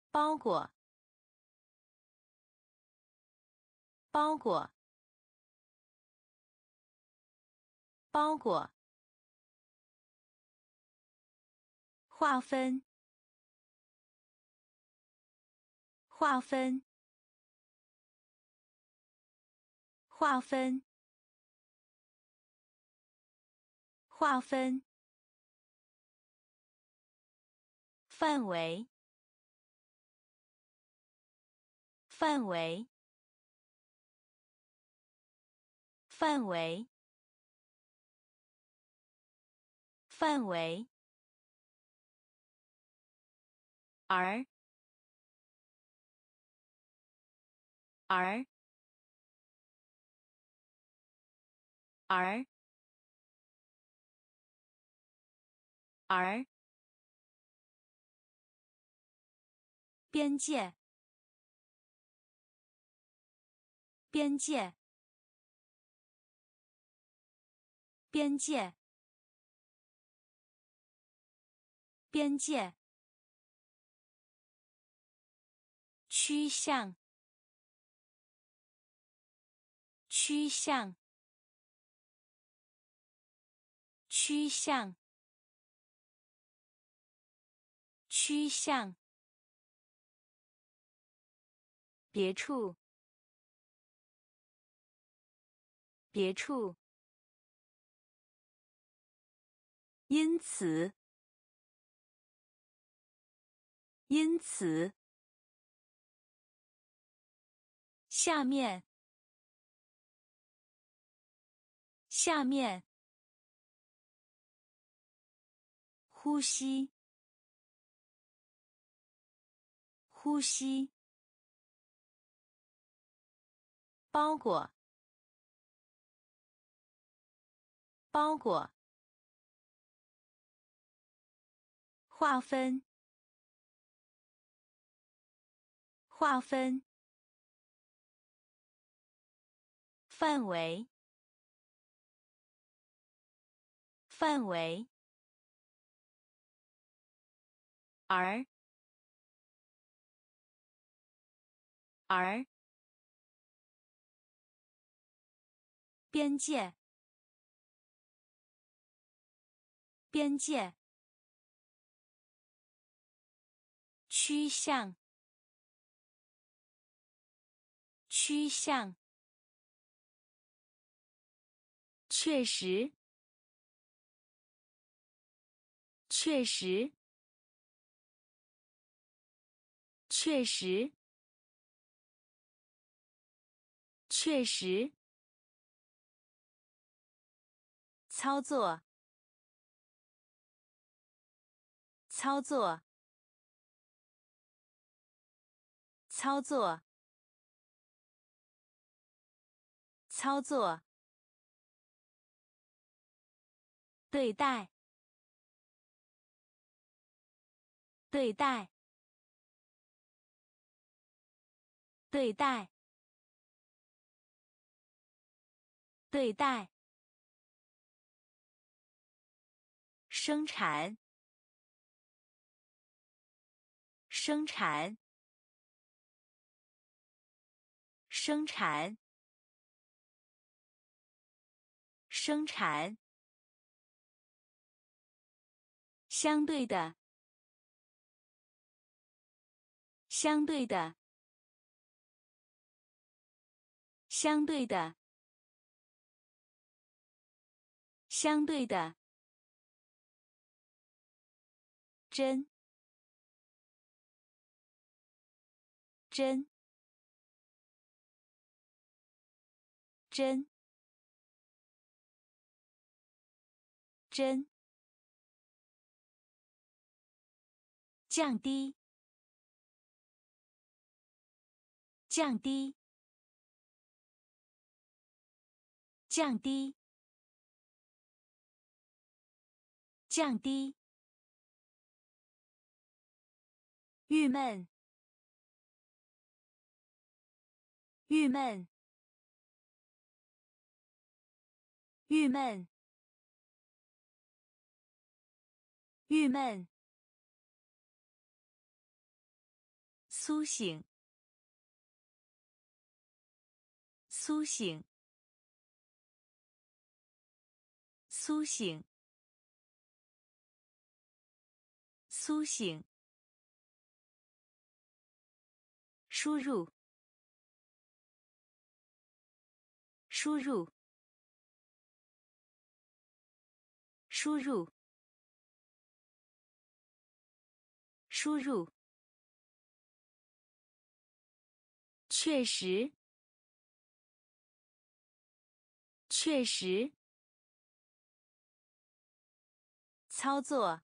[SPEAKER 1] 包裹，包裹，包裹。划分，划分，划分，划分。范围，范围，范围，范围。而，而，而，而，边界，边界，边界，边界。趋向，趋向，趋向，趋向。别处，别处。因此，因此。下面，下面，呼吸，呼吸，包裹，包裹，划分，划分。范围，范围，而，而，边界，边界，趋向，趋向。确实，确实，确实，确实。操作，操作，操作，操作。对待，对待，对待，对待。生产，生产，生产，生产。相对的，相对的，相对的，相对的，真，真，真，真。降低，降低，降低，降低。郁闷，郁闷，郁闷，郁闷，苏醒，苏醒，苏醒，苏醒。输入，输入，输入，输入。确实，确实。操作，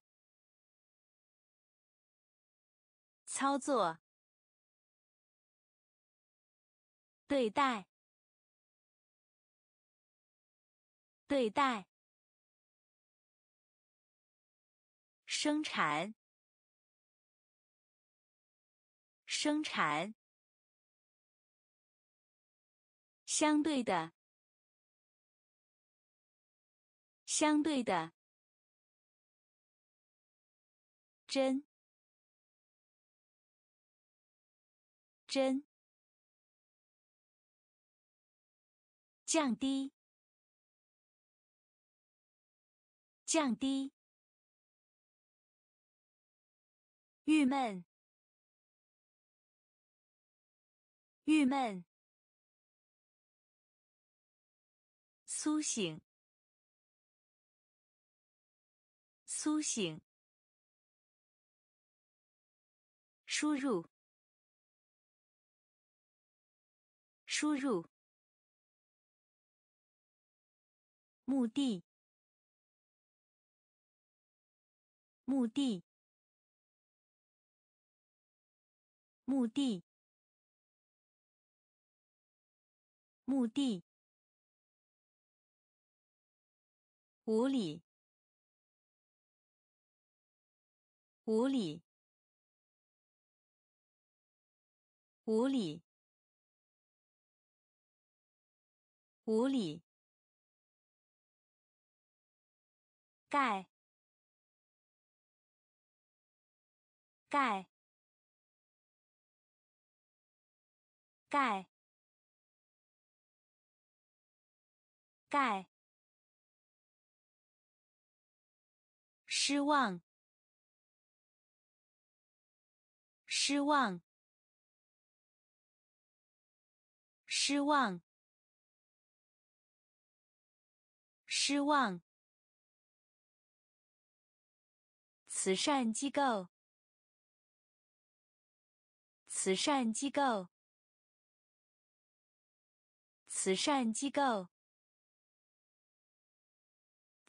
[SPEAKER 1] 操作。对待，对待，生产，生产，相对的，相对的，真，真。降低，降低，郁闷，郁闷，苏醒，苏醒，输入，输入。目的，目的，目的，目的，无理，无理，无理，无理。盖，盖，盖，盖。失望，失望，失望，失望。慈善机构，慈善机构，慈善机构，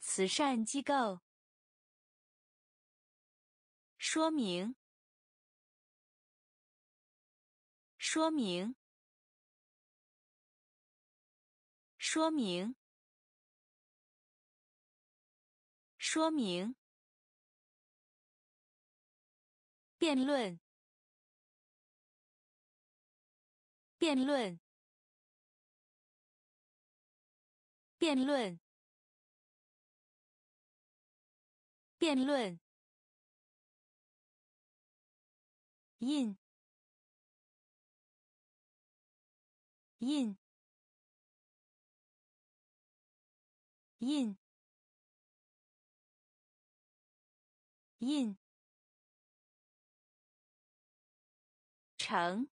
[SPEAKER 1] 慈善机构。说明，说明，说明，说明。辩论，辩论，辩论，辩论。印，印，印，印。成，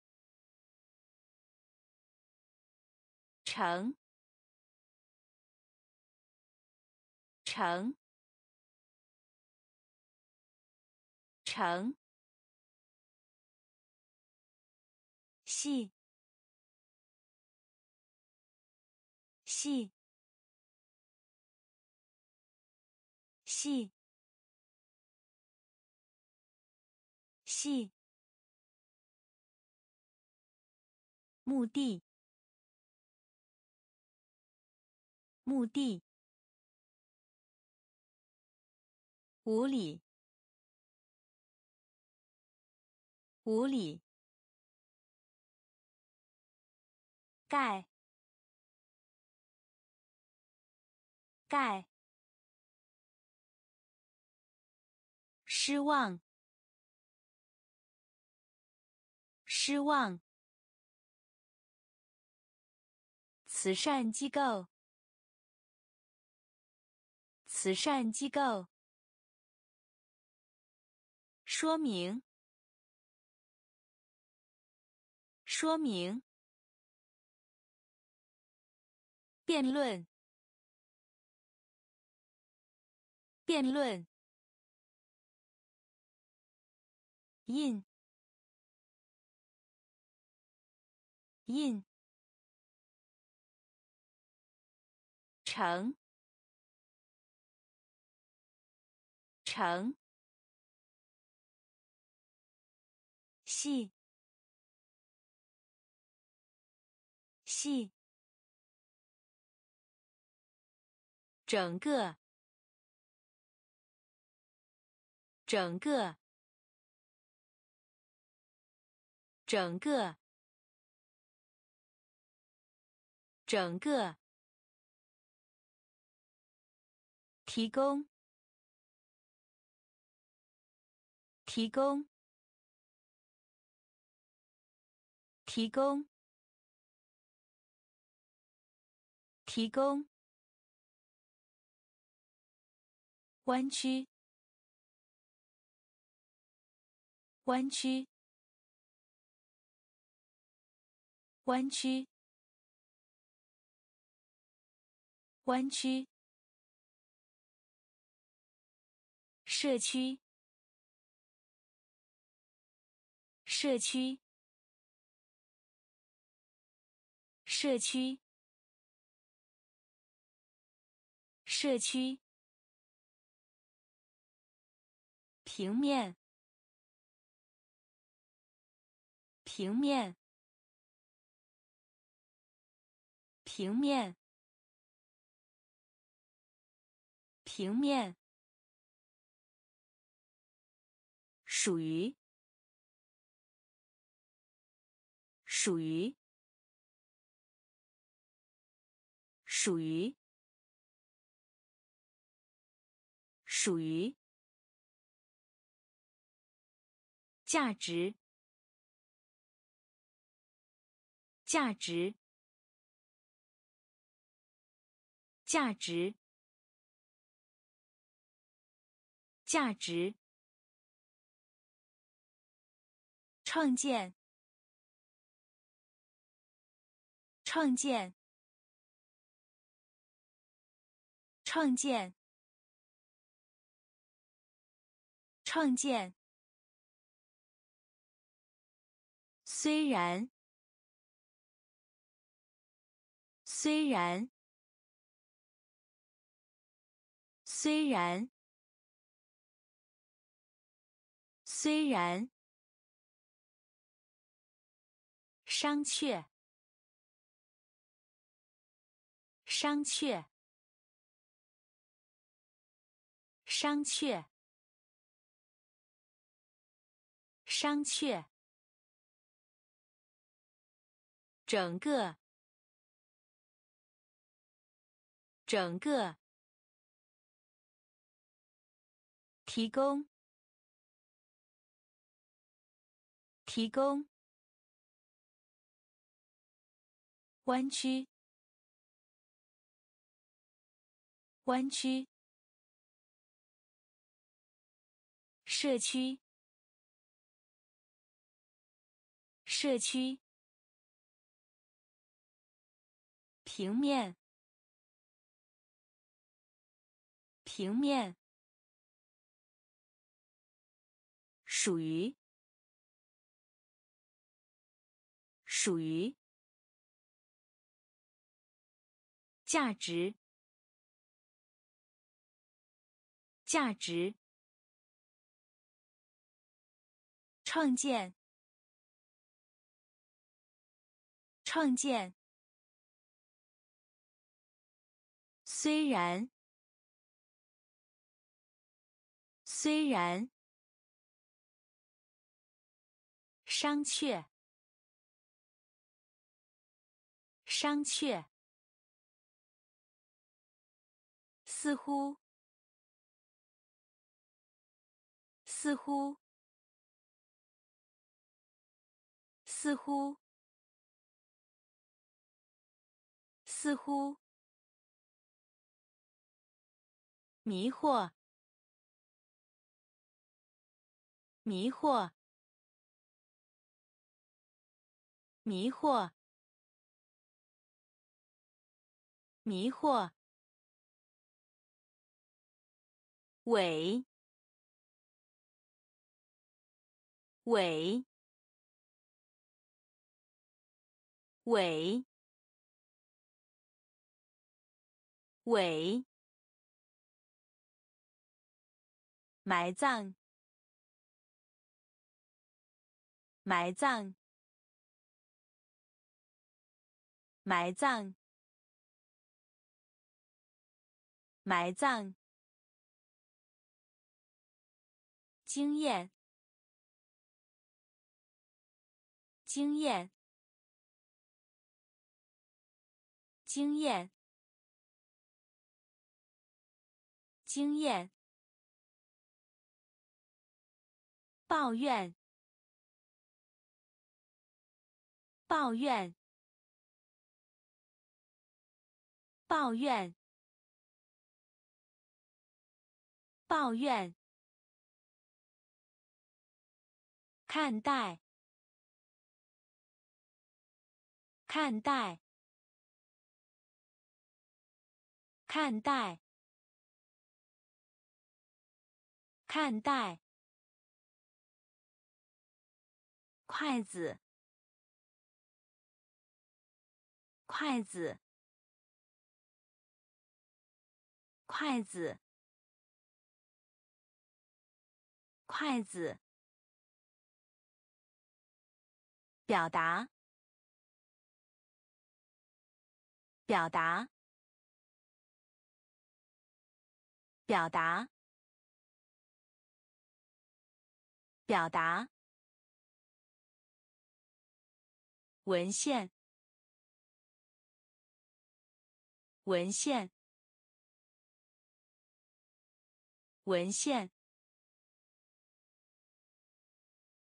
[SPEAKER 1] 成，成，成，细，细，细，细。目的，目的，无理，无理，盖，盖，失望，失望。慈善机构，慈善机构。说明，说明。辩论，辩论。印，印。成，成。细，细。整个，整个，整个，整个。提供，提供，提供，提供。弯曲，弯曲，弯曲，弯曲。社区，社区，社区，社区。平面，平面，平面，平面。属于，属于，属于，属于。价值，价值，价值，价值。创建，创建，创建，创建。虽然，虽然，虽然，虽然。商榷，商榷，商榷，商榷。整个，整个。提供，提供。弯曲，弯曲。社区，社区。平面，平面。属于，属于。价值，价值。创建，创建。虽然，虽然。商榷，商榷。似乎，似乎，似乎，似乎，迷惑，迷惑，迷惑，迷惑。尾，尾，尾，尾，埋葬，埋葬，埋葬，埋葬。经验，经验，经验，经验。抱怨，抱怨，抱怨，抱怨。看待，看待，看待，看待。筷子，筷子，筷子，筷子。表达，表达，表达，表达。文献，文献，文献，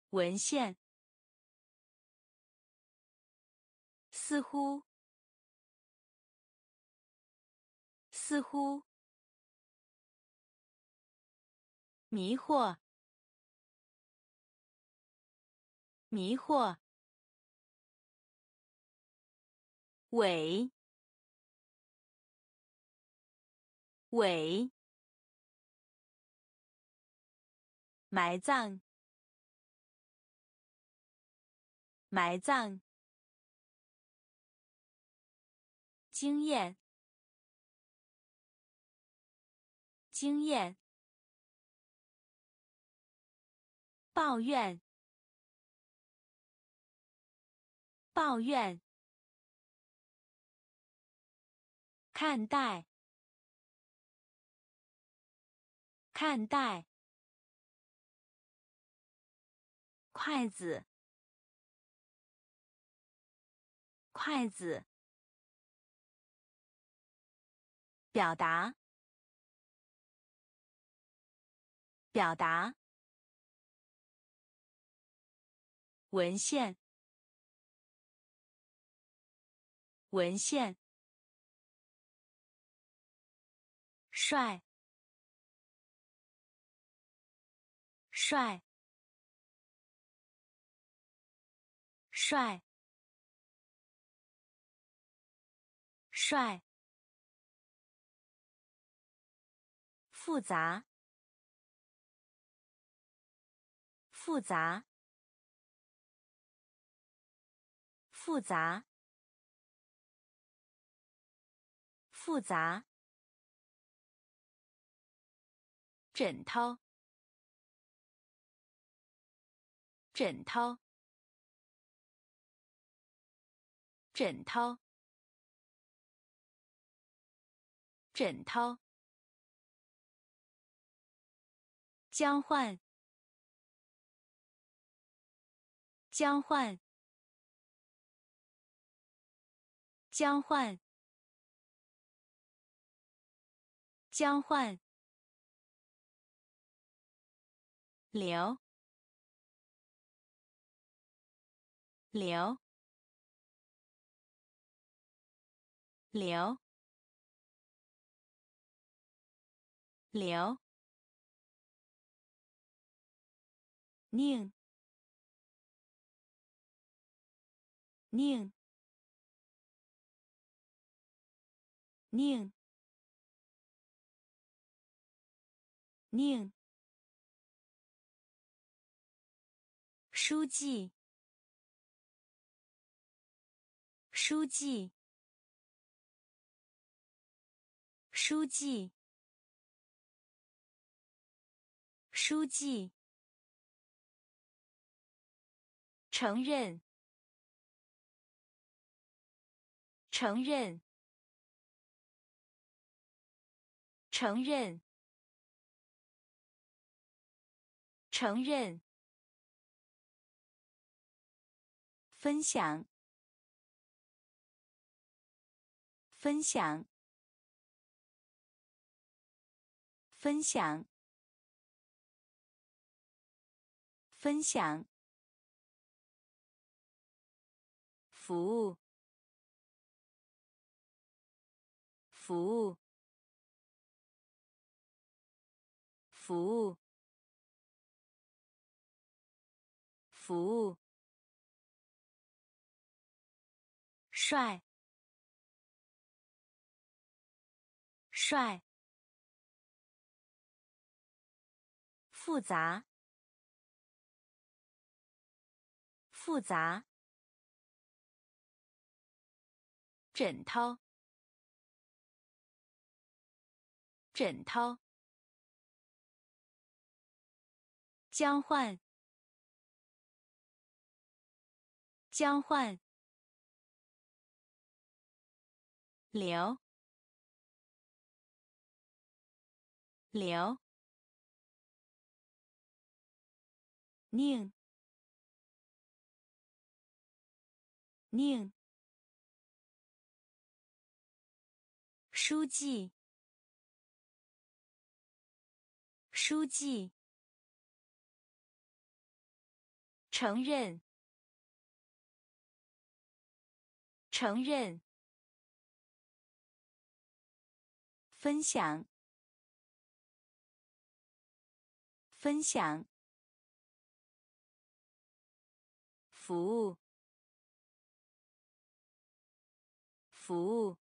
[SPEAKER 1] 文献。似乎，似乎，迷惑，迷惑，尾，尾，埋葬，埋葬。经验，经验。抱怨，抱怨。看待，看待。筷子，筷子。表达，表达。文献，文献。帅，帅，帅，帅。复杂，复杂，复杂，复杂。枕头，枕头，枕头，枕头。交换，交换，交换，交换，流，流，流，流，宁，宁，宁。宁，书记，书记，书记，书记，承认，承认，承认。承认，分享，分享，分享，分享，服务，服务，服务。服务，帅，帅，复杂，复杂，枕头，枕头，交换。交换，流，流，宁，宁，书记，书记，承认。承认，分享，分享，服务，服务，